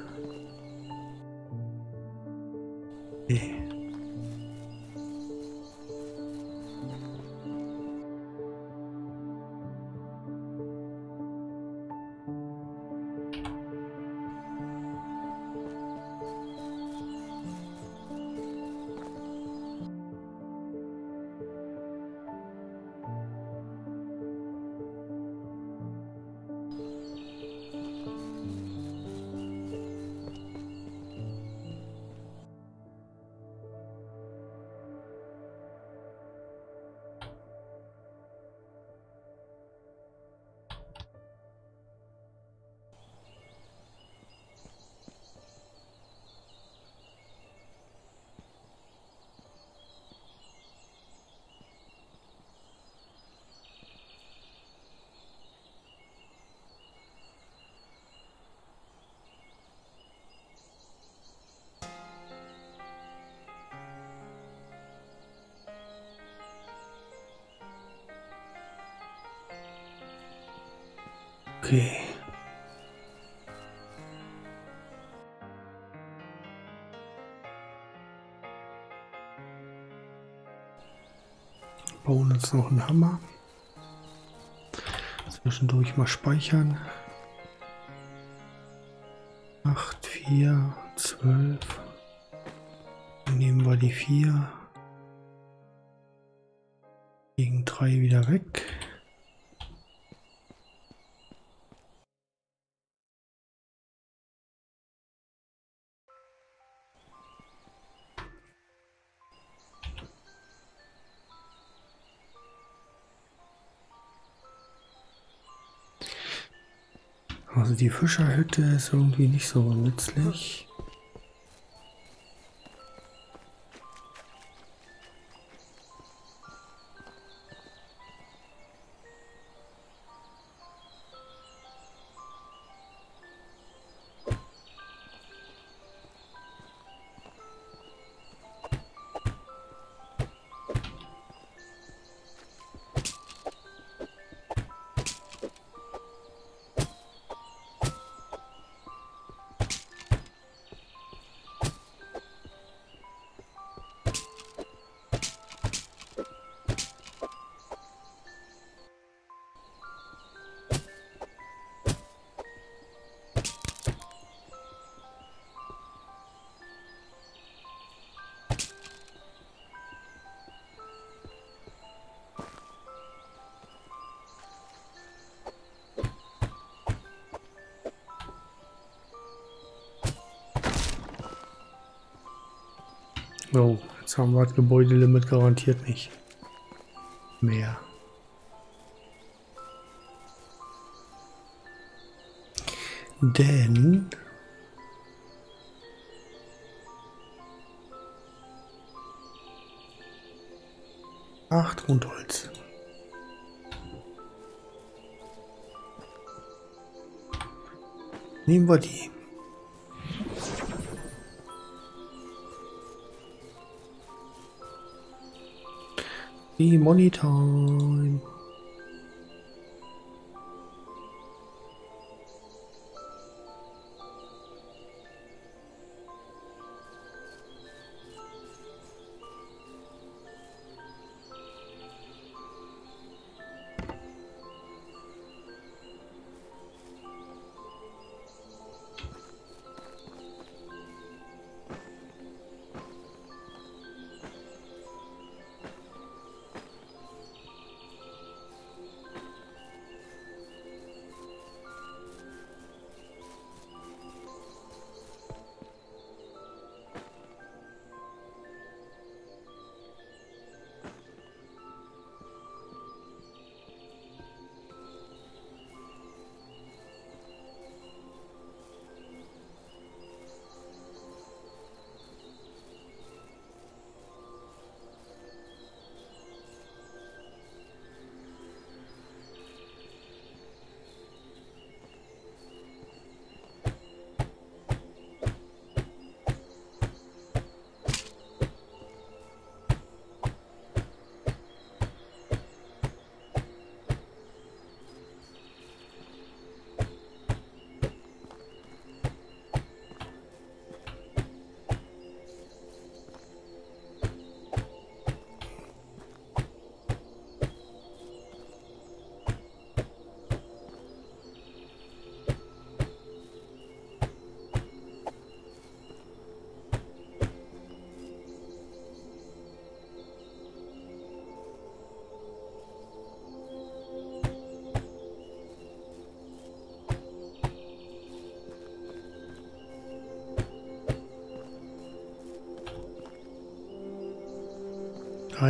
Noch einen Hammer. Zwischendurch mal speichern. 8, 4, 12. Dann nehmen wir die 4. Fischerhütte ist irgendwie nicht so nützlich. Das Gebäudelimit garantiert nicht. Mehr. Denn acht Rundholz. Nehmen wir die. Die Money Time.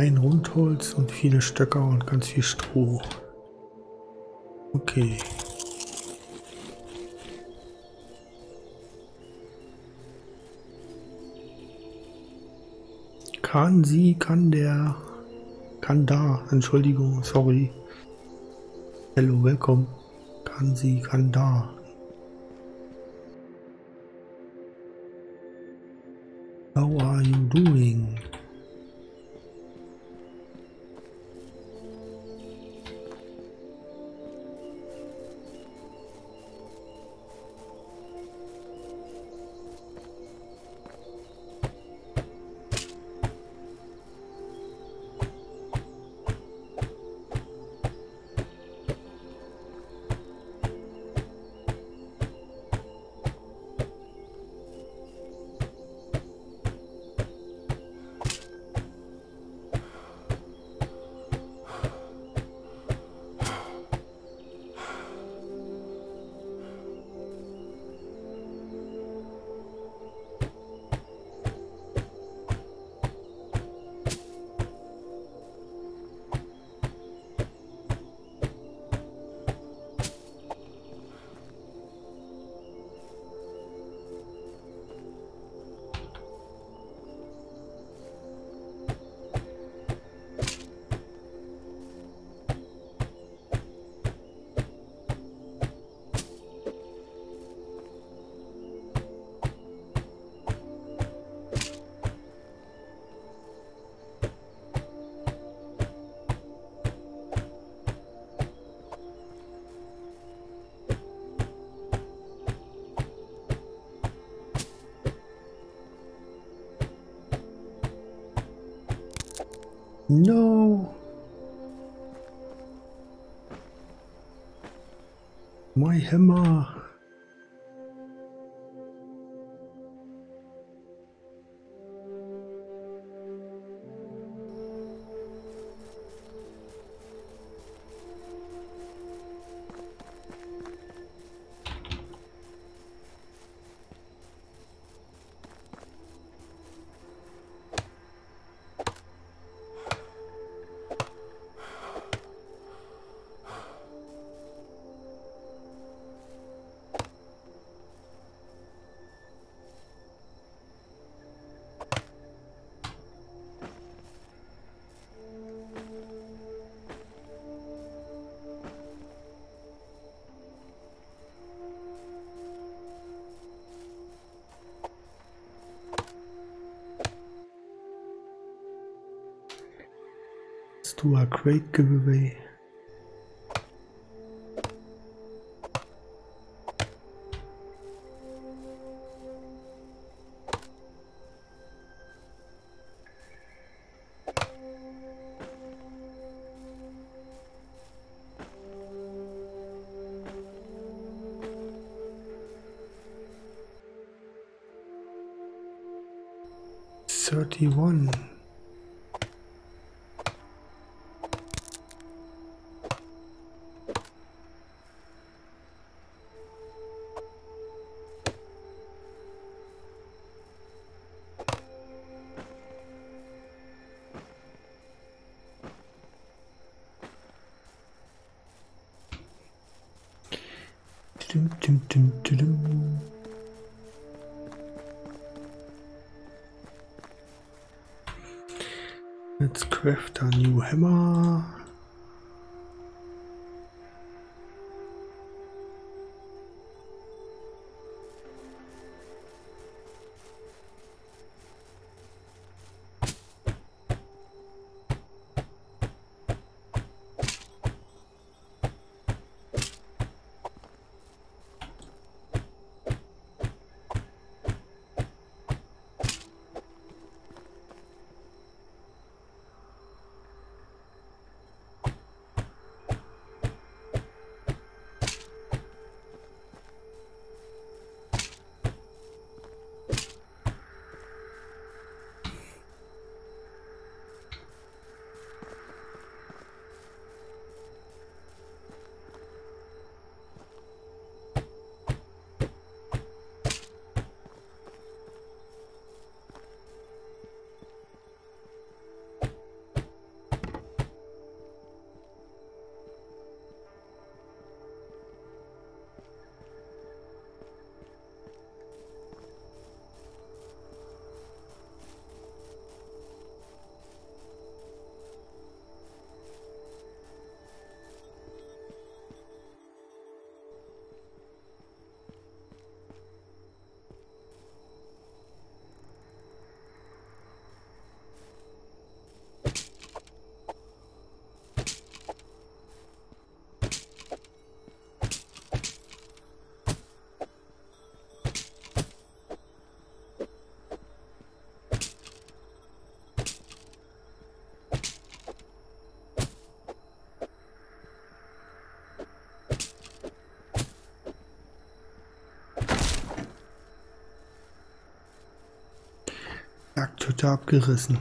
Ein Rundholz und viele Stöcker und ganz viel Stroh. Okay. Kann sie, kann der, kann da, Entschuldigung, sorry. Hello, welcome. Kann sie, kann da. How are you doing? No. My hammer. Do a great giveaway. Jagdhütte abgerissen.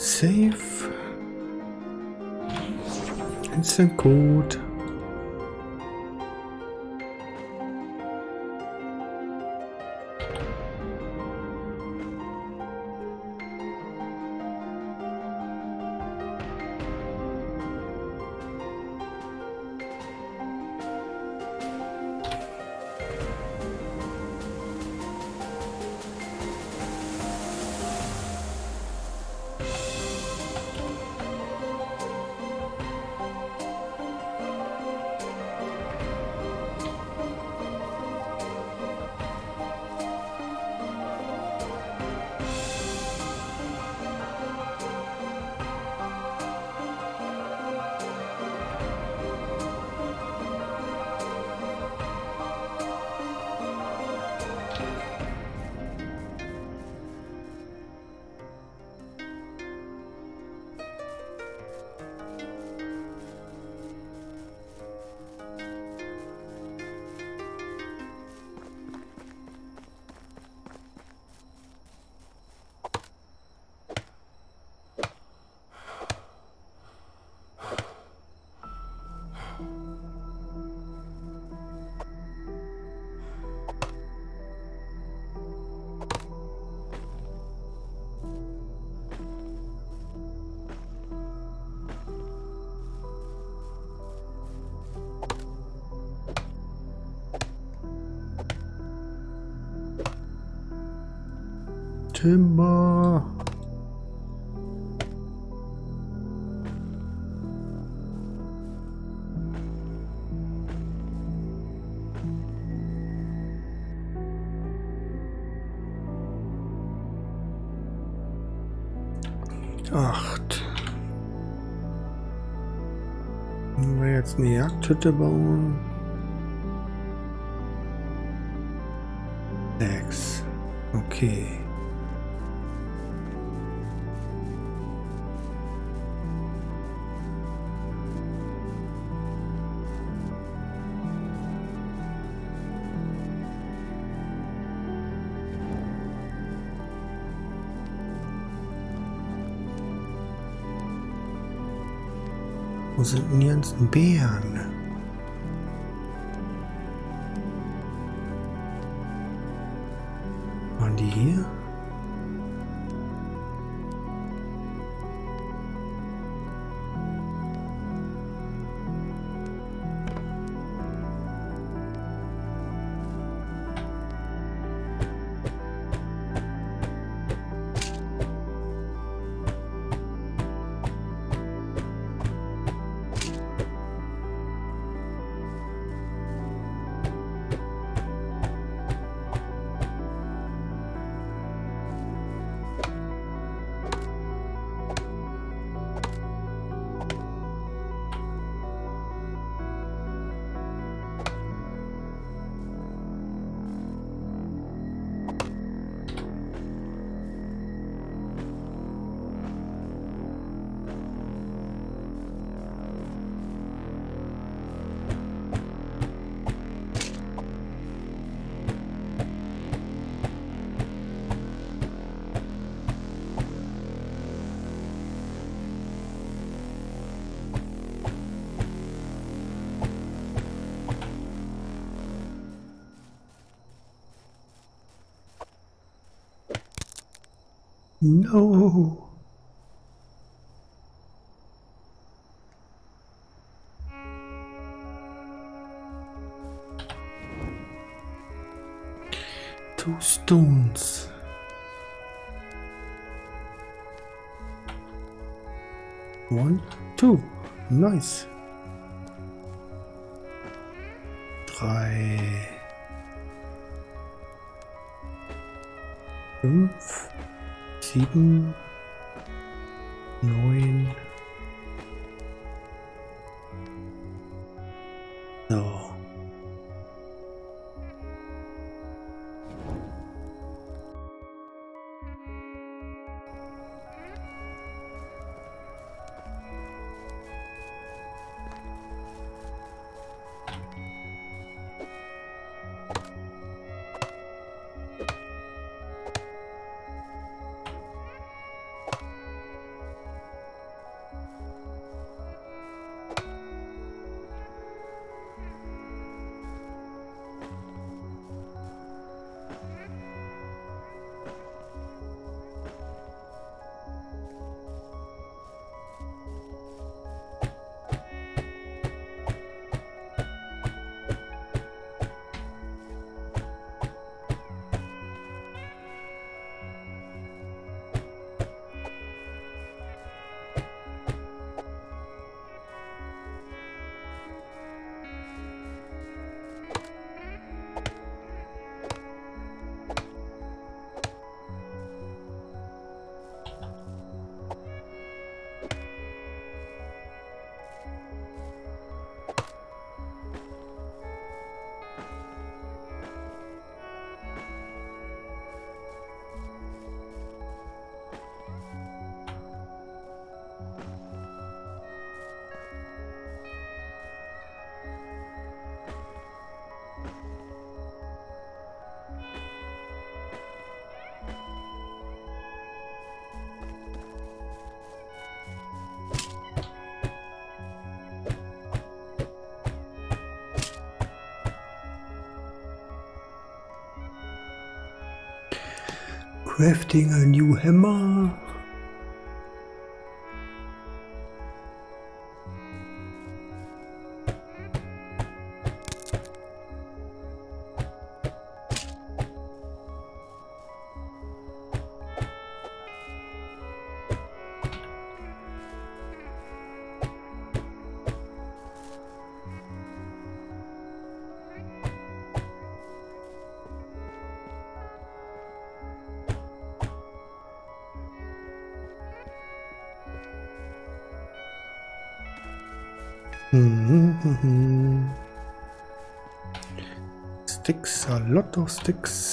Let's save. Instant code. Timber. Acht. Wenn wir jetzt eine Jagdhütte bauen. Wo sind denn die ganzen Bären? No. Two stones. One, two. Nice. Sieben. Crafting a new hammer. Sticks, a lot of sticks.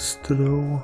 Through.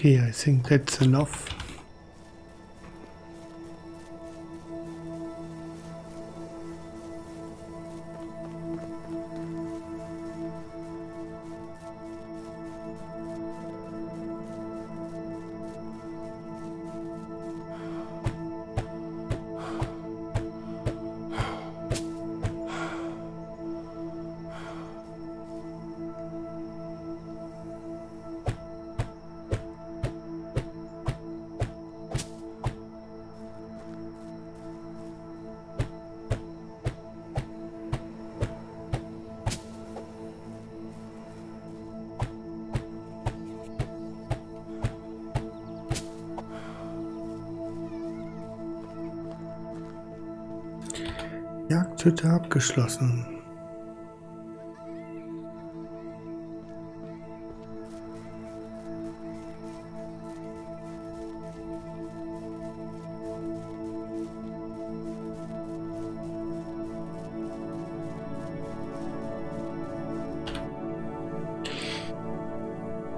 Okay, I think that's enough. Abgeschlossen.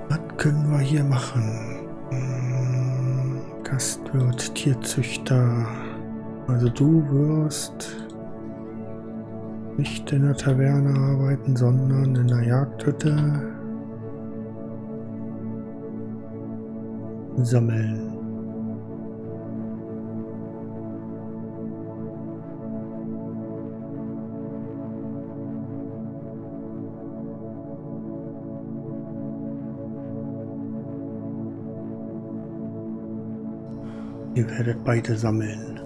Was können wir hier machen? Hm, Gastwirt, Tierzüchter. Also du wirst nicht in der Taverne arbeiten, sondern in der Jagdhütte sammeln. Ihr werdet beide sammeln.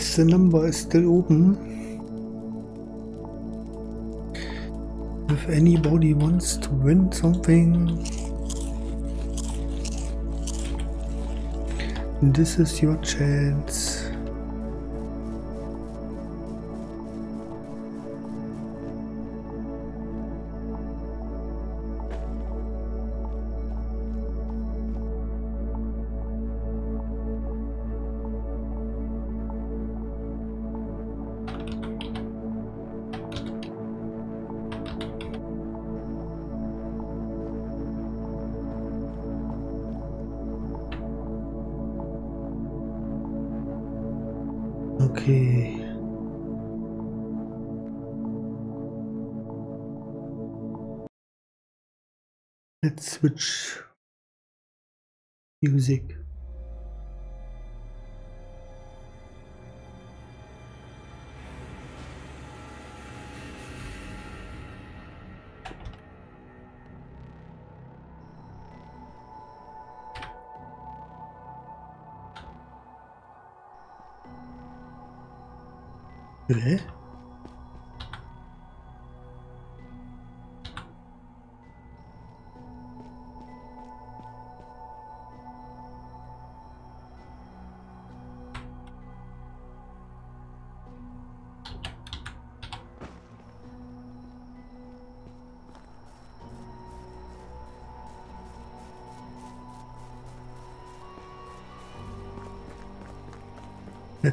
Guess the number is still open. If anybody wants to win something, this is your chance. Let's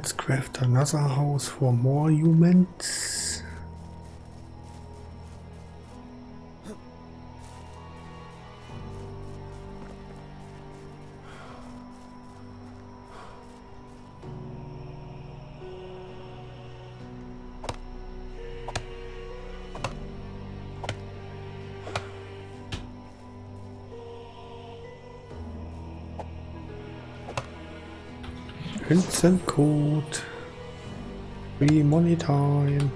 Let's craft another house for more humans. Instant code. Free money time.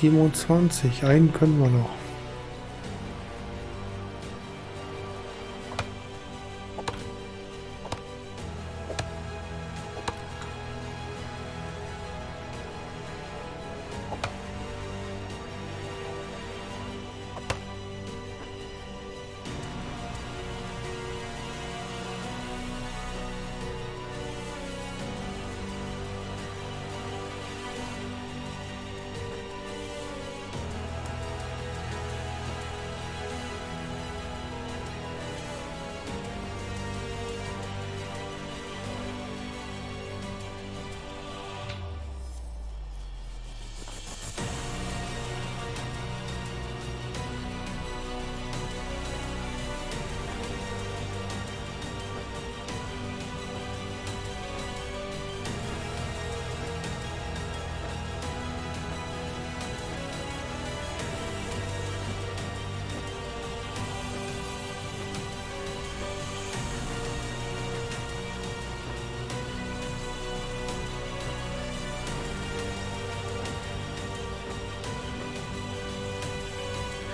27. Einen können wir noch.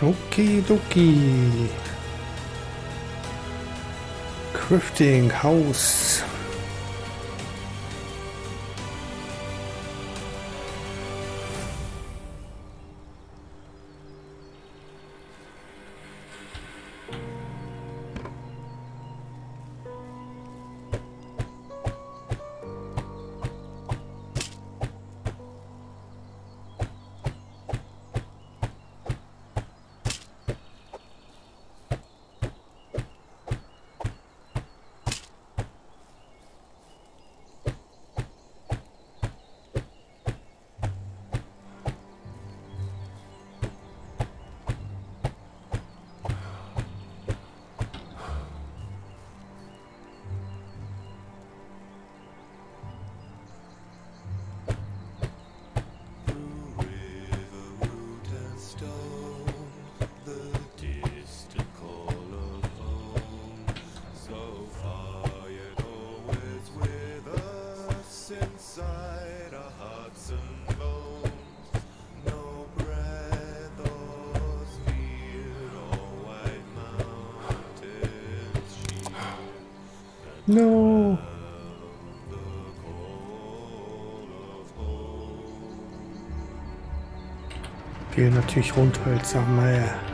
Okie dokie. Crafting House. Natürlich runter, jetzt sag.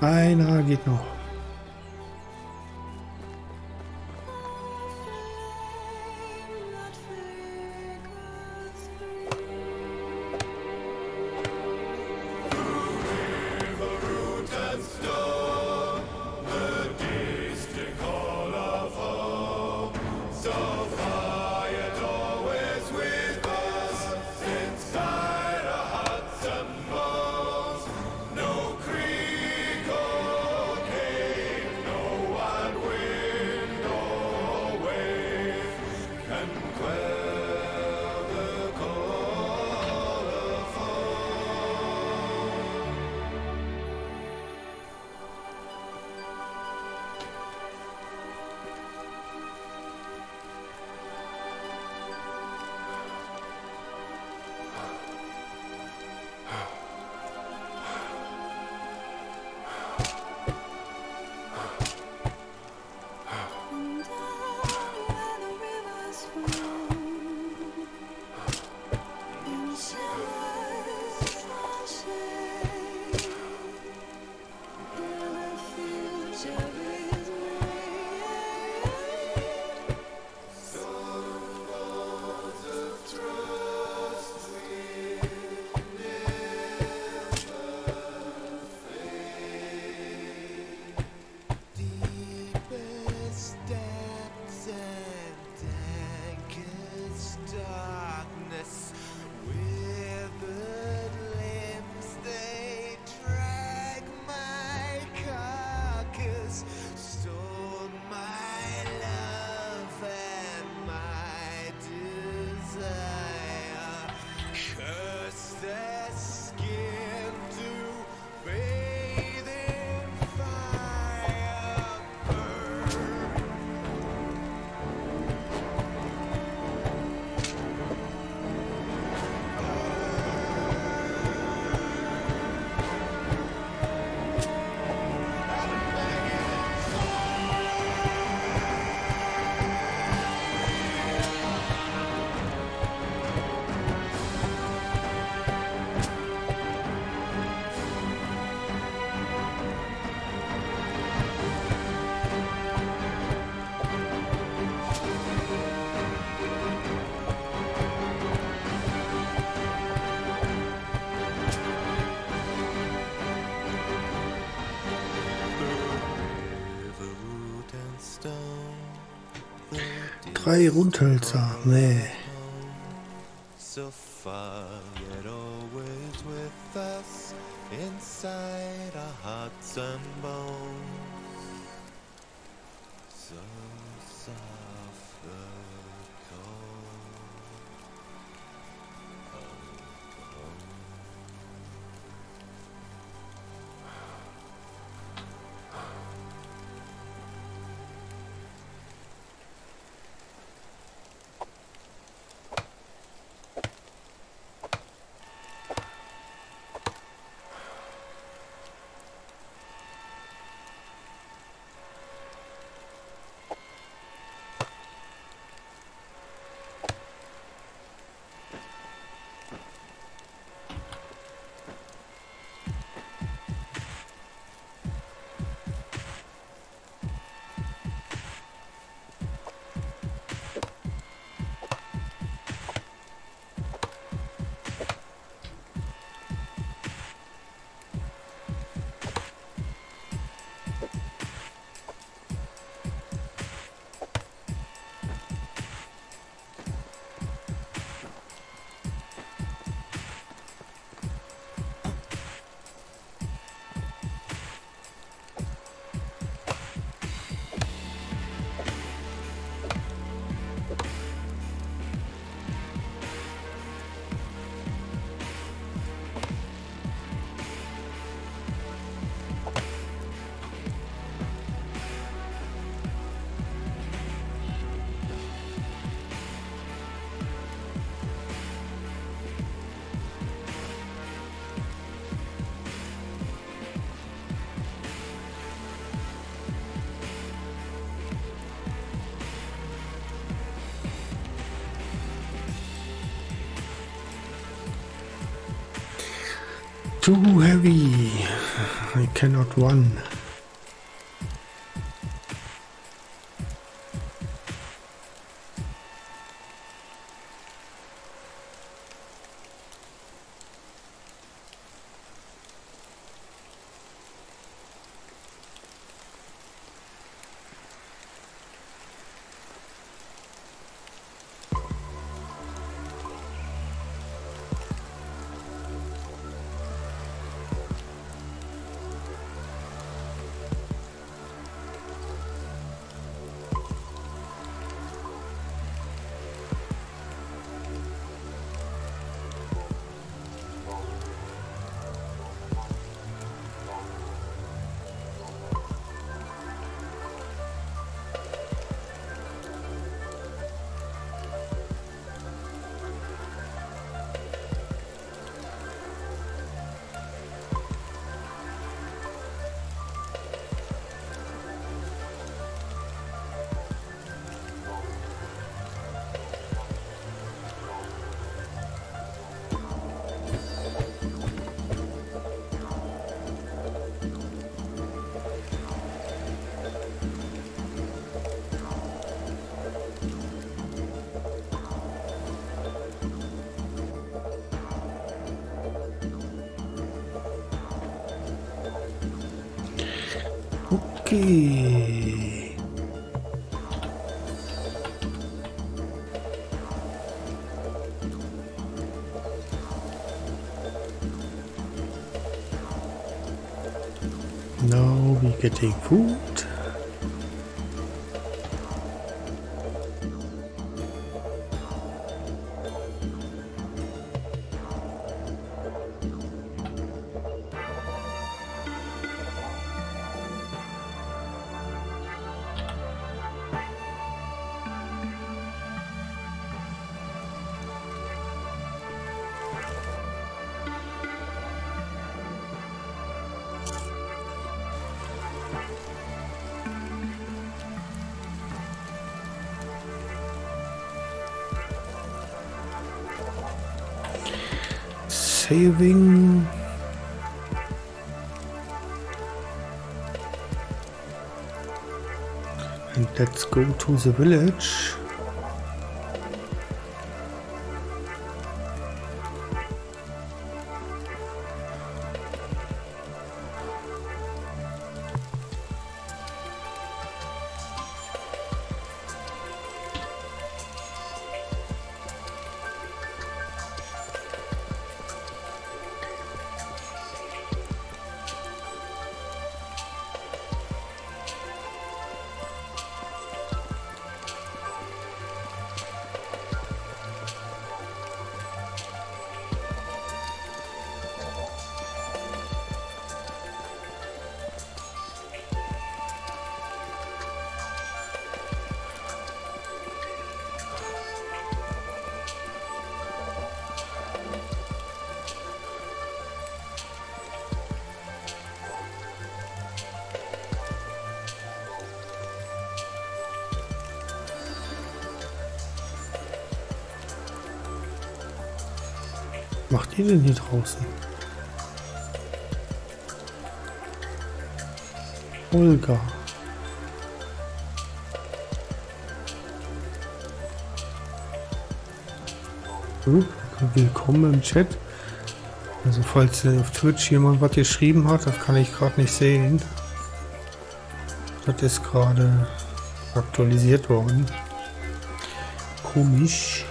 Einer geht noch. Drei Rundhölzer. Nee. Too heavy. I cannot run. Okay. Now we getting food. Saving. And let's go to the village. Ihr denn hier draußen? Olga. Willkommen im Chat. Also falls auf Twitch jemand was geschrieben hat, das kann ich gerade nicht sehen. Das ist gerade aktualisiert worden. Komisch.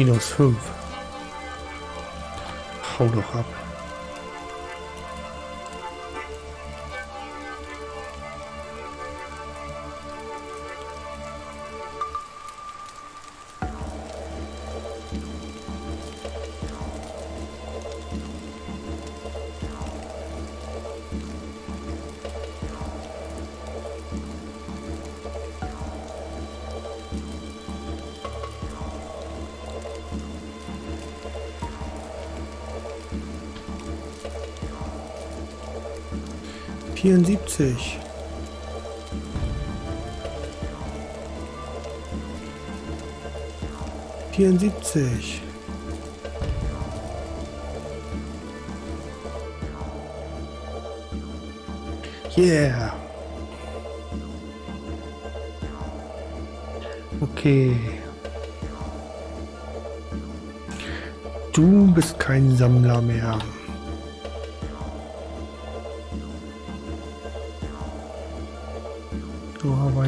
Minus 5. Hau doch Vierundsiebzig. Vierundsiebzig. Yeah. Okay. Du bist kein Sammler mehr.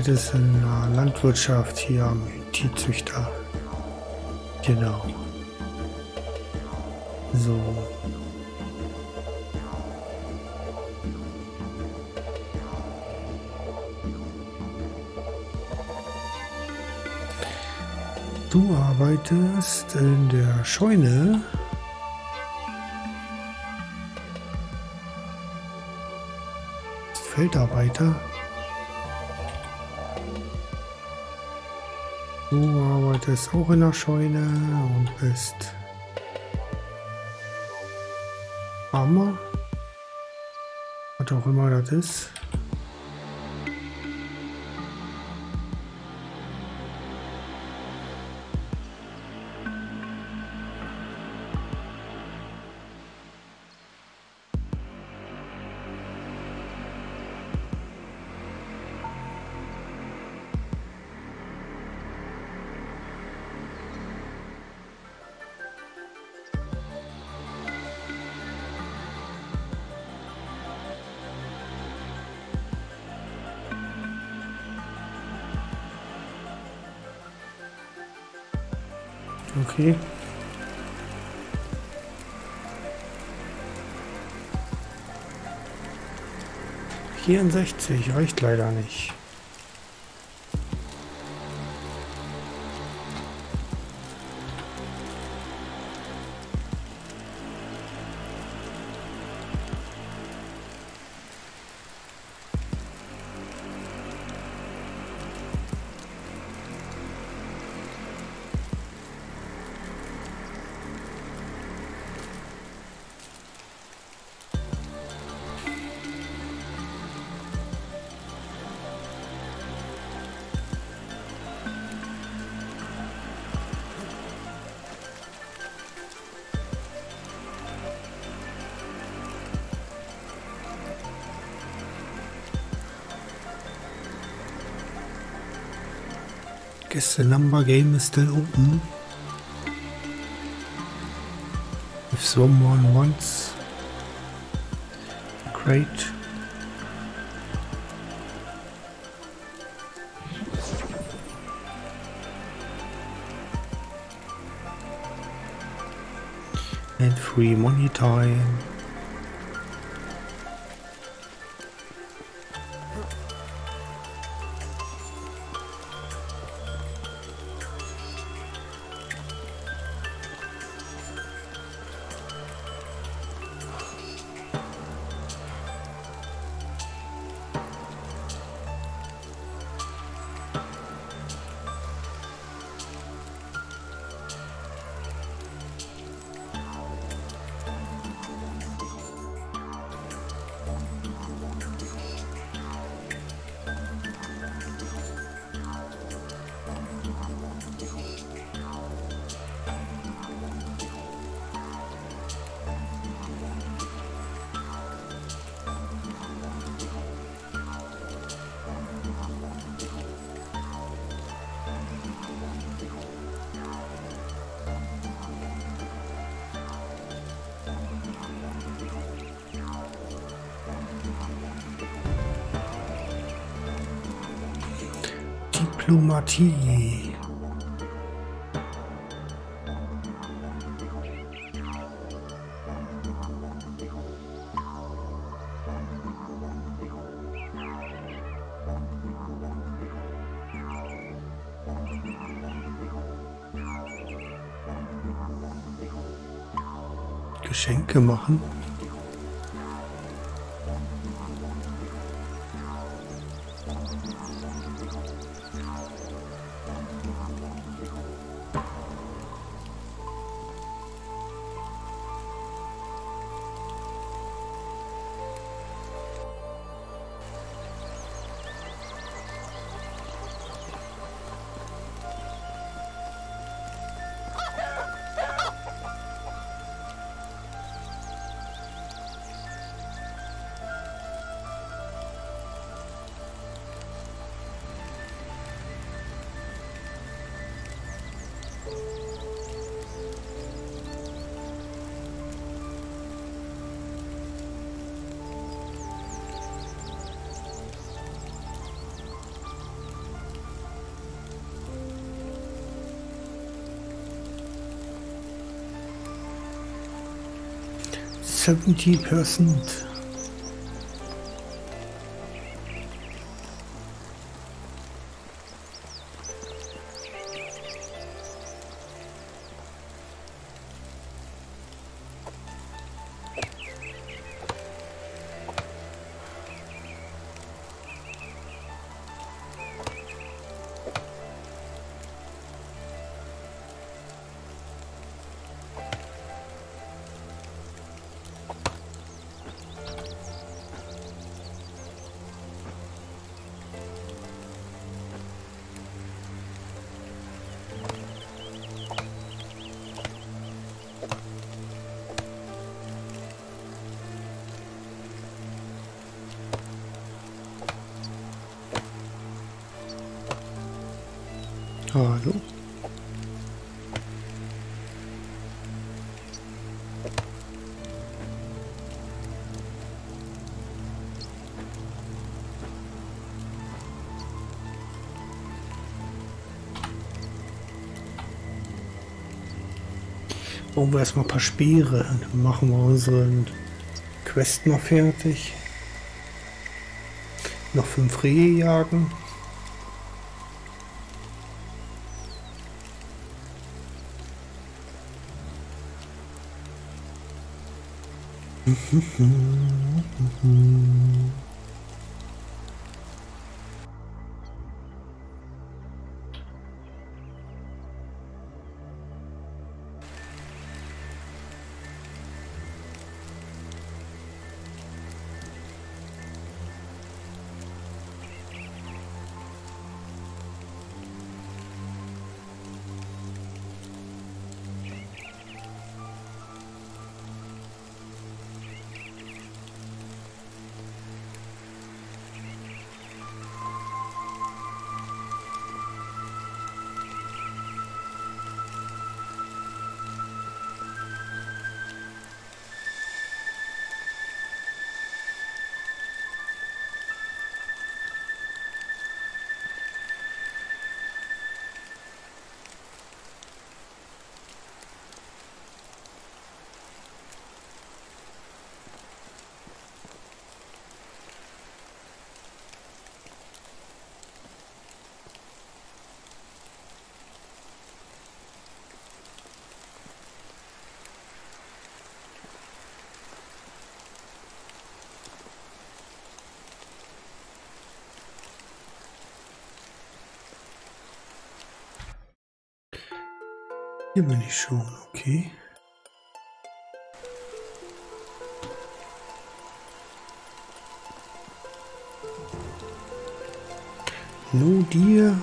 Du arbeitest in der Landwirtschaft hier am Tierzüchter. Genau. So. Du arbeitest in der Scheune. Feldarbeiter. Du arbeitest auch in der Scheune und bist Farmer. Was auch immer das ist. 64 reicht leider nicht. The number game is still open. If someone wants crate. And free money time. Diplomatie. Geschenke machen. 70%. Bauen wir erstmal ein paar Speere. Dann machen wir unseren Quest noch fertig. Noch fünf Rehe jagen. [laughs] Hier bin ich schon, okay. Nur dir.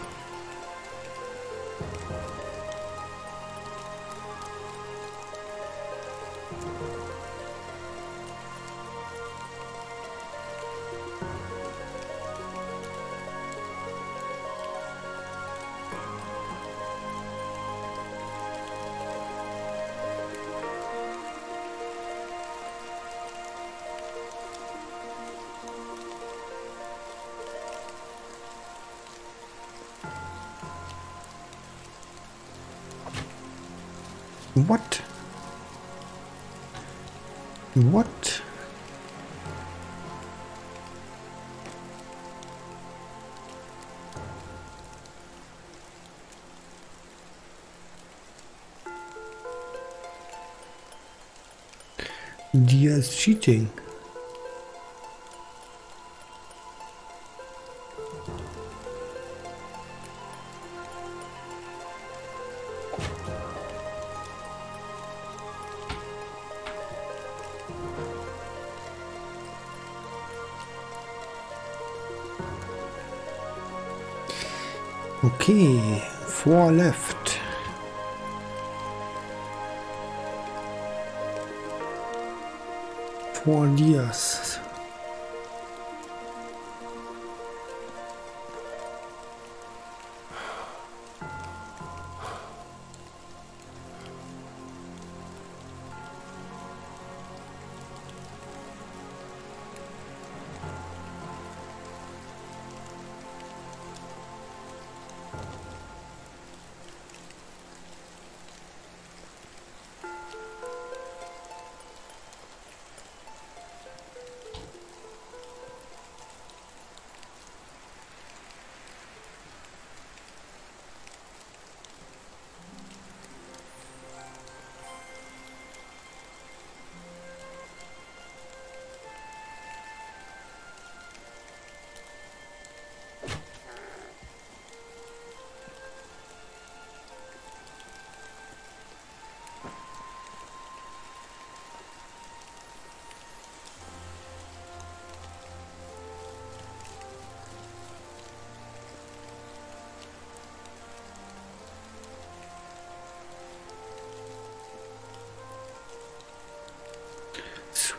What? Dia cheating. Okay, four left. Four years.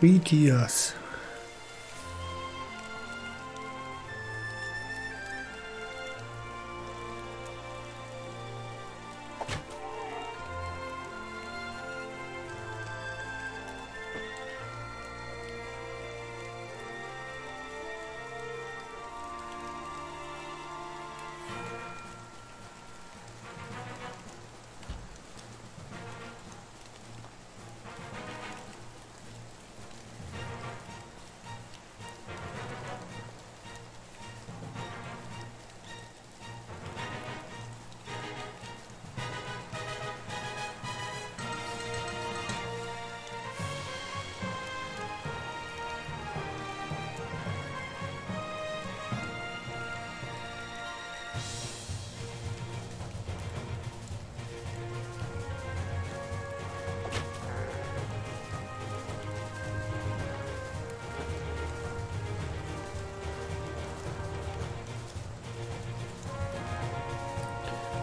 3DS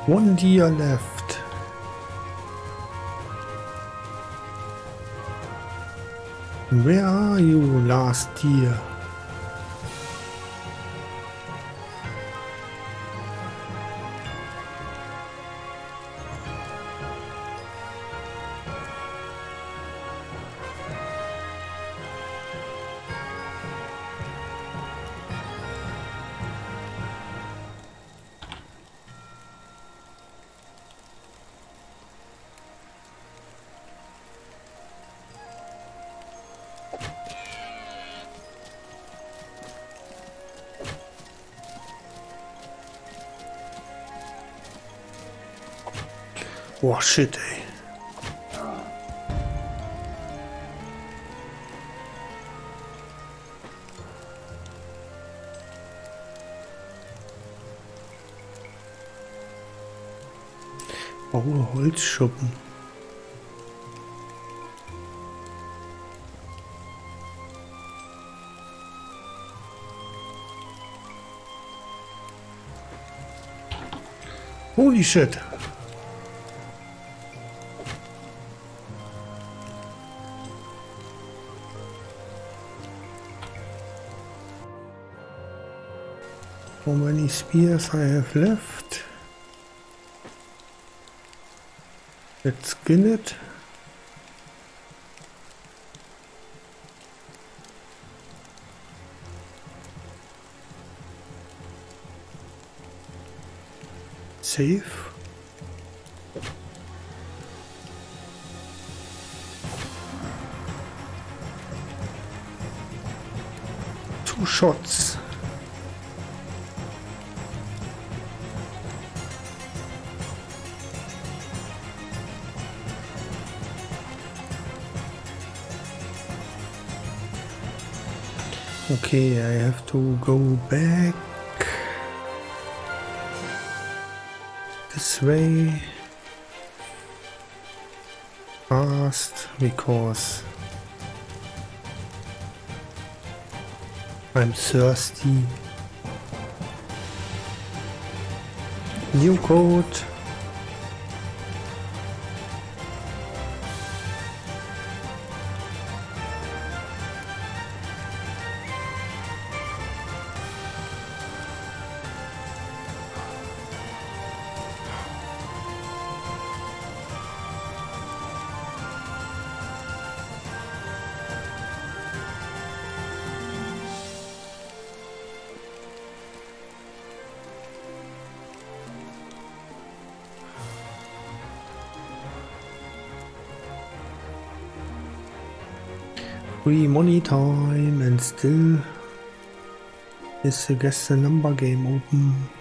One deer left. Where are you, last deer? Oh shit, ey. Baue Holzschuppen. Holy shit. How many spears I have left? Let's skin it. Save. Two shots. Okay, I have to go back this way fast because I'm thirsty. New code. Money time and still is the guess the number game open.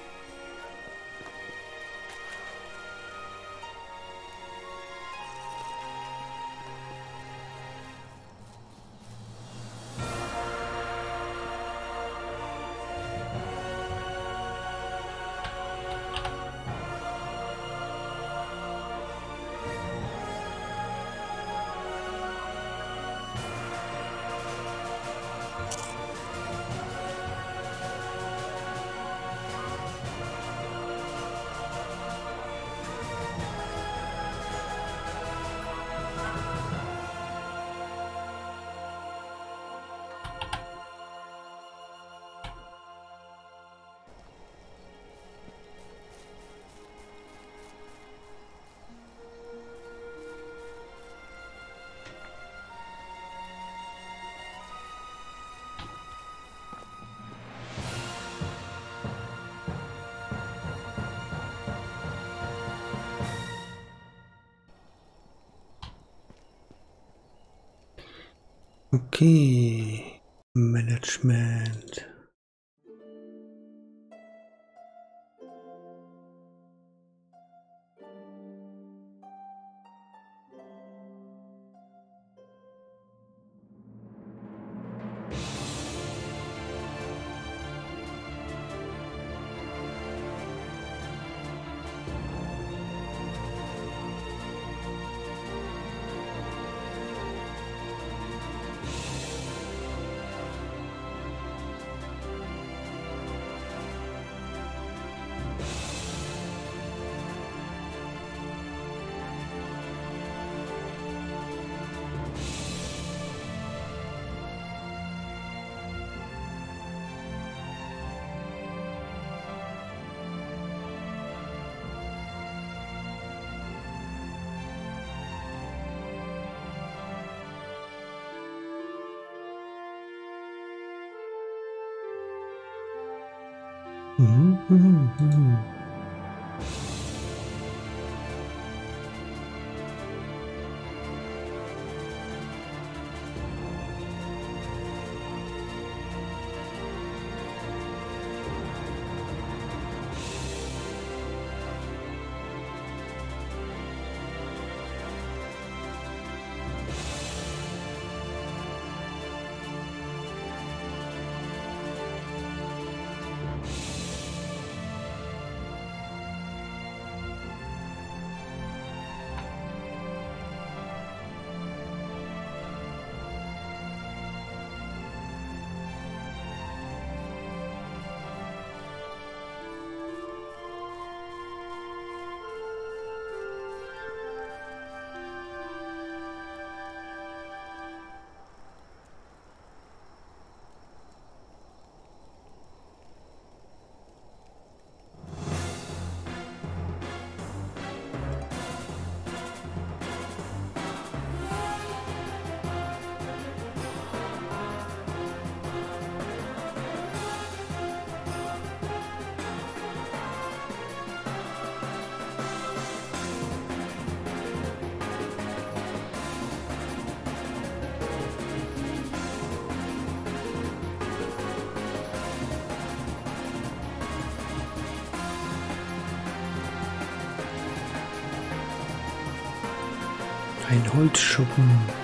Holzschuppen.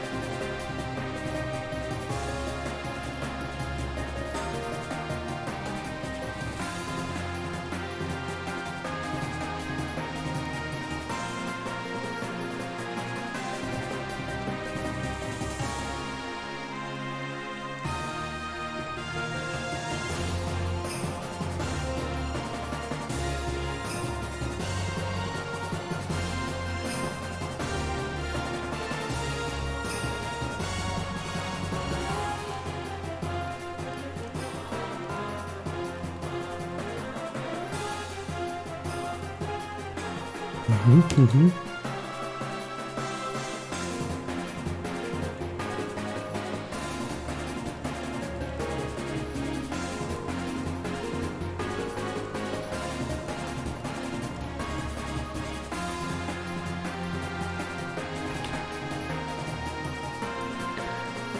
Mhm, mhm.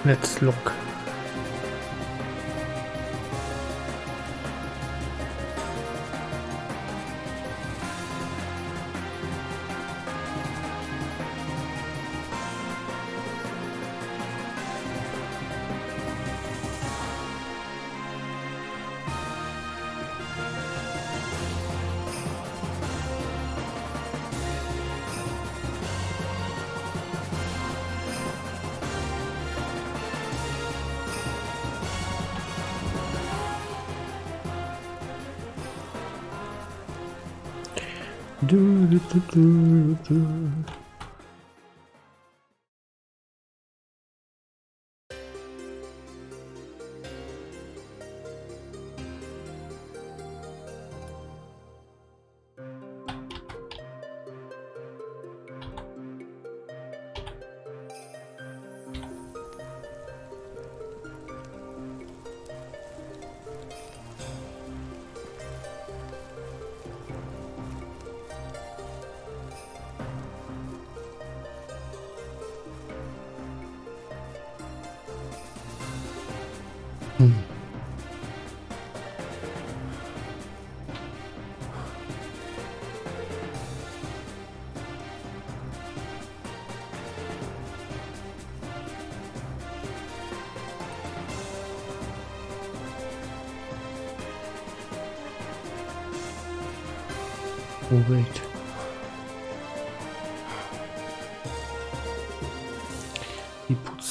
Let's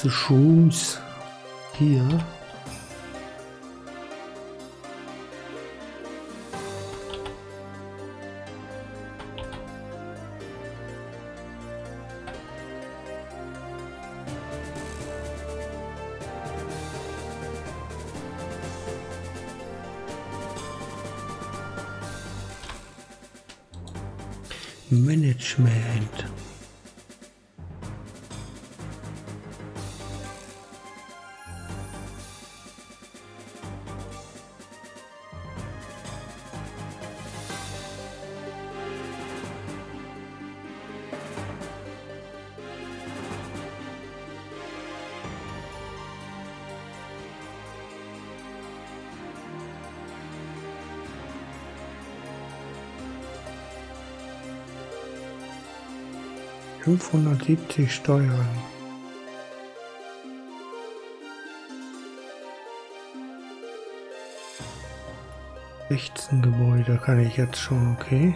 Die 570 Steuern. Sechzehn Gebäude kann ich jetzt schon, okay.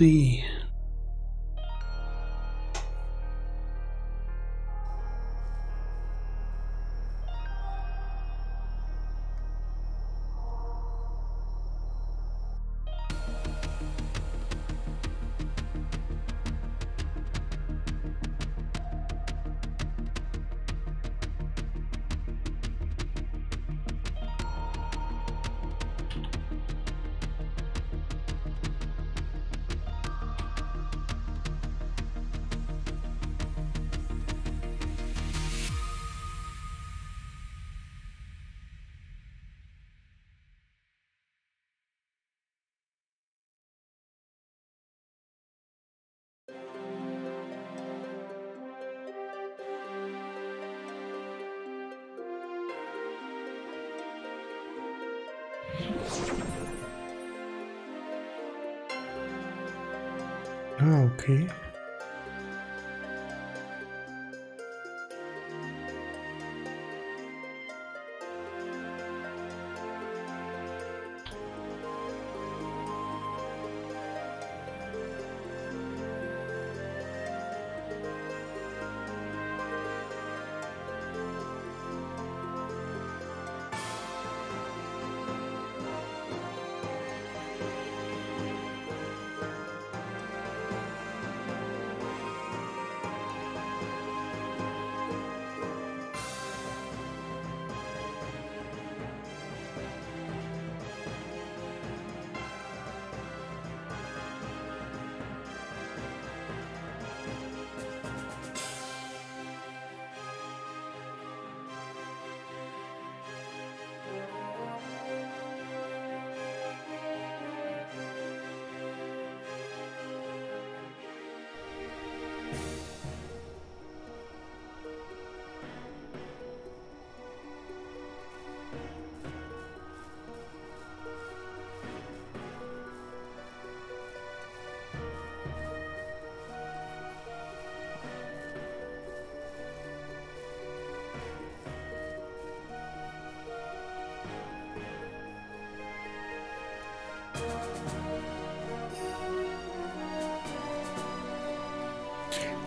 Year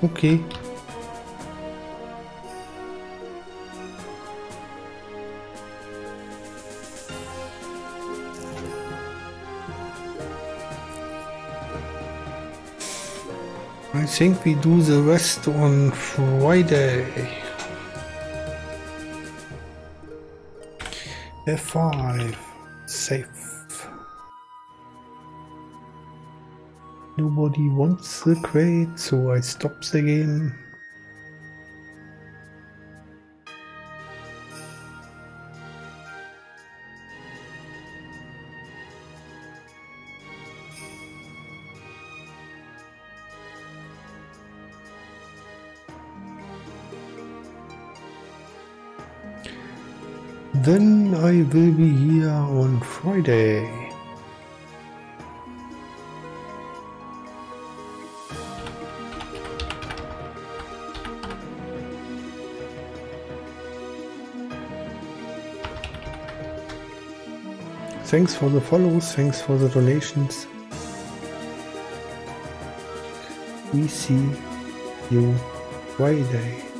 Okay. I think we do the rest on Friday. F5. Safe. Nobody wants the crate, so I stop the game. Then I will be Thanks for the follows, thanks for the donations. We see you Friday.